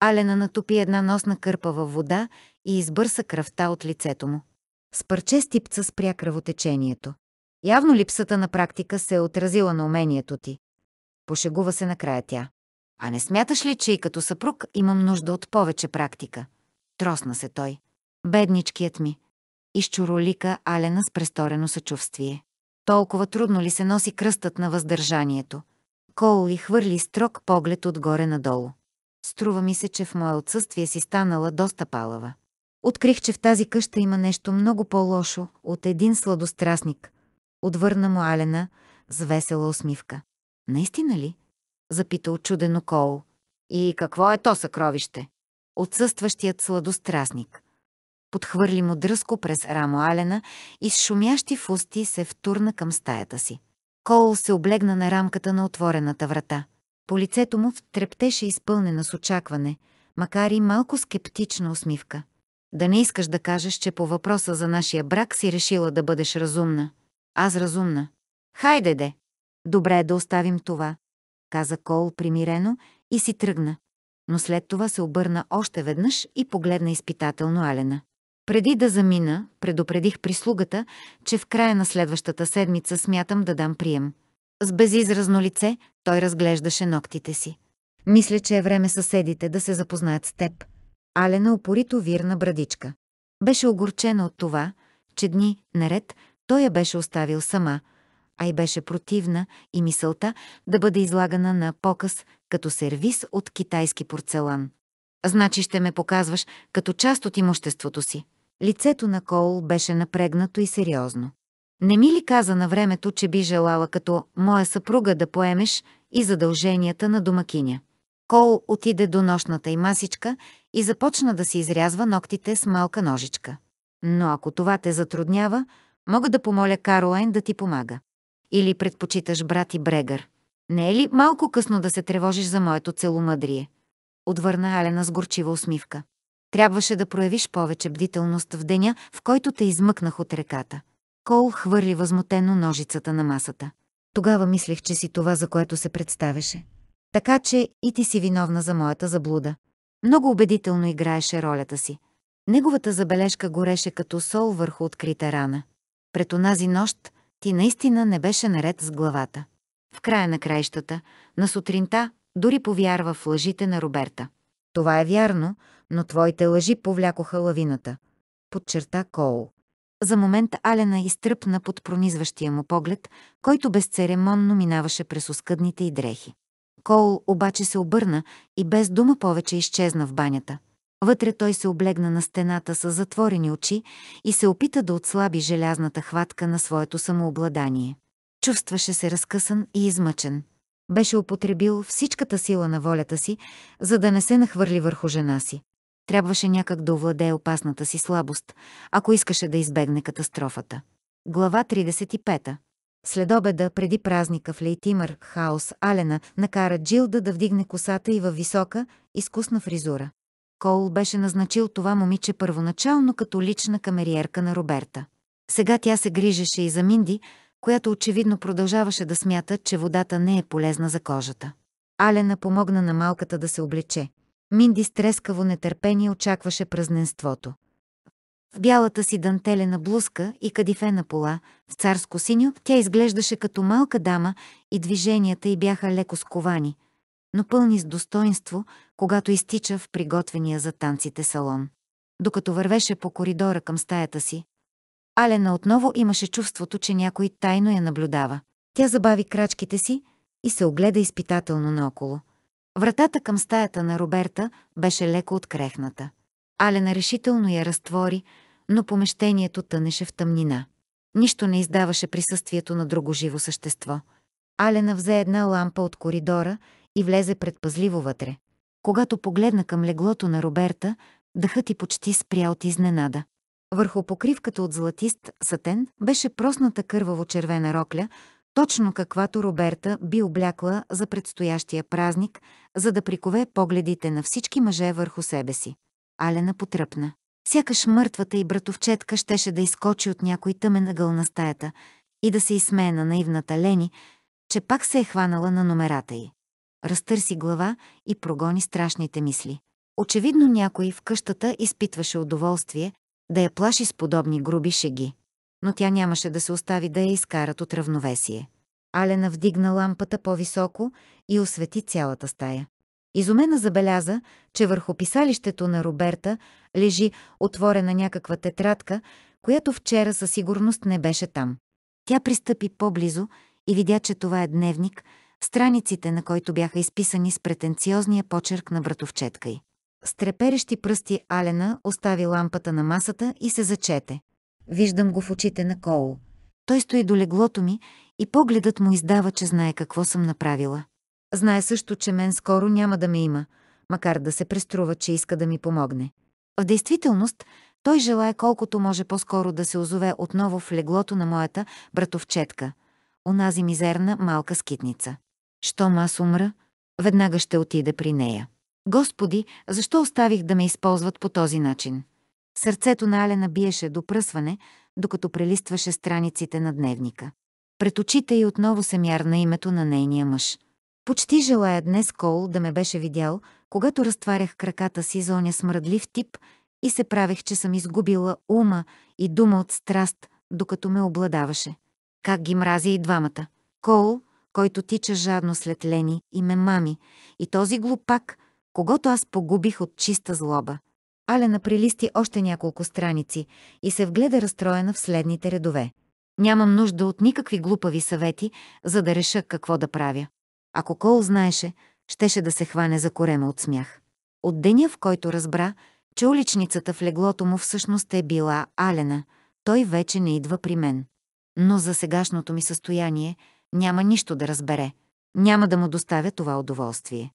Алена натопи една носна кърпа във вода и избърса кръвта от лицето му. С парче стипца спря кръвотечението. Явно липсата на практика се е отразила на умението ти. Пошегува се накрая тя. А не смяташ ли, че и като съпруг имам нужда от повече практика? Тросна се той. Бедничкият ми. Изчуролика Алена с престорено съчувствие. Толкова трудно ли се носи кръстът на въздържанието? Кол ли хвърли строг поглед отгоре надолу. Струва ми се, че в мое отсъствие си станала доста палава. Открих, че в тази къща има нещо много по-лошо от един сладострастник. Отвърна му Алена с весела усмивка. Наистина ли? Запита очудено Кол. И какво е то съкровище? Отсъстващият сладострастник. Подхвърли му дръско през рамо Алена и с шумящи фусти се втурна към стаята си. Кол се облегна на рамката на отворената врата. По лицето му трептеше изпълнена с очакване, макар и малко скептична усмивка. Да не искаш да кажеш, че по въпроса за нашия брак си решила да бъдеш разумна. Аз разумна. Хайде де! Добре е да оставим това, каза Кол примирено и си тръгна. Но след това се обърна още веднъж и погледна изпитателно Алена. Преди да замина, предупредих прислугата, че в края на следващата седмица смятам да дам прием. С безизразно лице той разглеждаше ногтите си. Мисля, че е време съседите да се запознаят с теб. Алена опорито вирна брадичка. Беше огорчена от това, че дни наред той я беше оставил сама, а и беше противна и мисълта да бъде излагана на показ като сервис от китайски порцелан. Значи ще ме показваш като част от имуществото си. Лицето на Кол беше напрегнато и сериозно. Не ми ли каза на времето, че би желала като моя съпруга да поемеш и задълженията на домакиня? Кол отиде до нощната й масичка и започна да си изрязва ногтите с малка ножичка. Но ако това те затруднява, мога да помоля Каролайн да ти помага. Или предпочиташ брат и Брегър. Не е ли малко късно да се тревожиш за моето целомъдрие? Отвърна Алена с горчива усмивка. Трябваше да проявиш повече бдителност в деня, в който те измъкнах от реката. Кол хвърли възмутено ножицата на масата. Тогава мислех, че си това, за което се представяше. Така че и ти си виновна за моята заблуда. Много убедително играеше ролята си. Неговата забележка гореше като сол върху открита рана. Пред онази нощ ти наистина не беше наред с главата. В края на краищата, на сутринта, дори повярва в лъжите на Роберта. Това е вярно, но твоите лъжи повлякоха лавината. Подчерта Коул. За момент Алена изтръпна под пронизващия му поглед, който безцеремонно минаваше през оскъдните и дрехи. Коул обаче се обърна и без дума повече изчезна в банята. Вътре той се облегна на стената с затворени очи и се опита да отслаби желязната хватка на своето самообладание. Чувстваше се разкъсан и измъчен. Беше употребил всичката сила на волята си, за да не се нахвърли върху жена си. Трябваше някак да овладее опасната си слабост, ако искаше да избегне катастрофата. Глава 35. След обеда, преди празника в Лейтимър, хаос, Алена накара Джилда да вдигне косата и във висока, изкусна фризура. Коул беше назначил това момиче първоначално като лична камериерка на Роберта. Сега тя се грижеше и за Минди, която очевидно продължаваше да смята, че водата не е полезна за кожата. Алена помогна на малката да се облече. Минди с трескаво нетърпение очакваше празненството. В бялата си дантелена блузка и кадифена пола, в царско синьо, тя изглеждаше като малка дама и движенията й бяха леко сковани, но пълни с достоинство, когато изтича в приготвения за танците салон. Докато вървеше по коридора към стаята си, Алена отново имаше чувството, че някой тайно я наблюдава. Тя забави крачките си и се огледа изпитателно наоколо. Вратата към стаята на Роберта беше леко открехната. Алена решително я разтвори, но помещението тънеше в тъмнина. Нищо не издаваше присъствието на друго живо същество. Алена взе една лампа от коридора и влезе предпазливо вътре. Когато погледна към леглото на Роберта, дъхът ти почти спря от изненада. Върху покривката от златист сатен беше просната кърваво-червена рокля, точно каквато Роберта би облякла за предстоящия празник, за да прикове погледите на всички мъже върху себе си. Алена потръпна. Сякаш мъртвата и братовчетка щеше да изкочи от някой тъмен ъгъл на стаята и да се изсмее на наивната Лени, че пак се е хванала на номерата й. Разтърси глава и прогони страшните мисли. Очевидно някой в къщата изпитваше удоволствие да я плаши с подобни груби шеги. Но тя нямаше да се остави да я изкарат от равновесие. Алена вдигна лампата по-високо и освети цялата стая. Изумена забеляза, че върху писалището на Роберта лежи отворена някаква тетрадка, която вчера със сигурност не беше там. Тя пристъпи по-близо и видя, че това е дневник, страниците на който бяха изписани с претенциозния почерк на братовчетка й. С треперещи пръсти Алена остави лампата на масата и се зачете. Виждам го в очите на Коул. Той стои до леглото ми и погледът му издава, че знае какво съм направила. Знае също, че мен скоро няма да ме има, макар да се преструва, че иска да ми помогне. В действителност, той желая колкото може по-скоро да се озове отново в леглото на моята братовчетка, онази мизерна малка скитница. Щом аз умра, веднага ще отида при нея. Господи, защо оставих да ме използват по този начин? Сърцето на Алена биеше до пръсване, докато прелистваше страниците на дневника. Пред очите й отново се мярна името на нейния мъж. Почти желая днес Кол да ме беше видял, когато разтварях краката си за оня смръдлив тип и се правех, че съм изгубила ума и дума от страст, докато ме обладаваше. Как ги мрази и двамата. Кол, който тича жадно след Лени и ме мами, и този глупак, когато аз погубих от чиста злоба. Алена прилисти още няколко страници и се вгледа разстроена в следните редове. Нямам нужда от никакви глупави съвети, за да реша какво да правя. Ако Кол знаеше, щеше да се хване за корема от смях. От деня, в който разбра, че уличницата в леглото му всъщност е била Алена, той вече не идва при мен. но за сегашното ми състояние няма нищо да разбере. Няма да му доставя това удоволствие.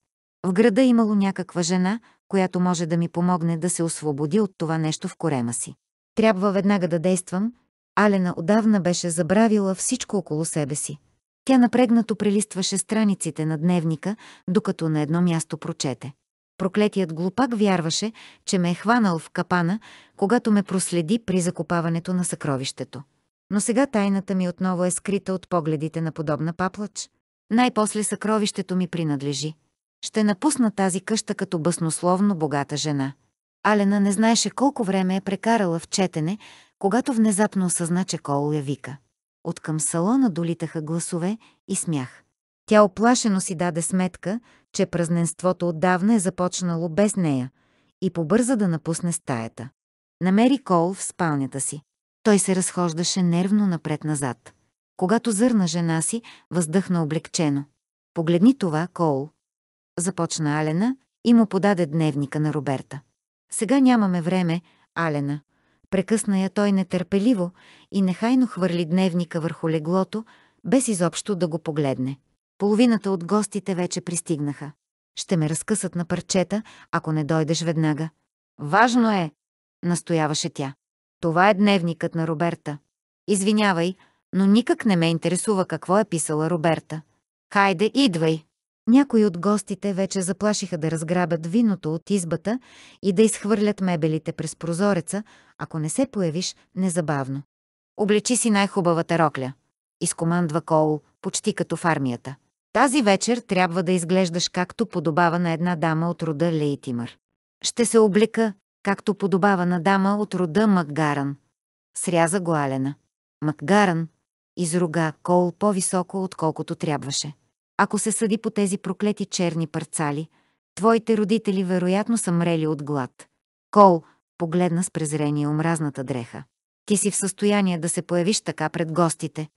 В града имало някаква жена, която може да ми помогне да се освободи от това нещо в корема си. Трябва веднага да действам. Алена отдавна беше забравила всичко около себе си. Тя напрегнато прелистваше страниците на дневника, докато на едно място прочете. Проклетият глупак вярваше, че ме е хванал в капана, когато ме проследи при закопаването на съкровището. Но сега тайната ми отново е скрита от погледите на подобна паплач. Най-после съкровището ми принадлежи. Ще напусна тази къща като баснословно богата жена. Алена не знаеше колко време е прекарала в четене, когато внезапно осъзна, че Кол я вика. От към салона долитаха гласове и смях. Тя оплашено си даде сметка, че празненството отдавна е започнало без нея и побърза да напусне стаята. Намери Кол в спалнята си. Той се разхождаше нервно напред-назад. Когато зърна жена си, въздъхна облегчено. Погледни това, Кол. Започна Алена и му подаде дневника на Роберта. Сега нямаме време, Алена. Прекъсна я той нетърпеливо и нехайно хвърли дневника върху леглото, без изобщо да го погледне. Половината от гостите вече пристигнаха. Ще ме разкъсат на парчета, ако не дойдеш веднага. Важно е, настояваше тя. Това е дневникът на Роберта. Извинявай, но никак не ме интересува какво е писала Роберта. Хайде, идвай! Някои от гостите вече заплашиха да разграбят виното от избата и да изхвърлят мебелите през прозореца, ако не се появиш незабавно. Облечи си най-хубавата рокля. Изкомандва Коул, почти като в армията. Тази вечер трябва да изглеждаш както подобава на една дама от рода Лейтимър. Ще се облека, както подобава на дама от рода Макгаран. Сряза го Алена. Макгаран изруга Кол по-високо, отколкото трябваше. Ако се съди по тези проклети черни парцали, твоите родители вероятно са мрели от глад. Кол погледна с презрение омразната дреха. Ти си в състояние да се появиш така пред гостите.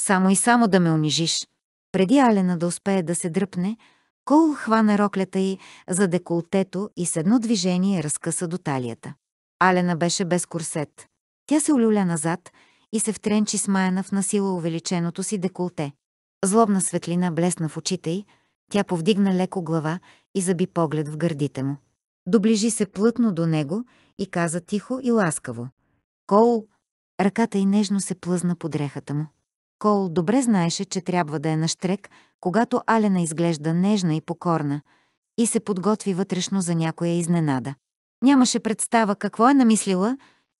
Само и само да ме унижиш. Преди Алена да успее да се дръпне, Кол хвана роклята й за деколтето и с едно движение разкъса до талията. Алена беше без корсет. Тя се олюля назад и се втренчи смаяна в насила увеличеното си деколте. Злобна светлина блесна в очите й, тя повдигна леко глава и заби поглед в гърдите му. Доближи се плътно до него и каза тихо и ласкаво. Кол! Ръката й нежно се плъзна под дрехата му. Кол добре знаеше, че трябва да е на когато Алена изглежда нежна и покорна и се подготви вътрешно за някоя изненада. Нямаше представа какво е намислила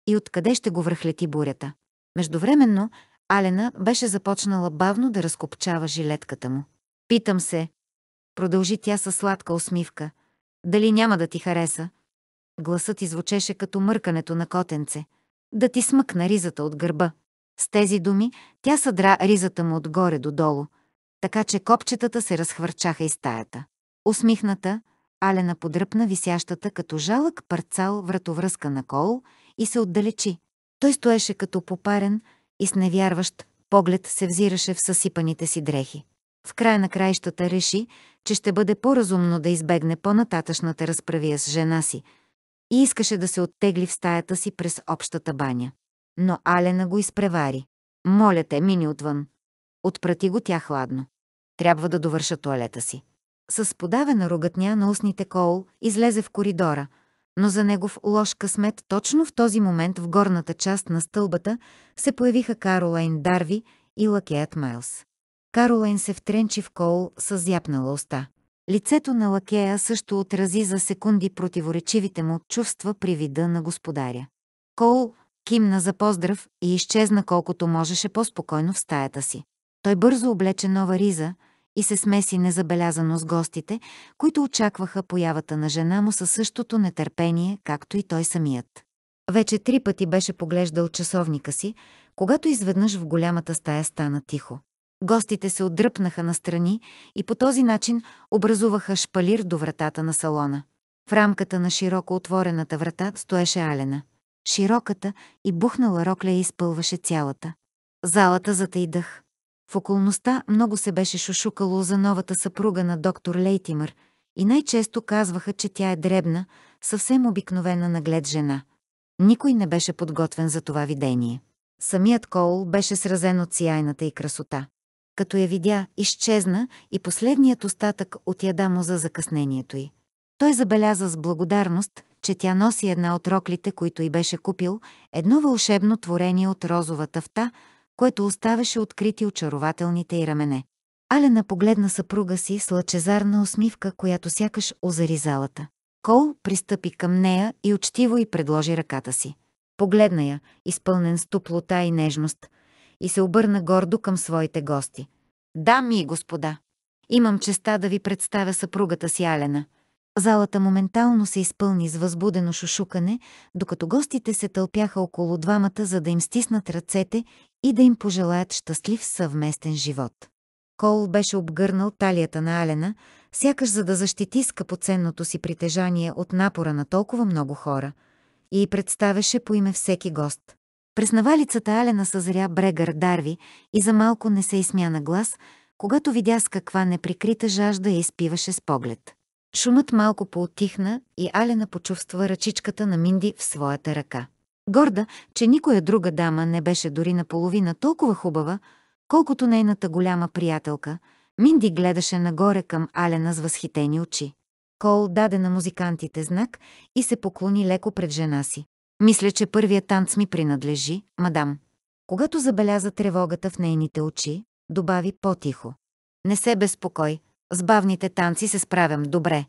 и откъде ще го връхлети бурята. Междувременно Алена беше започнала бавно да разкопчава жилетката му. Питам се, продължи тя със сладка усмивка, дали няма да ти хареса? Гласът извучеше като мъркането на котенце. Да ти смъкна ризата от гърба. С тези думи тя съдра ризата му отгоре до долу, така че копчетата се разхвърчаха из стаята. Усмихната, Алена подръпна висящата като жалък парцал вратовръзка на кол и се отдалечи. Той стоеше като попарен и с невярващ поглед се взираше в съсипаните си дрехи. В края на краищата реши, че ще бъде по-разумно да избегне по-нататъчната разправия с жена си и искаше да се оттегли в стаята си през общата баня. Но Алена го изпревари. Моля те, мини отвън. Отпрати го тя хладно. Трябва да довърша туалета си. С подавена рогатня на устните Коул излезе в коридора, но за негов лош късмет точно в този момент в горната част на стълбата се появиха Каролайн Дарви и лакеят Майлс. Каролайн се втренчи в Коул с зяпнала уста. Лицето на лакея също отрази за секунди противоречивите му чувства при вида на господаря. Коул кимна за поздрав и изчезна колкото можеше по-спокойно в стаята си. Той бързо облече нова риза и се смеси незабелязано с гостите, които очакваха появата на жена му със същото нетърпение, както и той самият. Вече три пъти беше поглеждал часовника си, когато изведнъж в голямата стая стана тихо. Гостите се отдръпнаха настрани и по този начин образуваха шпалир до вратата на салона. В рамката на широко отворената врата стоеше Алена. Широката и бухнала рокля изпълваше цялата. Залата затъй дъх. В околността много се беше шушукало за новата съпруга на доктор Лейтимър и най-често казваха, че тя е дребна, съвсем обикновена наглед жена. Никой не беше подготвен за това видение. Самият Коул беше сразен от сияйната и красота. Като я видя, изчезна и последният остатък от яда му за закъснението й. Той забеляза с благодарност, че тя носи една от роклите, които й беше купил, едно вълшебно творение от розова тафта, което оставаше открити очарователните й рамене. Алена погледна съпруга си с лъчезарна усмивка, която сякаш озари залата. Кол пристъпи към нея и учтиво й предложи ръката си. Погледна я, изпълнен с топлота и нежност, и се обърна гордо към своите гости. Дами и господа, имам честа да ви представя съпругата си Алена. Залата моментално се изпълни с възбудено шушукане, докато гостите се тълпяха около двамата, за да им стиснат ръцете и да им пожелаят щастлив съвместен живот. Кол беше обгърнал талията на Алена, сякаш за да защити скъпоценното си притежание от напора на толкова много хора, и представяше по име всеки гост. През навалицата Алена съзря Брегър Дарви и за малко не се изсмя на глас, когато видя с каква неприкрита жажда я изпиваше с поглед. Шумът малко поотихна и Алена почувства ръчичката на Минди в своята ръка. Горда, че никоя друга дама не беше дори наполовина толкова хубава, колкото нейната голяма приятелка, Минди гледаше нагоре към Алена с възхитени очи. Кол даде на музикантите знак и се поклони леко пред жена си. Мисля, че първият танц ми принадлежи, мадам. Когато забеляза тревогата в нейните очи, добави по-тихо. Не се безпокой, с бавните танци се справям добре.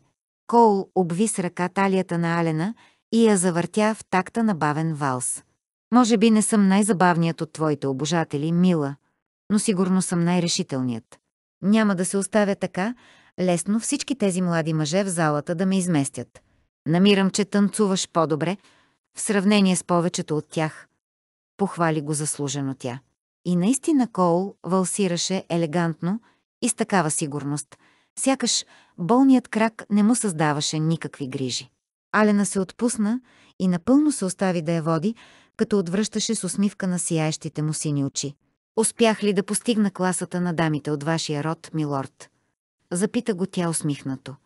Коул обви с ръка талията на Алена и я завъртя в такта на бавен валс. Може би не съм най-забавният от твоите обожатели, мила, но сигурно съм най-решителният. Няма да се оставя така, лесно всички тези млади мъже в залата да ме изместят. Намирам, че танцуваш по-добре, в сравнение с повечето от тях. Похвали го заслужено тя. И наистина Коул валсираше елегантно и с такава сигурност, сякаш болният крак не му създаваше никакви грижи. Алена се отпусна и напълно се остави да я води, като отвръщаше с усмивка на сияещите му сини очи. Успях ли да постигна класата на дамите от вашия род, милорд? Запита го тя усмихнато.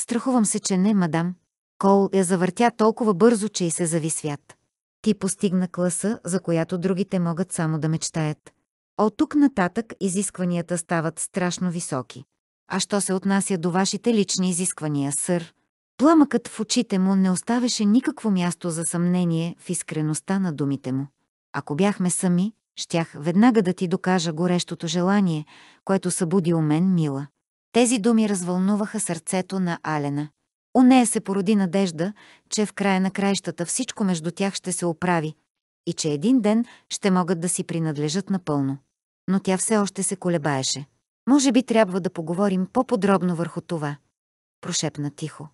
Страхувам се, че не, мадам. Кол я завъртя толкова бързо, че и се зави свят. Ти постигна класа, за която другите могат само да мечтаят. От тук нататък изискванията стават страшно високи. А що се отнася до вашите лични изисквания, сър? Пламъкът в очите му не оставяше никакво място за съмнение в искреността на думите му. Ако бяхме сами, щях веднага да ти докажа горещото желание, което събуди у мен, мила. Тези думи развълнуваха сърцето на Алена. У нея се породи надежда, че в края на краищата всичко между тях ще се оправи и че един ден ще могат да си принадлежат напълно. Но тя все още се колебаеше. Може би трябва да поговорим по-подробно върху това. Прошепна тихо.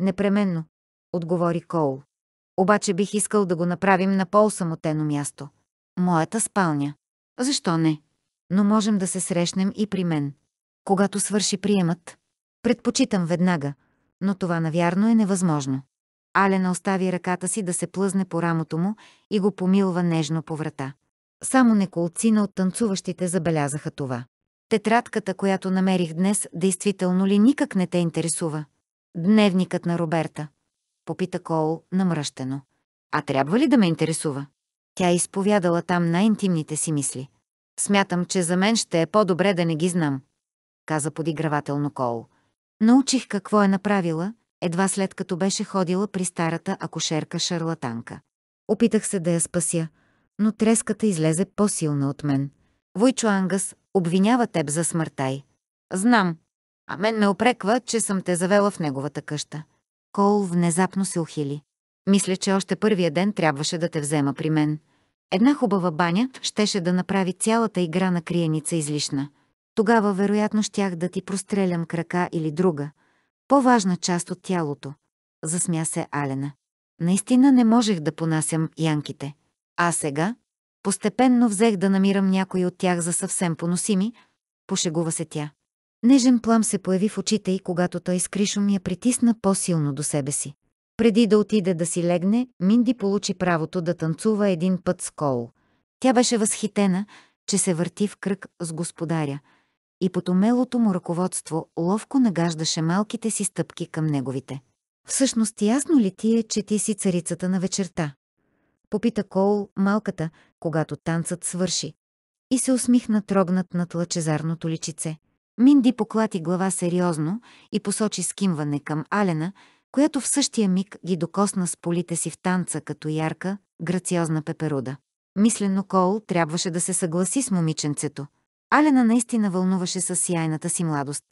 Непременно, отговори Коул. Обаче бих искал да го направим на по-самотено място. Моята спалня. Защо не? Но можем да се срещнем и при мен. Когато свърши приемът, предпочитам веднага, но това навярно е невъзможно. Алена остави ръката си да се плъзне по рамото му и го помилва нежно по врата. Само неколцина от танцуващите забелязаха това. Тетрадката, която намерих днес, действително ли никак не те интересува? Дневникът на Роберта. Попита Коул намръщено. А трябва ли да ме интересува? Тя изповядала там най-интимните си мисли. Смятам, че за мен ще е по-добре да не ги знам, каза подигравателно Кол. Научих какво е направила, едва след като беше ходила при старата акушерка шарлатанка. Опитах се да я спася, но треската излезе по-силна от мен. Войчо Ангас обвинява теб за смъртта й. Знам, а мен ме опреква, че съм те завела в неговата къща. Кол внезапно се ухили. Мисля, че още първия ден трябваше да те взема при мен. Една хубава баня щеше да направи цялата игра на криеница излишна. Тогава вероятно щях да ти прострелям крака или друга. По-важна част от тялото. Засмя се Алена. Наистина не можех да понасям янките. А сега? Постепенно взех да намирам някои от тях за съвсем поносими, пошегува се тя. Нежен плам се появи в очите и когато той с кришом я притисна по-силно до себе си. Преди да отиде да си легне, Минди получи правото да танцува един път с Кол. Тя беше възхитена, че се върти в кръг с господаря и под умелото му ръководство ловко нагаждаше малките си стъпки към неговите. Всъщност ясно ли ти е, че ти си царицата на вечерта? Попита Коул малката, когато танцът свърши. И се усмихна трогнат над лъчезарното личице. Минди поклати глава сериозно и посочи скимване към Алена, която в същия миг ги докосна с полите си в танца като ярка, грациозна пеперуда. Мислено Коул трябваше да се съгласи с момиченцето. Алена наистина вълнуваше със сияйната си младост.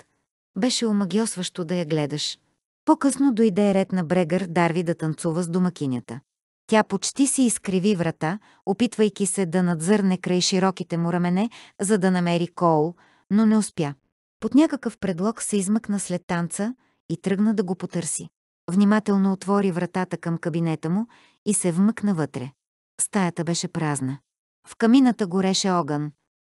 Беше омагиосващо да я гледаш. По-късно дойде ред на Брегър Дарви да танцува с домакинята. Тя почти си изкриви врата, опитвайки се да надзърне край широките му рамене, за да намери Коул, но не успя. Под някакъв предлог се измъкна след танца и тръгна да го потърси. Внимателно отвори вратата към кабинета му и се вмъкна вътре. Стаята беше празна. В камината гореше огън.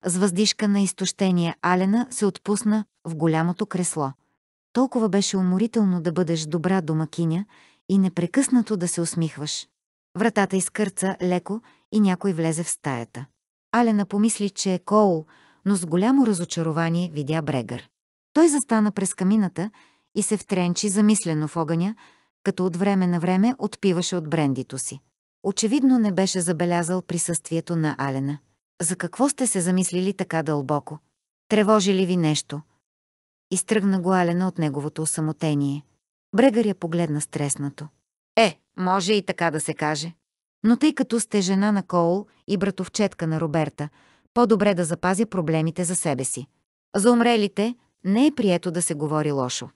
С въздишка на изтощение Алена се отпусна в голямото кресло. Толкова беше уморително да бъдеш добра домакиня и непрекъснато да се усмихваш. Вратата изкърца леко и някой влезе в стаята. Алена помисли, че е Коул, но с голямо разочарование видя Брегър. Той застана през камината и се втренчи замислено в огъня, като от време на време отпиваше от брендито си. Очевидно не беше забелязал присъствието на Алена. За какво сте се замислили така дълбоко? Тревожи ли ви нещо? Изтръгна го Алена от неговото осамотение. Брегър я погледна стреснато. Е, може и така да се каже. Но тъй като сте жена на Коул и братовчетка на Роберта, по-добре да запазя проблемите за себе си. За умрелите не е прието да се говори лошо.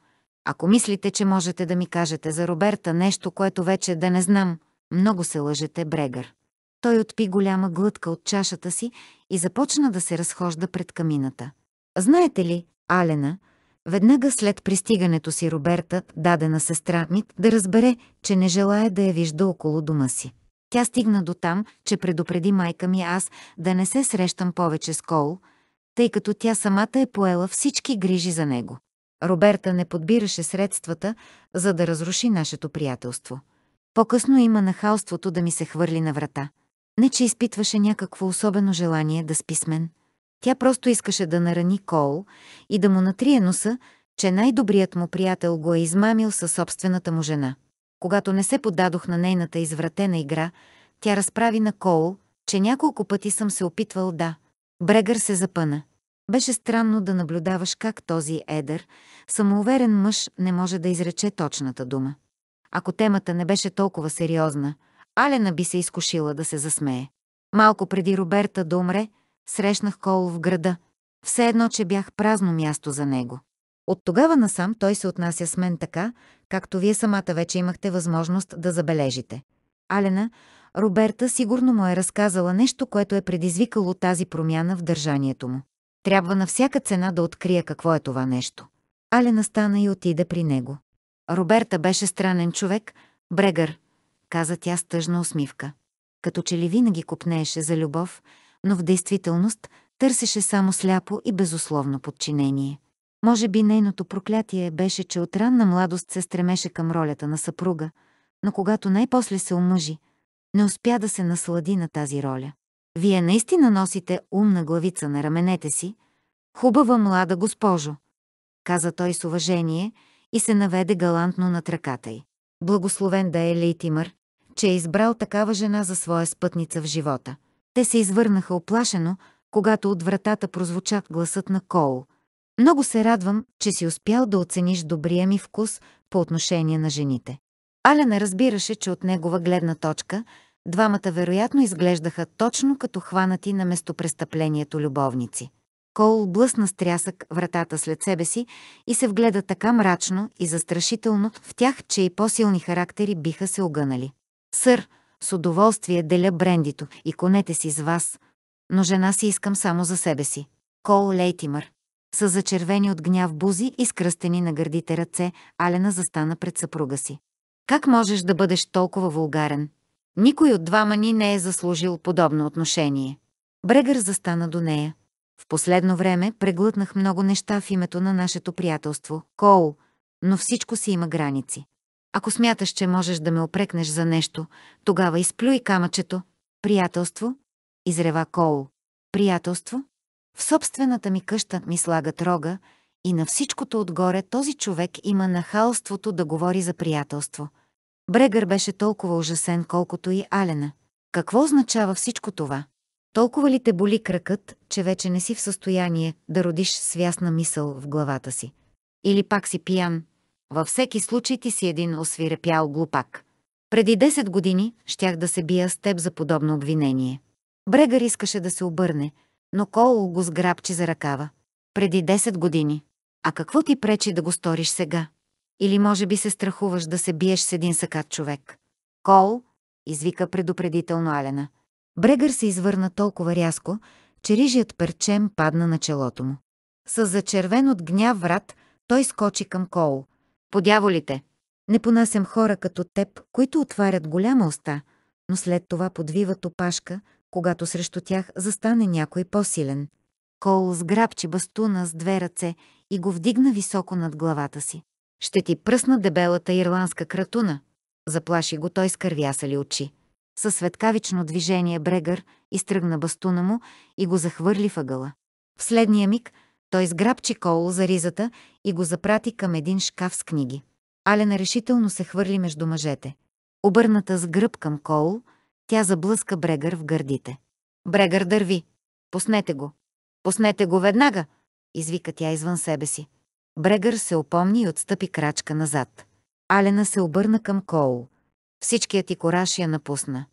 Ако мислите, че можете да ми кажете за Роберта нещо, което вече да не знам, много се лъжете, Брегър. Той отпи голяма глътка от чашата си и започна да се разхожда пред камината. Знаете ли, Алена, веднага след пристигането си Роберта даде на сестра Мит да разбере, че не желая да я вижда около дома си. Тя стигна до там, че предупреди майка ми аз да не се срещам повече с Кол, тъй като тя самата е поела всички грижи за него. Роберта не подбираше средствата, за да разруши нашето приятелство. По-късно има нахалството да ми се хвърли на врата. Не, че изпитваше някакво особено желание да спи с мен. Тя просто искаше да нарани Кол и да му натрие носа, че най-добрият му приятел го е измамил със собствената му жена. Когато не се подадох на нейната извратена игра, тя разправи на Кол, че няколко пъти съм се опитвал да. Брегър се запъна. Беше странно да наблюдаваш как този едър, самоуверен мъж не може да изрече точната дума. Ако темата не беше толкова сериозна, Алена би се изкушила да се засмее. Малко преди Роберта да умре, срещнах Кол в града. Все едно, че бях празно място за него. От тогава насам той се отнася с мен така, както вие самата вече имахте възможност да забележите. Алена, Роберта сигурно му е разказала нещо, което е предизвикало тази промяна в държанието му. Трябва на всяка цена да открия какво е това нещо. Алена стана и отиде при него. Роберта беше странен човек, брегър, каза тя с тъжна усмивка. Като че ли винаги купнееше за любов, но в действителност търсеше само сляпо и безусловно подчинение. Може би нейното проклятие беше, че от ранна младост се стремеше към ролята на съпруга, но когато най-после се омъжи, не успя да се наслади на тази роля. Вие наистина носите умна главица на раменете си? Хубава млада госпожо, каза той с уважение и се наведе галантно над ръката й. Благословен да е Лейтимър, че е избрал такава жена за своя спътница в живота. Те се извърнаха оплашено, когато от вратата прозвуча гласът на Коул. Много се радвам, че си успял да оцениш добрия ми вкус по отношение на жените. Аля разбираше, че от негова гледна точка двамата вероятно изглеждаха точно като хванати на местопрестъплението любовници. Кол блъсна с трясък вратата след себе си и се вгледа така мрачно и застрашително в тях, че и по-силни характери биха се огънали. Сър, с удоволствие деля брендито и конете си с вас, но жена си искам само за себе си. Кол Лейтимър. С зачервени от гняв бузи и скръстени на гърдите ръце, Алена застана пред съпруга си. Как можеш да бъдеш толкова вулгарен? Никой от двама ни не е заслужил подобно отношение. Брегър застана до нея. В последно време преглътнах много неща в името на нашето приятелство, Коул, но всичко си има граници. Ако смяташ, че можеш да ме опрекнеш за нещо, тогава изплюй камъчето. Приятелство? Изрева Коул. Приятелство? В собствената ми къща ми слагат рога и на всичкото отгоре този човек има нахалството да говори за приятелство. Брегър беше толкова ужасен, колкото и Алена. Какво означава всичко това? Толкова ли те боли кракът, че вече не си в състояние да родиш свясна мисъл в главата си? Или пак си пиян? Във всеки случай ти си един освирепял глупак. Преди 10 години щях да се бия с теб за подобно обвинение. Брегър искаше да се обърне, но Кол го сграбчи за ръкава. Преди 10 години. А какво ти пречи да го сториш сега? Или може би се страхуваш да се биеш с един сакат човек? Кол, извика предупредително Алена. Брегър се извърна толкова рязко, че рижият перчем падна на челото му. С зачервен от гняв врат, той скочи към Кол. Подяволите! Не понасям хора като теб, които отварят голяма уста, но след това подвиват опашка, когато срещу тях застане някой по-силен. Кол сграбчи бастуна с две ръце и го вдигна високо над главата си. Ще ти пръсна дебелата ирландска кратуна. Заплаши го той с кървясали очи. Със светкавично движение Брегър изтръгна бастуна му и го захвърли въгъла. В следния миг той сграбчи Кол за ризата и го запрати към един шкаф с книги. Алена решително се хвърли между мъжете. Обърната с гръб към Кол, тя заблъска Брегър в гърдите. Брегър дърви. Поснете го. Поснете го веднага, извика тя извън себе си. Брегър се опомни и отстъпи крачка назад. Алена се обърна към Коул. Всичкият ти кораж я напусна.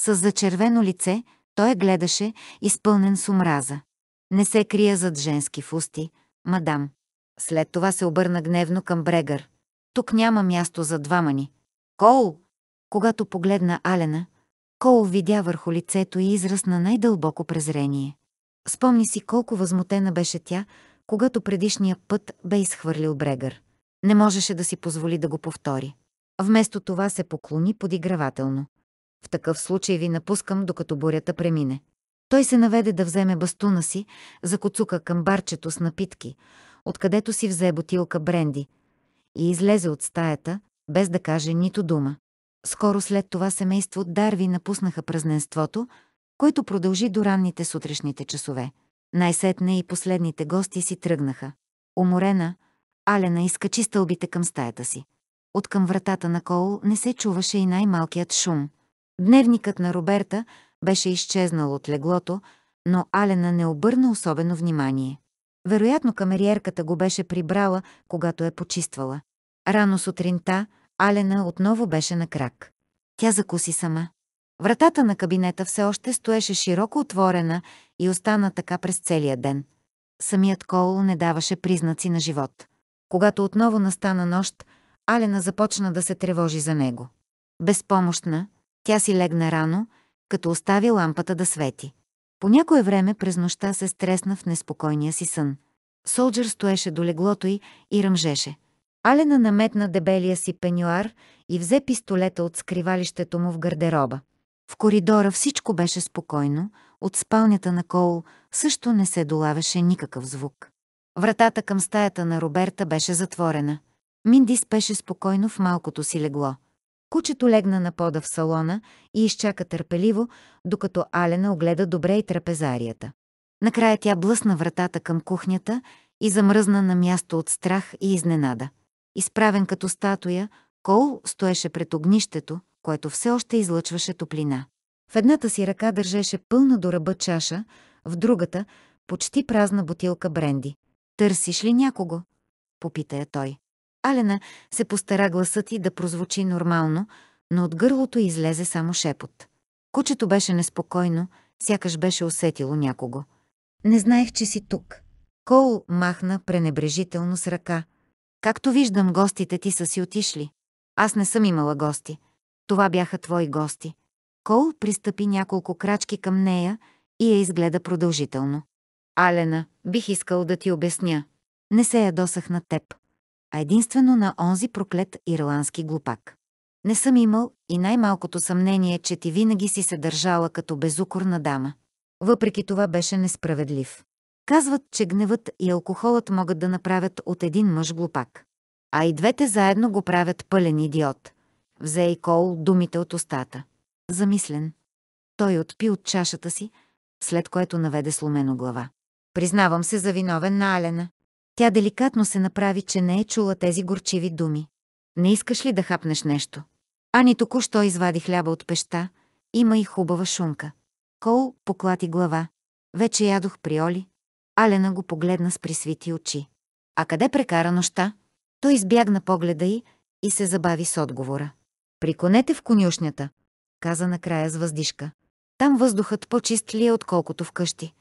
С зачервено лице той гледаше, изпълнен с омраза. Не се крия зад женски фусти, мадам. След това се обърна гневно към Брегър. Тук няма място за двама ни. Кол! Когато погледна Алена, Кол видя върху лицето и израз на най-дълбоко презрение. Спомни си колко възмутена беше тя, когато предишния път бе изхвърлил Брегър. Не можеше да си позволи да го повтори. Вместо това се поклони подигравателно. В такъв случай ви напускам, докато бурята премине. Той се наведе да вземе бастуна си, закоцука към барчето с напитки, откъдето си взе бутилка бренди и излезе от стаята, без да каже нито дума. Скоро след това семейство Дарви напуснаха празненството, който продължи до ранните сутрешните часове. Най-сетне и последните гости си тръгнаха. Уморена, Алена изкачи стълбите към стаята си. От към вратата на Коул не се чуваше и най-малкият шум. Дневникът на Роберта беше изчезнал от леглото, но Алена не обърна особено внимание. Вероятно камериерката го беше прибрала, когато е почиствала. Рано сутринта Алена отново беше на крак. Тя закуси сама. Вратата на кабинета все още стоеше широко отворена и остана така през целия ден. Самият Кол не даваше признаци на живот. Когато отново настана нощ, Алена започна да се тревожи за него. Безпомощна, тя си легна рано, като остави лампата да свети. По някое време през нощта се стресна в неспокойния си сън. Солджер стоеше до леглото й и ръмжеше. Алена наметна дебелия си пенюар и взе пистолета от скривалището му в гардероба. В коридора всичко беше спокойно, от спалнята на Коул също не се долавяше никакъв звук. Вратата към стаята на Роберта беше затворена. Минди спеше спокойно в малкото си легло. Кучето легна на пода в салона и изчака търпеливо, докато Алена огледа добре и трапезарията. Накрая тя блъсна вратата към кухнята и замръзна на място от страх и изненада. Изправен като статуя, Кол стоеше пред огнището, което все още излъчваше топлина. В едната си ръка държеше пълна до ръба чаша, в другата — почти празна бутилка бренди. «Търсиш ли някого?» — попита я той. Алена се постара гласът и да прозвучи нормално, но от гърлото излезе само шепот. Кучето беше неспокойно, сякаш беше усетило някого. Не знаех, че си тук. Кол махна пренебрежително с ръка. Както виждам, гостите ти са си отишли. Аз не съм имала гости. Това бяха твои гости. Кол пристъпи няколко крачки към нея и я изгледа продължително. Алена, бих искал да ти обясня. Не се ядосах на теб, а единствено на онзи проклет ирландски глупак. Не съм имал и най-малкото съмнение, че ти винаги си се държала като безукорна дама. Въпреки това беше несправедлив. Казват, че гневът и алкохолът могат да направят от един мъж глупак. А и двете заедно го правят пълен идиот. Взе и Кол думите от устата. Замислен. Той отпи от чашата си, след което наведе сломено глава. Признавам се за виновен на Алена. Тя деликатно се направи, че не е чула тези горчиви думи. Не искаш ли да хапнеш нещо? Ани току-що извади хляба от пеща Има и хубава шунка. Кол поклати глава. Вече ядох при Оли. Алена го погледна с присвити очи. А къде прекара нощта? Той избягна погледа й и се забави с отговора. При конете в конюшнята, каза накрая с въздишка. Там въздухът по-чист ли е, отколкото вкъщи?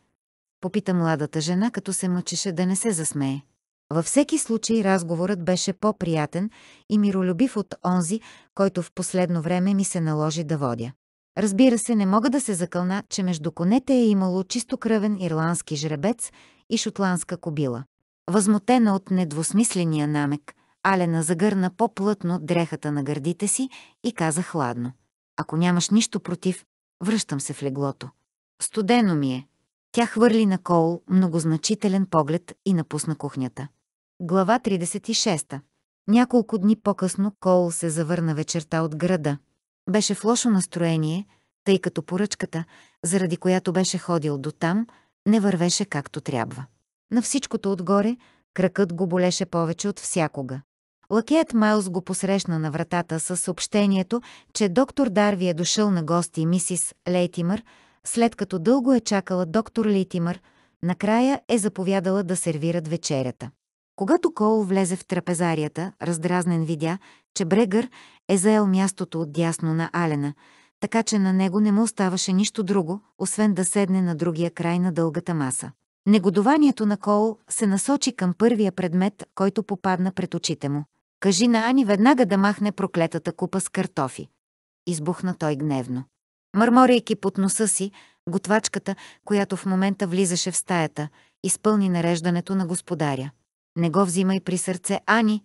Попита младата жена, като се мъчеше да не се засмее. Във всеки случай разговорът беше по-приятен и миролюбив от онзи, който в последно време ми се наложи да водя. Разбира се, не мога да се закълна, че между конете е имало чистокръвен ирландски жребец и шотландска кобила. Възмутена от недвусмисления намек, Алена загърна по-плътно дрехата на гърдите си и каза хладно. Ако нямаш нищо против, връщам се в леглото. Студено ми е. Тя хвърли на Коул многозначителен поглед и напусна кухнята. Глава 36. Няколко дни по-късно Коул се завърна вечерта от града. Беше в лошо настроение, тъй като поръчката, заради която беше ходил до там, не вървеше както трябва. На всичкото отгоре, кракът го болеше повече от всякога. Лакеят Майлз го посрещна на вратата с съобщението, че доктор Дарви е дошъл на гости мисис Лейтимър, след като дълго е чакала доктор Лейтимър, накрая е заповядала да сервират вечерята. Когато Кол влезе в трапезарията, раздразнен видя, че Брегър е заел мястото от дясно на Алена, така че на него не му оставаше нищо друго, освен да седне на другия край на дългата маса. Негодованието на Кол се насочи към първия предмет, който попадна пред очите му. Кажи на Ани веднага да махне проклетата купа с картофи. Избухна той гневно. Мърморейки под носа си, готвачката, която в момента влизаше в стаята, изпълни нареждането на господаря. Не го взимай при сърце, Ани,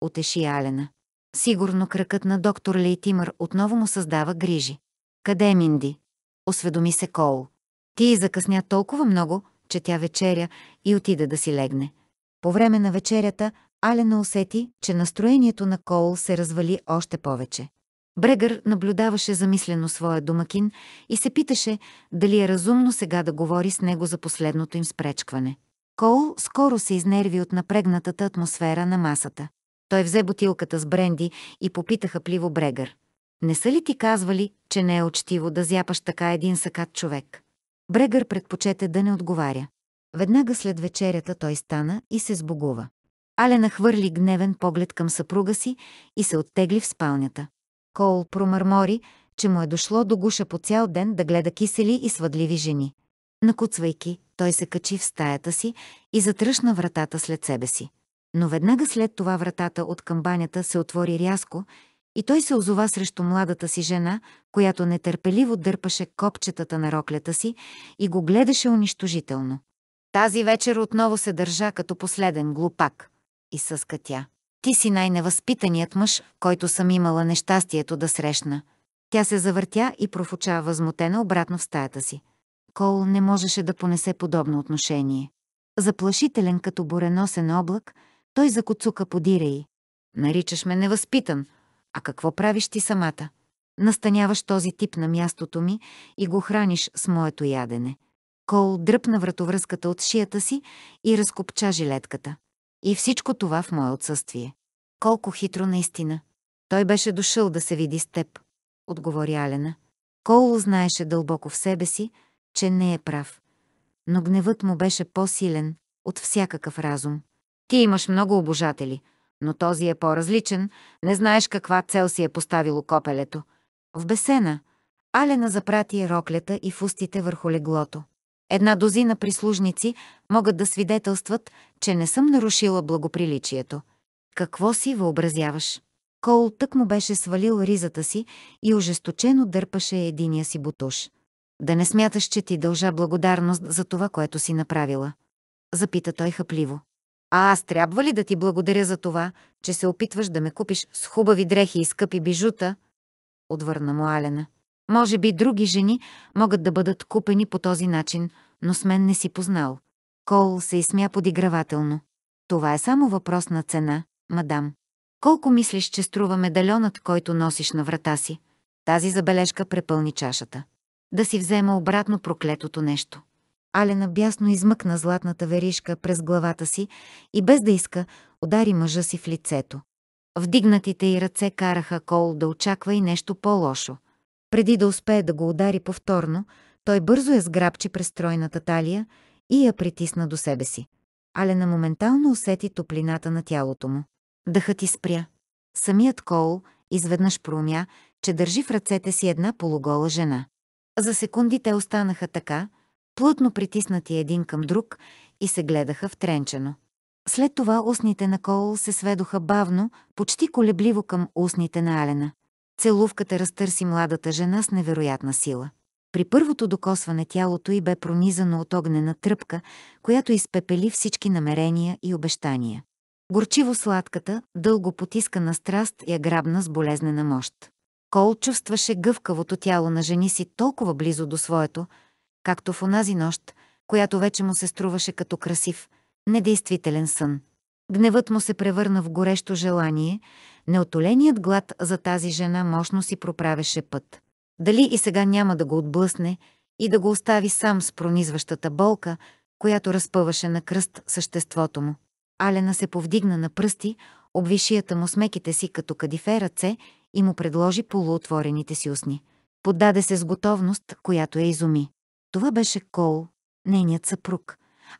утеши Алена. Сигурно кракът на доктор Лейтимър отново му създава грижи. Къде е Минди? Осведоми се Кол. Ти закъсня толкова много, че тя вечеря и отида да си легне. По време на вечерята Алена усети, че настроението на Коул се развали още повече. Брегър наблюдаваше замислено своя домакин и се питаше дали е разумно сега да говори с него за последното им спречкване. Коул скоро се изнерви от напрегнатата атмосфера на масата. Той взе бутилката с бренди и попита хапливо Брегър. Не са ли ти казвали, че не е учтиво да зяпаш така един сакат човек? Брегър предпочете да не отговаря. Веднага след вечерята той стана и се сбогува. Алена хвърли гневен поглед към съпруга си и се оттегли в спалнята. Кол промърмори, че му е дошло до гуша по цял ден да гледа кисели и свъдливи жени. Накуцвайки, той се качи в стаята си и затръшна вратата след себе си. Но веднага след това вратата от камбанята се отвори рязко и той се озова срещу младата си жена, която нетърпеливо дърпаше копчетата на роклята си и го гледаше унищожително. Тази вечер отново се държа като последен глупак. И съска тя. Ти си най-невъзпитаният мъж, който съм имала нещастието да срещна. Тя се завъртя и профуча възмутена обратно в стаята си. Кол не можеше да понесе подобно отношение. Заплашителен като буреносен облак, той закоцука подира й. Наричаш ме невъзпитан. А какво правиш ти самата? Настаняваш този тип на мястото ми и го храниш с моето ядене. Кол дръпна вратовръзката от шията си и разкопча жилетката. И всичко това в мое отсъствие. Колко хитро наистина. Той беше дошъл да се види с теб, отговори Алена. Кол знаеше дълбоко в себе си, че не е прав. Но гневът му беше по-силен от всякакъв разум. Ти имаш много обожатели, но този е по-различен, не знаеш каква цел си е поставило копелето. В бесена Алена запрати роклята и фустите върху леглото. Една дозина прислужници могат да свидетелстват, че не съм нарушила благоприличието. Какво си въобразяваш? Кол тък му беше свалил ризата си и ожесточено дърпаше единия си бутуш. Да не смяташ, че ти дължа благодарност за това, което си направила. Запита той хъпливо. А аз трябва ли да ти благодаря за това, че се опитваш да ме купиш с хубави дрехи и скъпи бижута? Отвърна му Алена. Може би други жени могат да бъдат купени по този начин, но с мен не си познал. Кол се изсмя подигравателно. Това е само въпрос на цена, мадам. Колко мислиш, че струва медальонът, който носиш на врата си? Тази забележка препълни чашата. Да си взема обратно проклетото нещо. Алена бясно измъкна златната веришка през главата си и без да иска, удари мъжа си в лицето. Вдигнатите й ръце караха Кол да очаква и нещо по-лошо. Преди да успее да го удари повторно, той бързо я сграбчи през стройната талия и я притисна до себе си. Алена моментално усети топлината на тялото му. Дъхът ти спря. Самият Коул изведнъж проумя, че държи в ръцете си една полугола жена. За секунди те останаха така, плътно притиснати един към друг и се гледаха втренчено. След това устните на Коул се сведоха бавно, почти колебливо към устните на Алена. Целувката разтърси младата жена с невероятна сила. При първото докосване тялото й бе пронизано от огнена тръпка, която изпепели всички намерения и обещания. Горчиво сладката, дълго потискана страст я грабна с болезнена мощ. Кол чувстваше гъвкавото тяло на жени си толкова близо до своето, както в онази нощ, която вече му се струваше като красив, недействителен сън. Гневът му се превърна в горещо желание, неотоленият глад за тази жена мощно си проправеше път. Дали и сега няма да го отблъсне и да го остави сам с пронизващата болка, която разпъваше на кръст съществото му. Алена се повдигна на пръсти, обвишията му смеките си като кадифе ръце и му предложи полуотворените си устни. Поддаде се с готовност, която я изуми. Това беше Кол, нейният съпруг,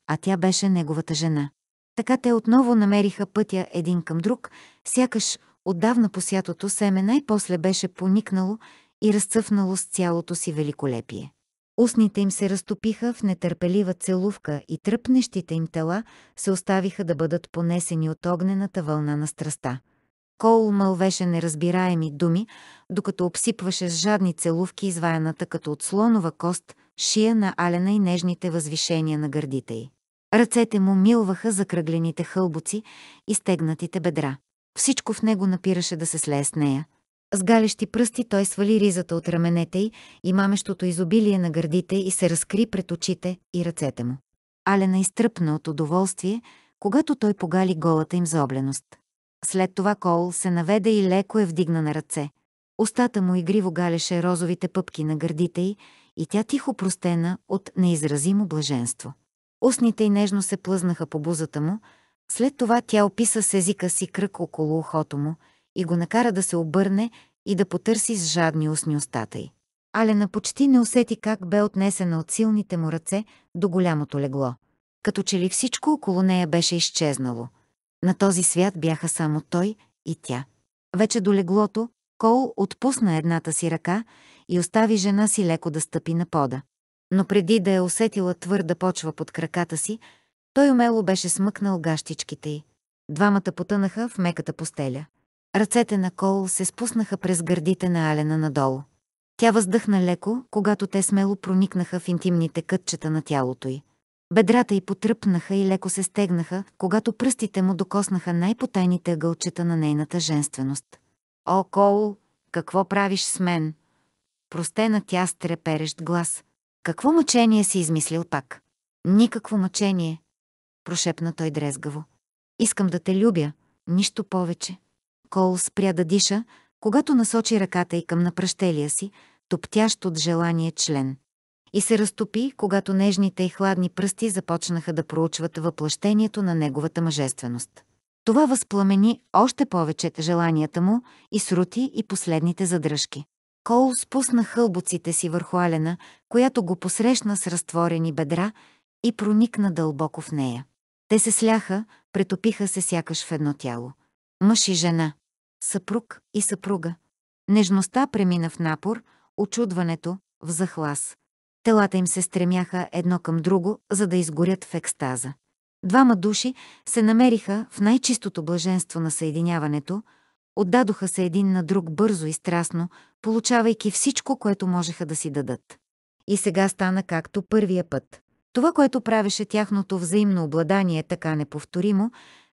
а тя беше неговата жена. Така те отново намериха пътя един към друг, сякаш отдавна посятото семе най-после беше поникнало и разцъфнало с цялото си великолепие. Устните им се разтопиха в нетърпелива целувка и тръпнещите им тела се оставиха да бъдат понесени от огнената вълна на страста. Кол мълвеше неразбираеми думи, докато обсипваше с жадни целувки изваяната като от слонова кост, шия на Алена и нежните възвишения на гърдите й. Ръцете му милваха за кръглените хълбоци и стегнатите бедра. Всичко в него напираше да се слее с нея. С галещи пръсти той свали ризата от раменете й и мамещото изобилие на гърдите и се разкри пред очите и ръцете му. Алена изтръпна от удоволствие, когато той погали голата им заобленост. След това Кол се наведе и леко е вдигна на ръце. Остата му игриво галеше розовите пъпки на гърдите й и тя тихо простена от неизразимо блаженство. Устните й нежно се плъзнаха по бузата му, след това тя описа с езика си кръг около ухото му и го накара да се обърне и да потърси с жадни устни устата й. Алена почти не усети как бе отнесена от силните му ръце до голямото легло. Като че ли всичко около нея беше изчезнало. На този свят бяха само той и тя. Вече до леглото, Кол отпусна едната си ръка и остави жена си леко да стъпи на пода. Но преди да е усетила твърда почва под краката си, той умело беше смъкнал гащичките й. Двамата потънаха в меката постеля. Ръцете на Кол се спуснаха през гърдите на Алена надолу. Тя въздъхна леко, когато те смело проникнаха в интимните кътчета на тялото й. Бедрата й потръпнаха и леко се стегнаха, когато пръстите му докоснаха най-потайните ъгълчета на нейната женственост. О, Кол, какво правиш с мен? Простена тя с треперещ глас. Какво мъчение си измислил пак? Никакво мъчение, прошепна той дрезгаво. Искам да те любя, нищо повече. Кол спря да диша, когато насочи ръката й към напръщелия си, топтящ от желание член. И се разтопи, когато нежните и хладни пръсти започнаха да проучват въплъщението на неговата мъжественост. Това възпламени още повече желанията му и срути и последните задръжки. Кол спусна хълбоците си върху Алена, която го посрещна с разтворени бедра и проникна дълбоко в нея. Те се сляха, претопиха се сякаш в едно тяло. Мъж и жена, съпруг и съпруга. Нежността премина в напор, очудването в захлас. Телата им се стремяха едно към друго, за да изгорят в екстаза. Двама души се намериха в най-чистото блаженство на съединяването, отдадоха се един на друг бързо и страстно, получавайки всичко, което можеха да си дадат. И сега стана както първия път. Това, което правеше тяхното взаимно обладание така неповторимо,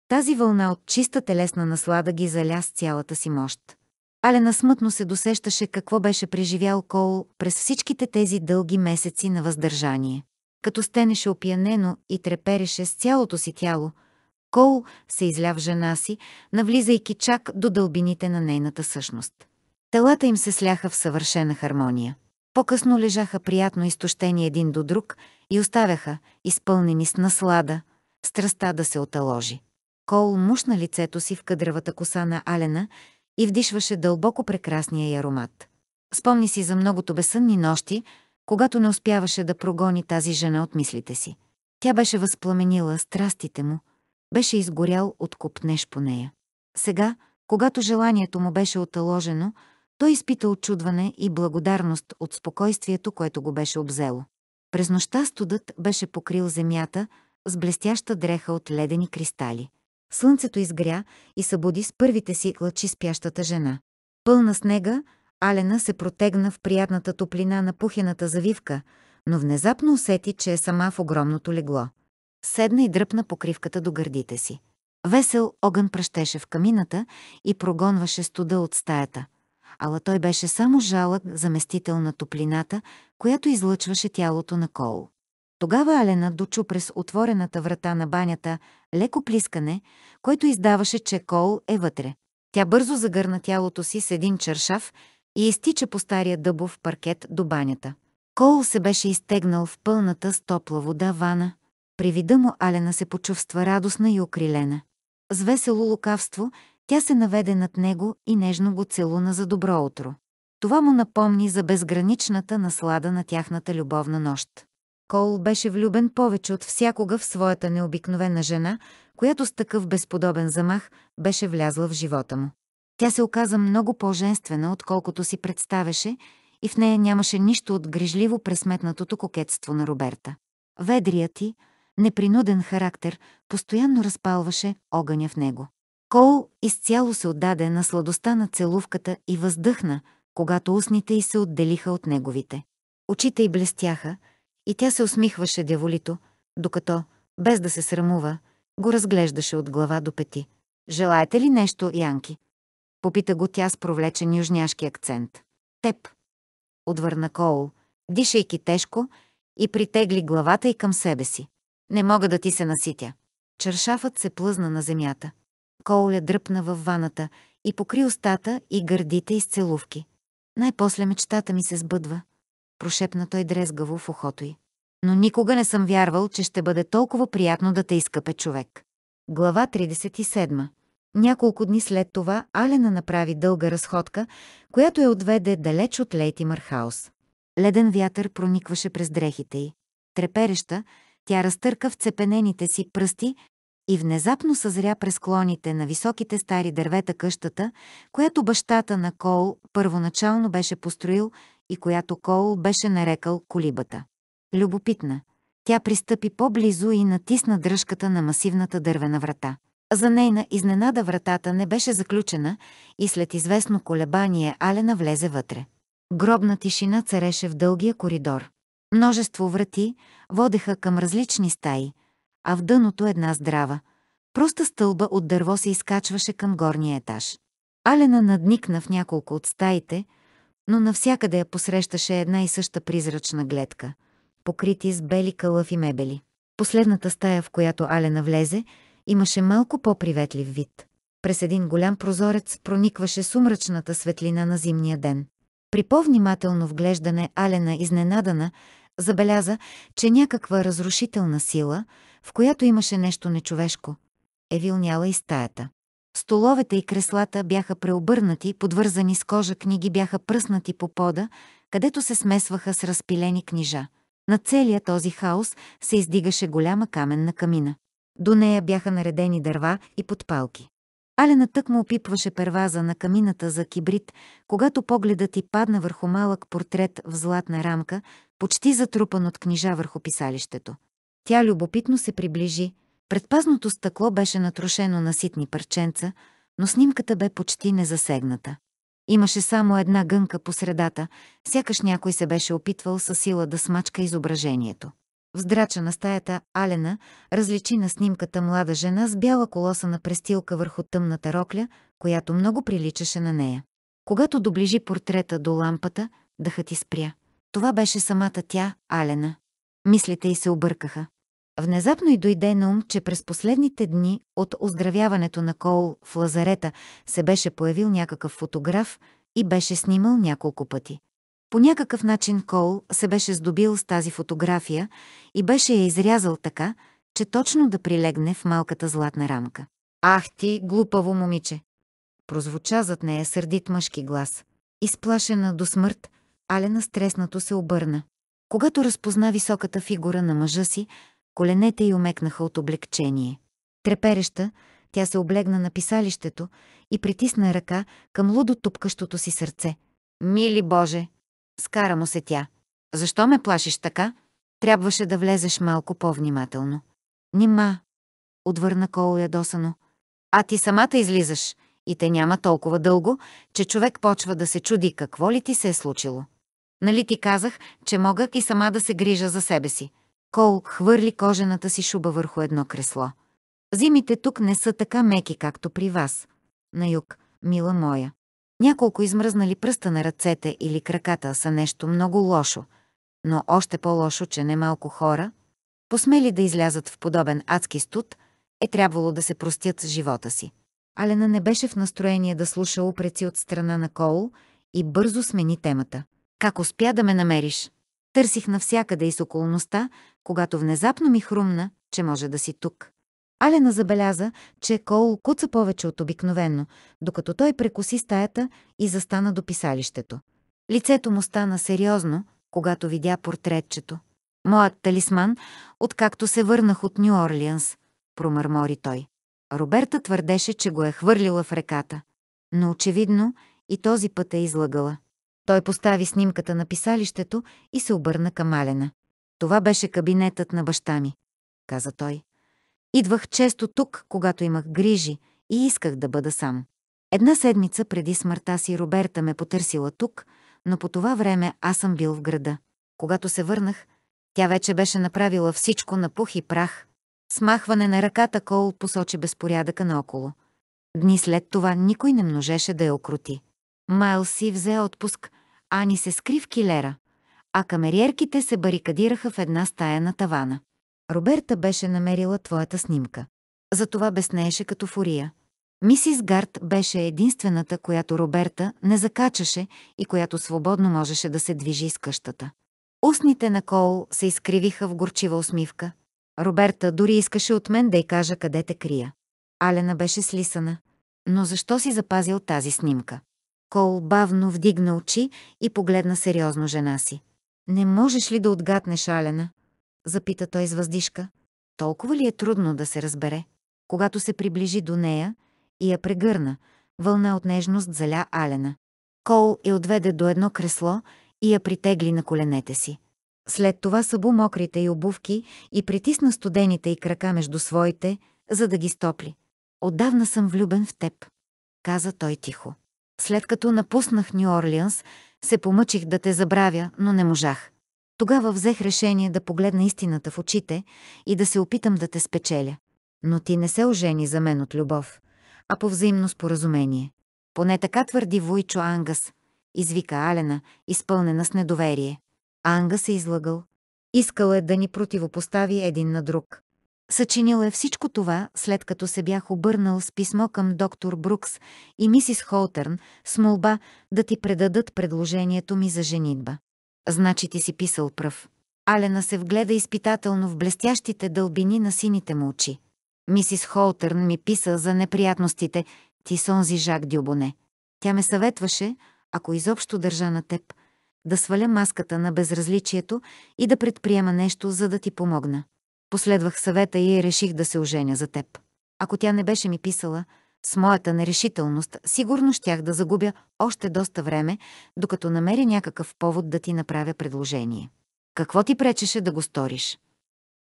тази вълна от чиста телесна наслада ги заля с цялата си мощ. Алена смътно се досещаше какво беше преживял Кол през всичките тези дълги месеци на въздържание. Като стенеше опиянено и трепереше с цялото си тяло, Кол се изля в жена си, навлизайки чак до дълбините на нейната същност. Телата им се сляха в съвършена хармония. По-късно лежаха приятно изтощени един до друг и оставяха, изпълнени с наслада, страста да се оталожи. Кол мушна лицето си в къдравата коса на Алена и вдишваше дълбоко прекрасния й аромат. Спомни си за многото безсънни нощи, когато не успяваше да прогони тази жена от мислите си. Тя беше възпламенила страстите му, беше изгорял от купнеж по нея. Сега, когато желанието му беше оталожено, той изпита очудване и благодарност от спокойствието, което го беше обзело. През нощта студът беше покрил земята с блестяща дреха от ледени кристали. Слънцето изгря и събуди с първите си лъчи спящата жена. Пълна снега, Алена се протегна в приятната топлина на пухената завивка, но внезапно усети, че е сама в огромното легло. Седна и дръпна покривката до гърдите си. Весел огън пръщеше в камината и прогонваше студа от стаята. Ала той беше само жалък заместител на топлината, която излъчваше тялото на Кол. Тогава Алена дочу през отворената врата на банята леко плискане, който издаваше, че Кол е вътре. Тя бързо загърна тялото си с един чершав и изтича по стария дъбов паркет до банята. Кол се беше изтегнал в пълната с топла вода вана. При вида му Алена се почувства радостна и окрилена. С весело лукавство тя се наведе над него и нежно го целуна за добро утро. Това му напомни за безграничната наслада на тяхната любовна нощ. Кол беше влюбен повече от всякога в своята необикновена жена, която с такъв безподобен замах беше влязла в живота му. Тя се оказа много по-женствена, отколкото си представеше, и в нея нямаше нищо от грижливо пресметнатото кокетство на Роберта. Ведрият ти, непринуден характер постоянно разпалваше огъня в него. Кол изцяло се отдаде на сладостта на целувката и въздъхна, когато устните й се отделиха от неговите. Очите й блестяха и тя се усмихваше дяволито, докато, без да се срамува, го разглеждаше от глава до пети. «Желаете ли нещо, Янки?» Попита го тя с провлечен южняшки акцент. «Теб», отвърна Коул, дишайки тежко и притегли главата й към себе си. «Не мога да ти се наситя». Чершафът се плъзна на земята. Коуля дръпна във ваната и покри устата и гърдите из целувки. Най-после мечтата ми се сбъдва, прошепна той дрезгаво в ухото й. Но никога не съм вярвал, че ще бъде толкова приятно да те изкъпе човек. Глава 37. Няколко дни след това Алена направи дълга разходка, която я отведе далеч от Лейтимър хаус. Леден вятър проникваше през дрехите й. Трепереща, тя разтърка в цепенените си пръсти и внезапно съзря през клоните на високите стари дървета къщата, която бащата на Кол първоначално беше построил и която Кол беше нарекал колибата. Любопитна. Тя пристъпи по-близо и натисна дръжката на масивната дървена врата. За нейна изненада вратата не беше заключена и след известно колебание Алена влезе вътре. Гробна тишина цареше в дългия коридор. Множество врати водеха към различни стаи, а в дъното една здрава. Проста стълба от дърво се изкачваше към горния етаж. Алена надникна в няколко от стаите, но навсякъде я посрещаше една и съща призрачна гледка, покрити с бели кълъв и мебели. Последната стая, в която Алена влезе, имаше малко по-приветлив вид. През един голям прозорец проникваше сумрачната светлина на зимния ден. При по-внимателно вглеждане Алена, изненадана, забеляза, че някаква разрушителна сила, в която имаше нещо нечовешко, е вилняла и стаята. Столовете и креслата бяха преобърнати, подвързани с кожа книги бяха пръснати по пода, където се смесваха с разпилени книжа. На целия този хаос се издигаше голяма каменна камина. До нея бяха наредени дърва и подпалки. Алена тък му опипваше перваза на камината за кибрид, когато погледът й падна върху малък портрет в златна рамка, почти затрупан от книжа върху писалището. Тя любопитно се приближи. Предпазното стъкло беше натрошено на ситни парченца, но снимката бе почти незасегната. Имаше само една гънка по средата, сякаш някой се беше опитвал със сила да смачка изображението. В здрача на стаята Алена различи на снимката млада жена с бяла колосана престилка върху тъмната рокля, която много приличаше на нея. Когато доближи портрета до лампата, дъхът спря. Това беше самата тя, Алена. Мислите й се объркаха. Внезапно й дойде на ум, че през последните дни от оздравяването на Коул в лазарета се беше появил някакъв фотограф и беше снимал няколко пъти. По някакъв начин Кол се беше здобил с тази фотография и беше я изрязал така, че точно да прилегне в малката златна рамка. «Ах ти, глупаво момиче!» Прозвуча зад нея сърдит мъжки глас. Изплашена до смърт, Алена стреснато се обърна. Когато разпозна високата фигура на мъжа си, коленете й омекнаха от облегчение. Трепереща, тя се облегна на писалището и притисна ръка към лудо тупкащото си сърце. Мили Боже! Скара му се тя. Защо ме плашиш така? Трябваше да влезеш малко по-внимателно. Нима, отвърна Кол ядосано. А ти самата излизаш и те няма толкова дълго, че човек почва да се чуди какво ли ти се е случило. Нали ти казах, че мога и сама да се грижа за себе си. Кол хвърли кожената си шуба върху едно кресло. Зимите тук не са така меки, както при вас. На юг, мила моя. Няколко измръзнали пръста на ръцете или краката са нещо много лошо, но още по-лошо, че немалко хора, посмели да излязат в подобен адски студ, е трябвало да се простят с живота си. Алена не беше в настроение да слуша упреци от страна на Коул и бързо смени темата. Как успя да ме намериш? Търсих навсякъде из околността, когато внезапно ми хрумна, че може да си тук. Алена забеляза, че Коул куца повече от обикновено, докато той прекоси стаята и застана до писалището. Лицето му стана сериозно, когато видя портретчето. Моят талисман, откакто се върнах от Нью Орлианс, промърмори той. Роберта твърдеше, че го е хвърлила в реката. Но очевидно и този път е излагала. Той постави снимката на писалището и се обърна към Алена. Това беше кабинетът на баща ми, каза той. Идвах често тук, когато имах грижи и исках да бъда сам. Една седмица преди смъртта си Роберта ме потърсила тук, но по това време аз съм бил в града. Когато се върнах, тя вече беше направила всичко на пух и прах. Смахване на ръката Кол посочи безпорядъка наоколо. Дни след това никой не множеше да я окрути. Майл си взе отпуск, Ани се скри в килера, а камериерките се барикадираха в една стая на тавана. Роберта беше намерила твоята снимка. Затова безнееше като фурия. Мисис Гарт беше единствената, която Роберта не закачаше и която свободно можеше да се движи из къщата. Устните на Коул се изкривиха в горчива усмивка. Роберта дори искаше от мен да й кажа къде те крия. Алена беше слисана. Но защо си запазил тази снимка? Кол бавно вдигна очи и погледна сериозно жена си. Не можеш ли да отгатнеш Алена? Запита той с въздишка. Толкова ли е трудно да се разбере? Когато се приближи до нея и я прегърна, вълна от нежност заля Алена. Кол я отведе до едно кресло и я притегли на коленете си. След това събу мокрите й обувки и притисна студените й крака между своите, за да ги стопли. Отдавна съм влюбен в теб, каза той тихо. След като напуснах Нью Орлианс, се помъчих да те забравя, но не можах. Тогава взех решение да погледна истината в очите и да се опитам да те спечеля. Но ти не се ожени за мен от любов, а по взаимно споразумение. Поне така твърди Войчо Ангас, извика Алена, изпълнена с недоверие. Ангас е излагал. Искал е да ни противопостави един на друг. Съчинил е всичко това, след като се бях обърнал с писмо към доктор Брукс и мисис Холтърн с молба да ти предадат предложението ми за женитба. Значи ти си писал пръв. Алена се вгледа изпитателно в блестящите дълбини на сините му очи. Мисис Холтърн ми писа за неприятностите ти сонзи Жак Дюбоне. Тя ме съветваше, ако изобщо държа на теб, да сваля маската на безразличието и да предприема нещо, за да ти помогна. Последвах съвета и реших да се оженя за теб. Ако тя не беше ми писала, с моята нерешителност сигурно щях да загубя още доста време, докато намеря някакъв повод да ти направя предложение. Какво ти пречеше да го сториш?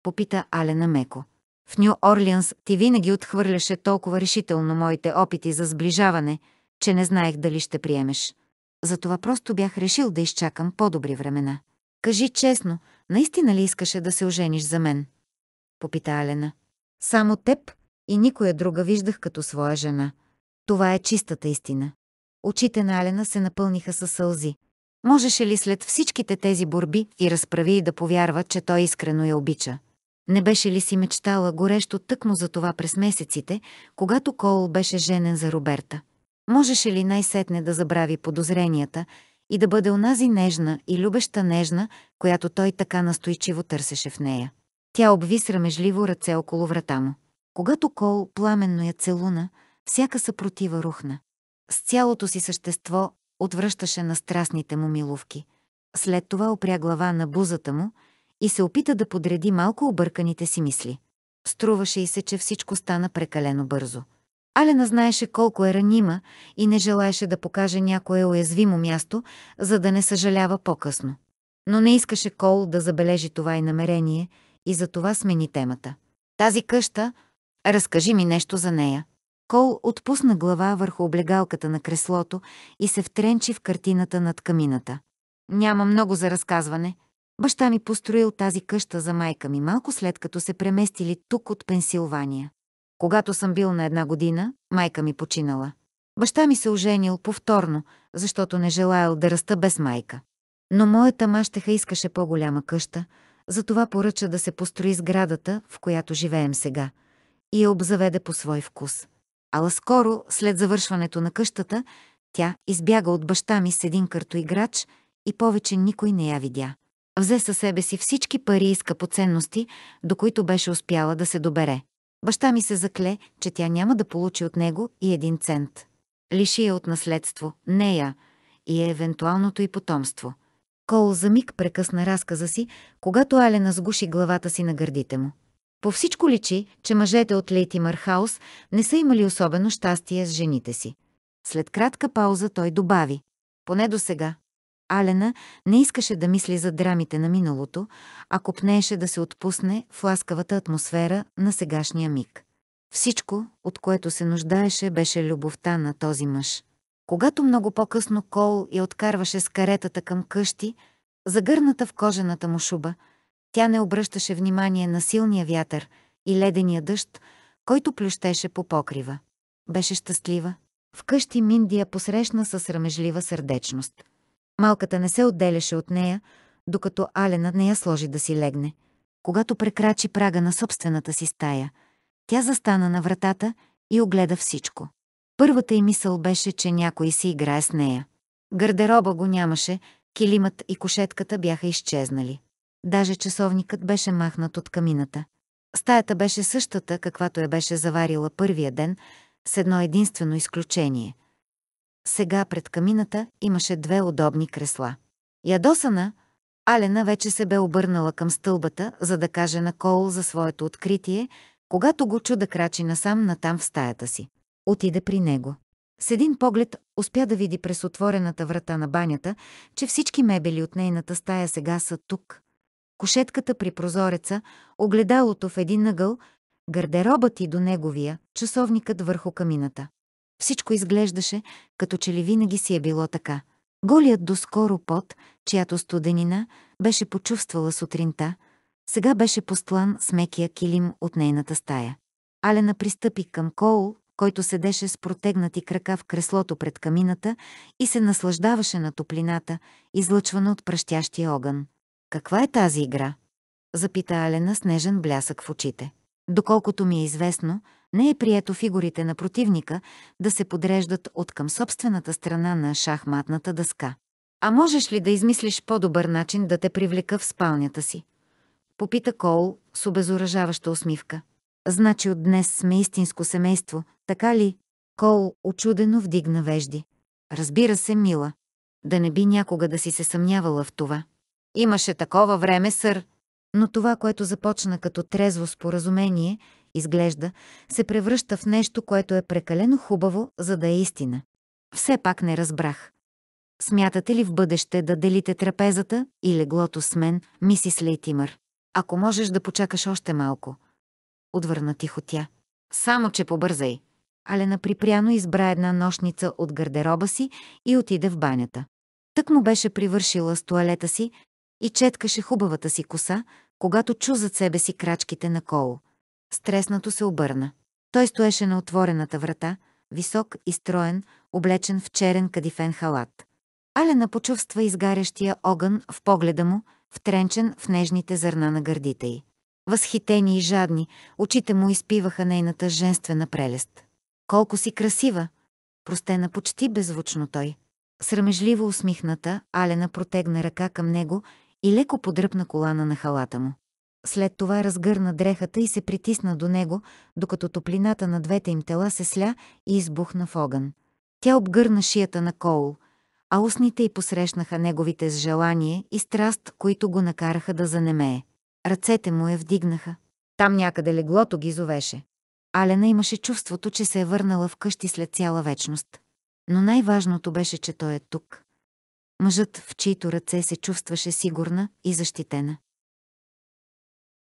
Попита Алена меко. В Нью Орлианс ти винаги отхвърляше толкова решително моите опити за сближаване, че не знаех дали ще приемеш. Затова просто бях решил да изчакам по-добри времена. Кажи честно, наистина ли искаше да се ожениш за мен? Попита Алена. Само теб и никоя друга виждах като своя жена. Това е чистата истина. Очите на Алена се напълниха със сълзи. Можеше ли след всичките тези борби и разправи и да повярва, че той искрено я обича? Не беше ли си мечтала горещо тъкмо за това през месеците, когато Коул беше женен за Роберта? Можеше ли най-сетне да забрави подозренията и да бъде онази нежна и любеща нежна, която той така настойчиво търсеше в нея? Тя обви срамежливо ръце около врата му. Когато Кол пламенно я целуна, всяка съпротива рухна. С цялото си същество отвръщаше на страстните му милувки. След това опря глава на бузата му и се опита да подреди малко обърканите си мисли. Струваше и се, че всичко стана прекалено бързо. Алена знаеше колко е ранима и не желаеше да покаже някое уязвимо място, за да не съжалява по-късно. Но не искаше Кол да забележи това и намерение и за това смени темата. Тази къща, разкажи ми нещо за нея. Кол отпусна глава върху облегалката на креслото и се втренчи в картината над камината. Няма много за разказване. Баща ми построил тази къща за майка ми малко след като се преместили тук от Пенсилвания. Когато съм бил на една година, майка ми починала. Баща ми се оженил повторно, защото не желаял да раста без майка. Но моята мащеха искаше по-голяма къща, затова поръча да се построи сградата, в която живеем сега, и я обзаведе по свой вкус. Ала скоро, след завършването на къщата, тя избяга от баща ми с един картоиграч и повече никой не я видя. Взе със себе си всички пари и скъпоценности, до които беше успяла да се добере. Баща ми се закле, че тя няма да получи от него и един цент. Лиши я от наследство, нея и е евентуалното и потомство. Кол за миг прекъсна разказа си, когато Алена сгуши главата си на гърдите му. По всичко личи, че мъжете от Лейти Мархаус не са имали особено щастие с жените си. След кратка пауза той добави. Поне до сега. Алена не искаше да мисли за драмите на миналото, а копнееше да се отпусне в ласкавата атмосфера на сегашния миг. Всичко, от което се нуждаеше, беше любовта на този мъж. Когато много по-късно Кол я откарваше с каретата към къщи, загърната в кожената му шуба, тя не обръщаше внимание на силния вятър и ледения дъжд, който плющеше по покрива. Беше щастлива. Вкъщи Миндия посрещна със срамежлива сърдечност. Малката не се отделяше от нея, докато Алена не я сложи да си легне. Когато прекрачи прага на собствената си стая, тя застана на вратата и огледа всичко. Първата й мисъл беше, че някой си играе с нея. Гардероба го нямаше, килимът и кошетката бяха изчезнали. Даже часовникът беше махнат от камината. Стаята беше същата, каквато я беше заварила първия ден, с едно единствено изключение. Сега пред камината имаше две удобни кресла. Ядосана, Алена вече се бе обърнала към стълбата, за да каже на Коул за своето откритие, когато го чу да крачи насам натам в стаята си. Отиде при него. С един поглед успя да види през отворената врата на банята, че всички мебели от нейната стая сега са тук. Кошетката при прозореца, огледалото в един ъгъл, гардеробът и до неговия, часовникът върху камината. Всичко изглеждаше, като че ли винаги си е било така. Голият доскоро пот, чиято студенина беше почувствала сутринта, сега беше постлан с мекия килим от нейната стая. Алена пристъпи към Коул, който седеше с протегнати крака в креслото пред камината и се наслаждаваше на топлината, излъчвана от пръщящия огън. Каква е тази игра? Запита Алена с нежен блясък в очите. Доколкото ми е известно, не е прието фигурите на противника да се подреждат от към собствената страна на шахматната дъска. А можеш ли да измислиш по-добър начин да те привлека в спалнята си? Попита Коул с обезоръжаваща усмивка. Значи от днес сме истинско семейство, така ли? Кол очудено вдигна вежди. Разбира се, мила. Да не би някога да си се съмнявала в това. Имаше такова време, сър. Но това, което започна като трезво споразумение, изглежда, се превръща в нещо, което е прекалено хубаво, за да е истина. Все пак не разбрах. Смятате ли в бъдеще да делите трапезата и леглото с мен, мисис Лейтимър? Ако можеш да почакаш още малко. Отвърна тихо тя. Само, че побързай. Алена припряно избра една нощница от гардероба си и отиде в банята. Тък му беше привършила с туалета си и четкаше хубавата си коса, когато чу зад себе си крачките на Кол. Стреснато се обърна. Той стоеше на отворената врата, висок и строен, облечен в черен кадифен халат. Алена почувства изгарящия огън в погледа му, втренчен в нежните зърна на гърдите й. Възхитени и жадни, очите му изпиваха нейната женствена прелест. Колко си красива! Простена почти беззвучно той. Срамежливо усмихната, Алена протегна ръка към него и леко подръпна колана на халата му. След това разгърна дрехата и се притисна до него, докато топлината на двете им тела се сля и избухна в огън. Тя обгърна шията на Коул, а устните й посрещнаха неговите с желание и страст, които го накараха да занемее. Ръцете му я вдигнаха. Там някъде леглото ги зовеше. Алена имаше чувството, че се е върнала вкъщи след цяла вечност. Но най-важното беше, че той е тук. Мъжът, в чието ръце се чувстваше сигурна и защитена.